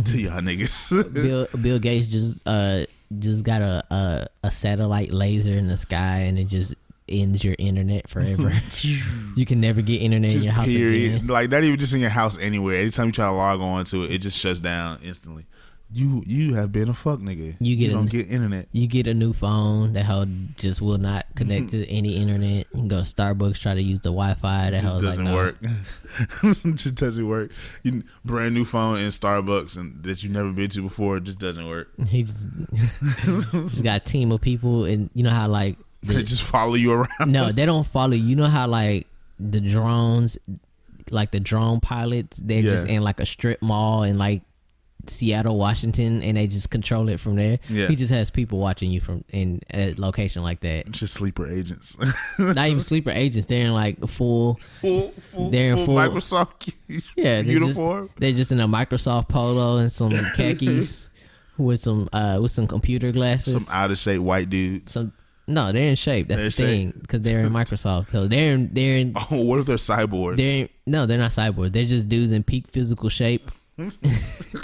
To y'all niggas. [laughs] Bill Bill Gates just uh just got a, a a satellite laser in the sky and it just ends your internet forever. [laughs] [laughs] you can never get internet in just your house period. again. Like not even just in your house anywhere. Anytime you try to log on to it, it just shuts down instantly. You you have been a fuck nigga. You get don't a- get internet. You get a new phone that hoe just will not connect to any internet. You can go to Starbucks, try to use the Wi-Fi. That Just hoe doesn't like, no. work. [laughs] just doesn't work. You brand new phone in Starbucks and that you've never been to before. It just doesn't work. [laughs] He just, just got a team of people, and you know how like [laughs] They the, just follow you around. no, they don't follow. you. You know how like the drones, like the drone pilots, they're just in like a strip mall and like Seattle, Washington, and they just control it from there. Yeah. He just has people watching you from in a location like that. just sleeper agents. [laughs] Not even sleeper agents. They're in like full. full, full, They're in full full- Microsoft [laughs] Yeah, they're uniform. Just, they're just in a Microsoft polo and some [laughs] khakis with some uh with some computer glasses. Some out of shape white dudes. Some no, they're in shape. That's They're the in thing because they're in Microsoft. So they're in, they're in, Oh, what if they're cyborgs? they're in, no, they're not cyborg. They're just dudes in peak physical shape. Just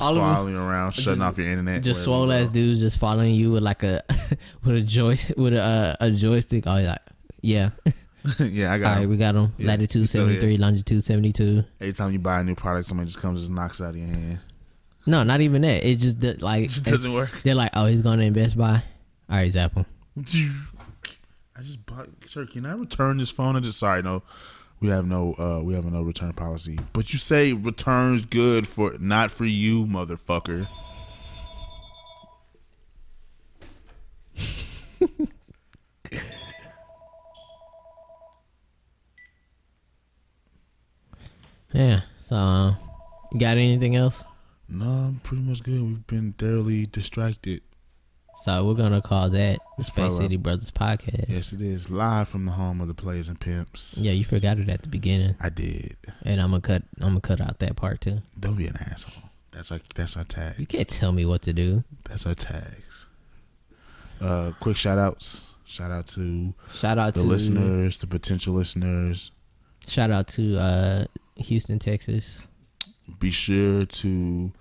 all of them- following around, shutting just- off your internet. Just swole ass dudes just following you with like a [laughs] with a joy with a uh, a joystick. Oh yeah, yeah. [laughs] yeah, I got. All right, him. we got them. Yeah, Latitude here. 73, longitude 72. Every time you buy a new product, somebody just comes and knocks it out of your hand. No, not even that. It just like [laughs] It just doesn't work. They're like, oh, he's going to Best Buy. All right, zap him. I just bought. Sir, can I return this phone? I just sorry, no. We have no. uh We have no return policy. But you say returns good for not for you, motherfucker. [laughs] Yeah. So, uh, you got anything else? No, I'm pretty much good. We've been thoroughly distracted. So we're gonna call that the Space City Brothers podcast. Yes, it is live from the home of the players and pimps. Yeah, you forgot it at the beginning, I did. and I'm gonna cut. I'm gonna cut out that part too. Don't be an asshole. That's our that's our tag. You can't tell me what to do. That's our tags. Uh, quick shout outs. Shout out to Shout out the to listeners, the potential listeners. Shout out to uh, Houston, Texas. Be sure to,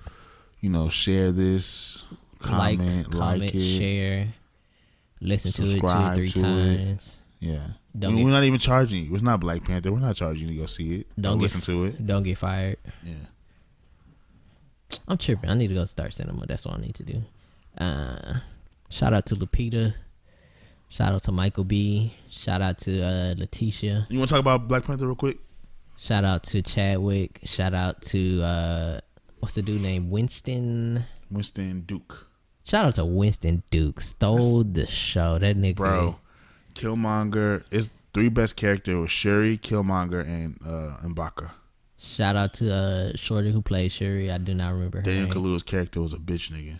you know, share this, comment, like, comment, it. share, listen to it two or three to it. Yeah. Don't We- get- we're not even charging you. It's not Black Panther. We're not charging you to go see it. Don't Don't get- listen to it. Don't get fired. Yeah. I'm tripping. I need to go start cinema. That's what I need to do. Uh, shout out to Lupita. Shout out to Michael B. Shout out to uh, Letitia. You want to talk about Black Panther real quick? Shout out to Chadwick. Shout out to uh, what's the dude named Winston. Winston Duke. Shout out to Winston Duke. Stole the show. That nigga. Bro, Killmonger is three best character was Shuri, Killmonger, and uh M'Baku. Shout out to uh, Shorty who played Shuri. I do not remember her Daniel name. Kaluuya's character was a bitch nigga.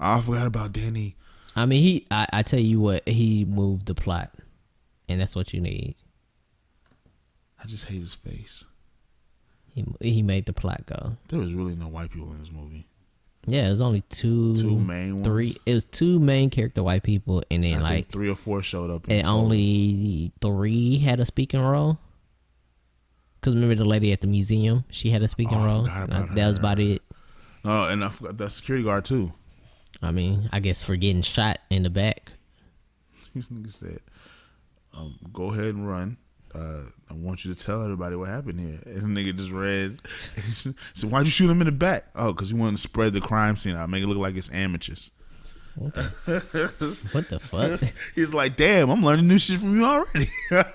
I forgot about Danny. I mean, he. I, I tell you what, he moved the plot, and that's what you need. I just hate his face. He he made the plot go. There was really no white people in this movie. Yeah, it was only two, Two main three. ones? It was two main character white people, and I then think like three or four showed up. and total. only three had a speaking role. Cause remember the lady at the museum, she had a speaking Oh, role. about that was about it. no, and I forgot the security guard too. I mean, I guess for getting shot in the back. [laughs] This nigga said, um, "Go ahead and run. Uh, I want you to tell everybody what happened here." And the nigga just read. [laughs] so why'd you shoot him in the back? Oh, because you want to spread the crime scene out, make it look like it's amateurs. What the, [laughs] what the fuck? He's like, "Damn, I'm learning new shit from you already." [laughs] Like,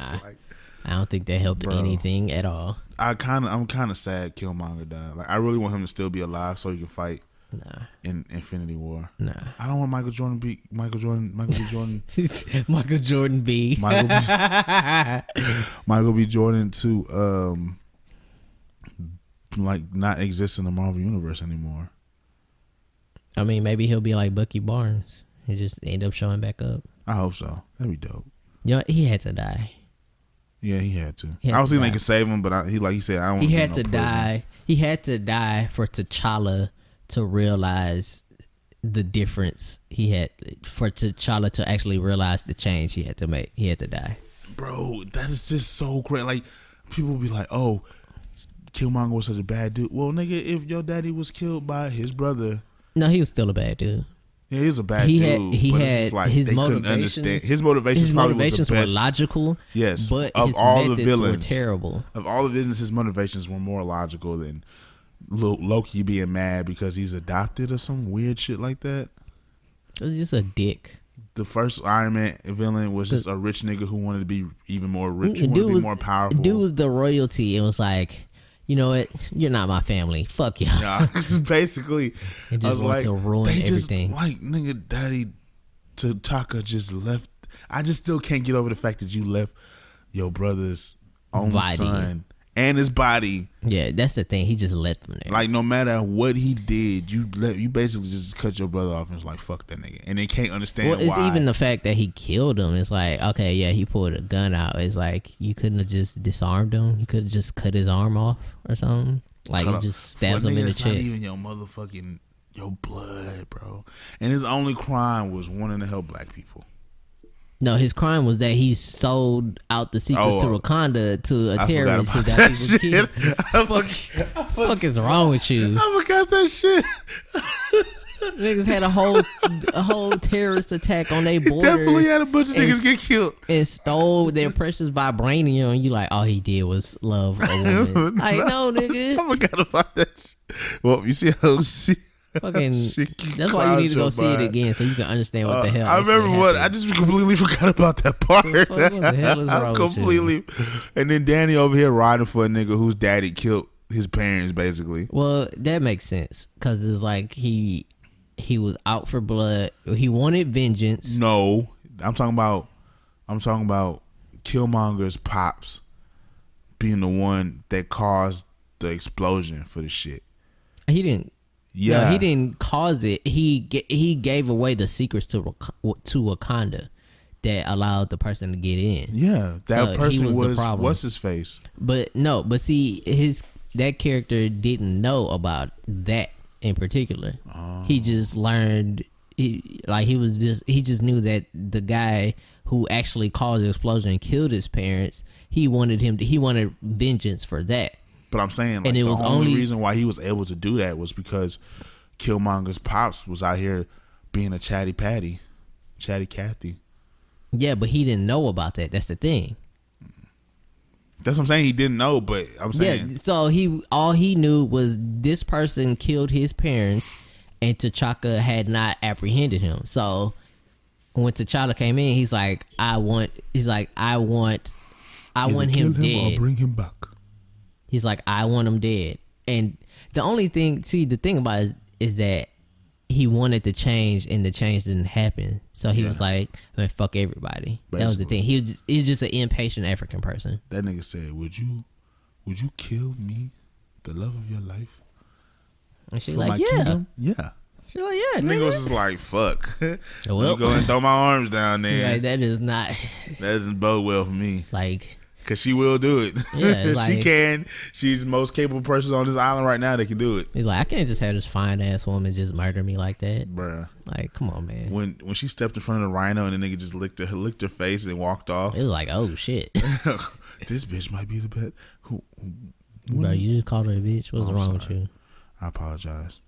I, like- I don't think that helped Bro. anything at all. I kind of, I'm kind of sad Killmonger died. Like, I really want him to still be alive so he can fight Nah, in Infinity War. nah. I don't want Michael Jordan be Michael Jordan Michael B. Jordan [laughs] Michael Jordan B. Michael B. [laughs] Michael B. Jordan to um like not exist in the Marvel universe anymore. I mean, maybe he'll be like Bucky Barnes. and just end up showing back up. I hope so. That'd be dope. You know, he had to die. Yeah, he had to. He had I was thinking they could save him, but I, he like he said I don't. He had do to prison. die. He had to die for T'Challa to realize the difference he had for T'Challa to actually realize the change he had to make. He had to die. bro. That is just so great. Like people be like, "Oh, Killmonger was such a bad dude." Well, nigga, if your daddy was killed by his brother, No, he was still a bad dude. yeah, he was a bad he dude. had he had like his motivations. His motivations. his motivations were logical. Yes, but of his all the methods were villains. terrible. Of all the villains, his motivations were more logical than Loki being mad because he's adopted or some weird shit like that. It was just a dick. The first Iron Man villain was just a rich nigga who wanted to be even more rich, who The wanted was more powerful. Dude was the royalty. It was like, you know what? You're not my family. Fuck you. Yeah, [laughs] basically, [laughs] He just I like, to ruin they just, everything. like nigga, daddy, T'Chaka just left. I just still can't get over the fact that you left your brother's own Body. son and his body. Yeah, that's the thing. He just left them there. Like no matter what he did, you let you basically just cut your brother off and was like fuck that nigga, and they can't understand well, it's why. even the fact that he killed him. It's like, okay, yeah, he pulled a gun out. It's like you couldn't have just disarmed him. You could have just cut his arm off or something. Like he just stabs him in the that's Not chest. even your motherfucking your blood, bro. And his only crime was wanting to help black people. No, his crime was that he sold out the secrets Oh, to Wakanda to a I terrorist who got people killed. [laughs] I fuck, fuck is wrong with you? I forgot that shit. Niggas had a whole a whole terrorist attack on their Definitely had a bunch of niggas get killed. and stole their precious vibranium. And you like, all he did was love a woman. [laughs] I nigga. forgot about that. Shit. Well, you see how you see. Fucking. [laughs] That's why you need to go see it again so you can understand what the Uh, hell. I remember what I just completely [laughs] forgot about that part. The what the hell is I [laughs] wrong with you? completely. And then Danny over here riding for a nigga whose daddy killed his parents, basically. Well, that makes sense because it's like he he was out for blood. He wanted vengeance. No, I'm talking about. I'm talking about Killmonger's pops being the one that caused the explosion for the shit. He didn't. Yeah, No, he didn't cause it. He he gave away the secrets to to Wakanda that allowed the person to get in. Yeah, that So person was was, what's his face? But no, but see, his that character didn't know about that in particular. Oh. He just learned, he, like he was just he just knew that the guy who actually caused the explosion and killed his parents, he wanted him to, he wanted vengeance for that. But I'm saying, like, And it the was only, only- reason why he was able to do that was because Killmonger's pops was out here being a chatty patty, chatty Cathy. Yeah, but he didn't know about that. That's the thing. That's what I'm saying. He didn't know, but I'm saying, Yeah, so he all he knew was this person killed his parents, and T'Chaka had not apprehended him. So when T'Challa came in, he's like, "I want." He's like, "I want." I either want him, kill dead. or bring him back. He's like, "I want him dead." And the only thing, see, the thing about it is, is that he wanted to change, and the change didn't happen. So he was like, "Man, fuck everybody." That was the thing. He was just, he was just an impatient African person. That nigga said, "Would you, would you kill me, the love of your life?" And she's for like, my "Yeah." kingdom?" yeah. She's like, "Yeah." Nigga nigga." was just like, "Fuck." [laughs] Well- Let me go and throw my arms down there. Like that is not that doesn't bode well for me. like Cause she will do it. Yeah, it's [laughs] she can. She's the most capable person on this island right now that can do it, he's like I can't just have this fine ass woman just murder me like that. bruh. Like come on, man. When when she stepped in front of the rhino and the nigga just licked her licked her face and walked off. It was like oh shit, [laughs] [laughs] this bitch might be the best. Who? bro. You just called her a bitch. What's I'm wrong with you? I apologize.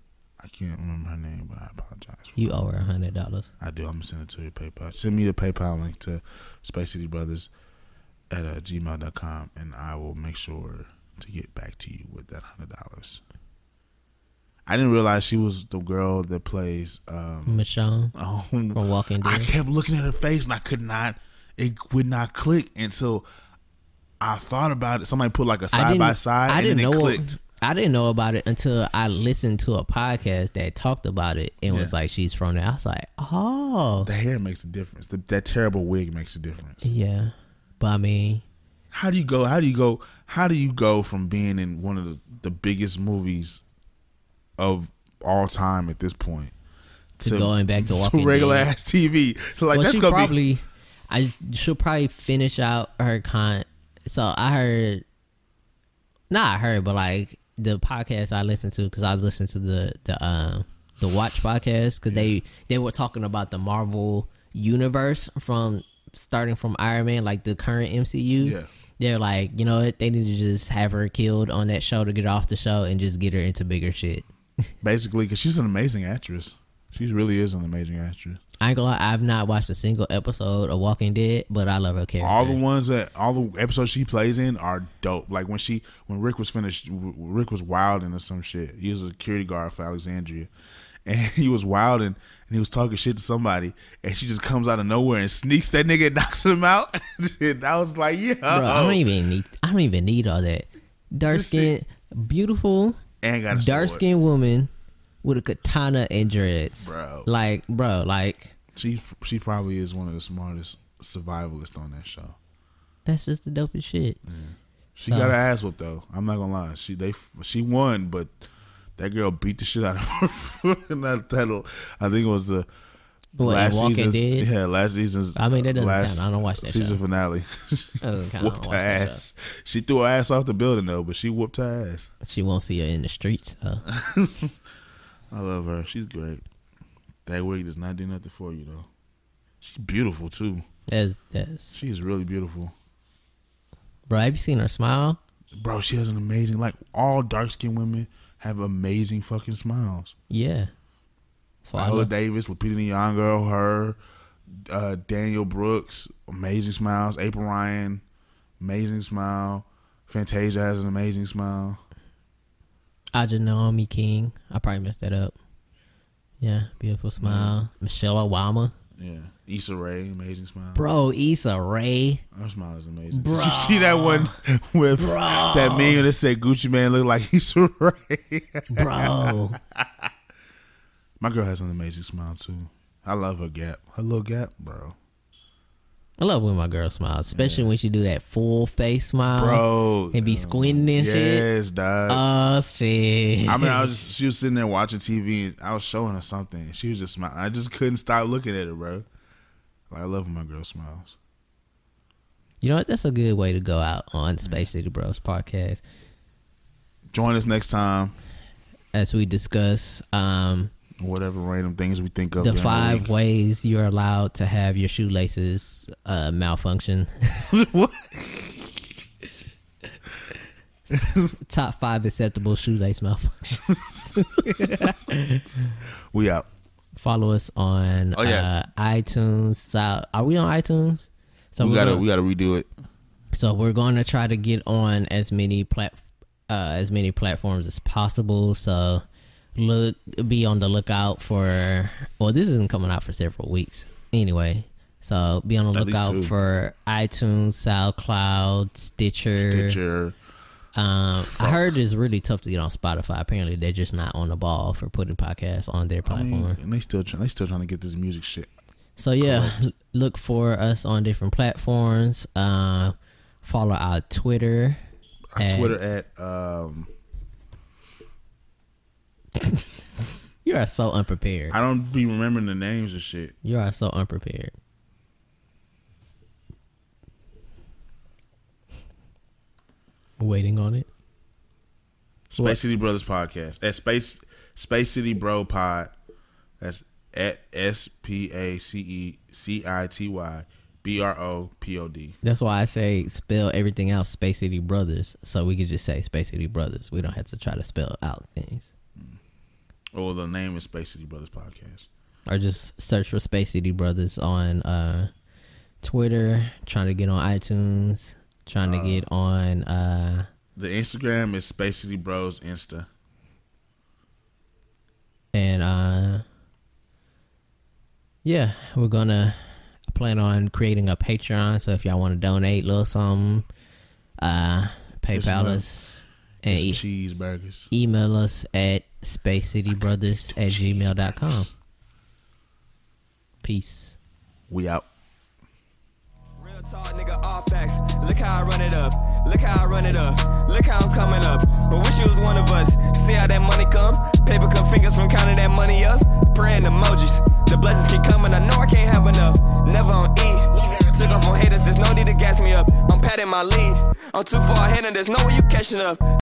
I can't remember her name, but I apologize. You owe her a hundred dollars. I do. I'm gonna send it to your PayPal. Send me the PayPal link to Space City Brothers at uh, gmail.com and I will make sure to get back to you with that hundred dollars. I didn't realize she was the girl that plays. Um, Michonne [laughs] oh, from Walking Dead. I kept looking at her face and I could not. It would not click until I thought about it. Somebody put like a side by side. I and didn't then it know. clicked. I didn't know about it until I listened to a podcast that talked about it and was like, "She's from there." I was like, "Oh, The hair makes a difference. The, that terrible wig makes a difference. yeah." But I mean, How do you go? How do you go? How do you go from being in one of the, the biggest movies of all time at this point To going back to [laughs] Walking regular Dead. ass TV? Like well, that's gonna be probably. I should probably finish out her con. So I heard, not I heard, but like the podcast I listened to because I listened to the the um the Watch podcast because they they were talking about the Marvel universe from starting from Iron Man, like the current MCU. Yeah. They're like, you know what? They need to just have her killed on that show to get off the show and just get her into bigger shit. [laughs] basically because she's an amazing actress. She really is an amazing actress. I ain't gonna lie, I've not watched a single episode of Walking Dead, but I love her character. All the ones that all the episodes she plays in are dope. Like when she when Rick was finished, Rick was wilding or some shit. He was a security guard for Alexandria, and [laughs] he was wild and and he was talking shit to somebody, and she just comes out of nowhere and sneaks that nigga and [laughs] knocks him out. and [laughs] I was like, yeah, Bro, I don't even need. I don't even need all that. Dark skin, beautiful, and got dark skinned woman with a katana and dreads. Bro. like, bro, like She she probably is one of the smartest survivalists on that show. that's just the dopest shit. She So- got her ass whooped though. I'm not gonna lie. She they she won, but that girl beat the shit out of her. [laughs] in that title, I think it was the What, season's- Dead? Yeah, last season's. I mean, that doesn't last count. I don't watch that season show. finale. That doesn't count. [laughs] I whooped her ass. She threw her ass off the building though, but she whooped her ass. She won't see her in the streets. Though. [laughs] I love her. She's great. That wig does not do nothing for you though. She's beautiful too. That's that's She's really beautiful. bro. Have you seen her smile? Bro, she has an amazing like all dark skinned women have amazing fucking smiles. Yeah. So Viola. Davis, Lupita Nyong'o, her, uh, Danielle Brooks, amazing smiles. April Ryan, amazing smile. Fantasia has an amazing smile. Aja Naomi King. I probably messed that up. Yeah, beautiful smile. Michelle Obama. Yeah, Issa Rae, amazing smile. Bro, Issa Rae. Her smile is amazing. Bro. Did you see that one [laughs] with that meme that said Gucci Mane look like [laughs] Issa Rae? Bro. [laughs] My girl has an amazing smile too. I love her gap. Her little gap, bro. I love when my girl smiles, especially when she do that full face smile. Bro. And be squinting and shit. Yes, dog. Oh shit. I mean, I was [laughs] just, she was sitting there watching TV, and I was showing her something. And she was just smiling. I just couldn't stop looking at her, bro. Like, I love when my girl smiles. You know what? That's a good way to go out on Space City Bros podcast Join us next time. as we discuss um, Whatever random things we think of. the five week. ways you're allowed to have your shoelaces uh, malfunction. [laughs] What? [laughs] Top five acceptable shoelace malfunctions. [laughs] We out. Follow us on Oh, yeah. uh, iTunes. Are we on iTunes? So we gotta gonna- we gotta redo it. So we're going to try to get on as many plat uh, as many platforms as possible. So look, be on the lookout for. Well, this isn't coming out for several weeks anyway. So be on the At lookout for iTunes, SoundCloud, Stitcher. Stitcher. Um, I heard it's really tough to get on Spotify. Apparently, they're just not on the ball for putting podcasts on their I platform. mean, and they still try, they still trying to get this music shit. So yeah, l- [laughs] look for us on different platforms. Uh, follow our Twitter. Our at- Twitter at um [laughs] You are so unprepared. I don't be remembering the names and shit. You are so unprepared. Waiting on it. Space What? City Brothers podcast at Space Space City Bro Pod. That's at S P A C E C I T Y B R O P O D. That's why I say spell everything out Space City Brothers, so we could just say Space City Brothers. We don't have to try to spell out things, Or the name is Space City Brothers podcast. or just search for Space City Brothers on uh, Twitter. Trying to get on iTunes. Trying to get on. Uh, The Instagram is Space City Bros Insta. and uh yeah we're gonna plan on creating a patreon so if y'all want to donate a little something uh paypal us and e- cheeseburgers. email us at spacecitybrothers at gmail.com peace We out. Real talk, nigga, all facts. Look how I run it up. Look how I run it up. Look how I'm coming up. But wish you was one of us. See how that money come? Paper cut fingers from counting that money up. Praying emojis. The blessings keep coming. I know I can't have enough. Never on E. Took off on haters. There's no need to gas me up. I'm patting my lead. I'm too far ahead and there's no way you catching up.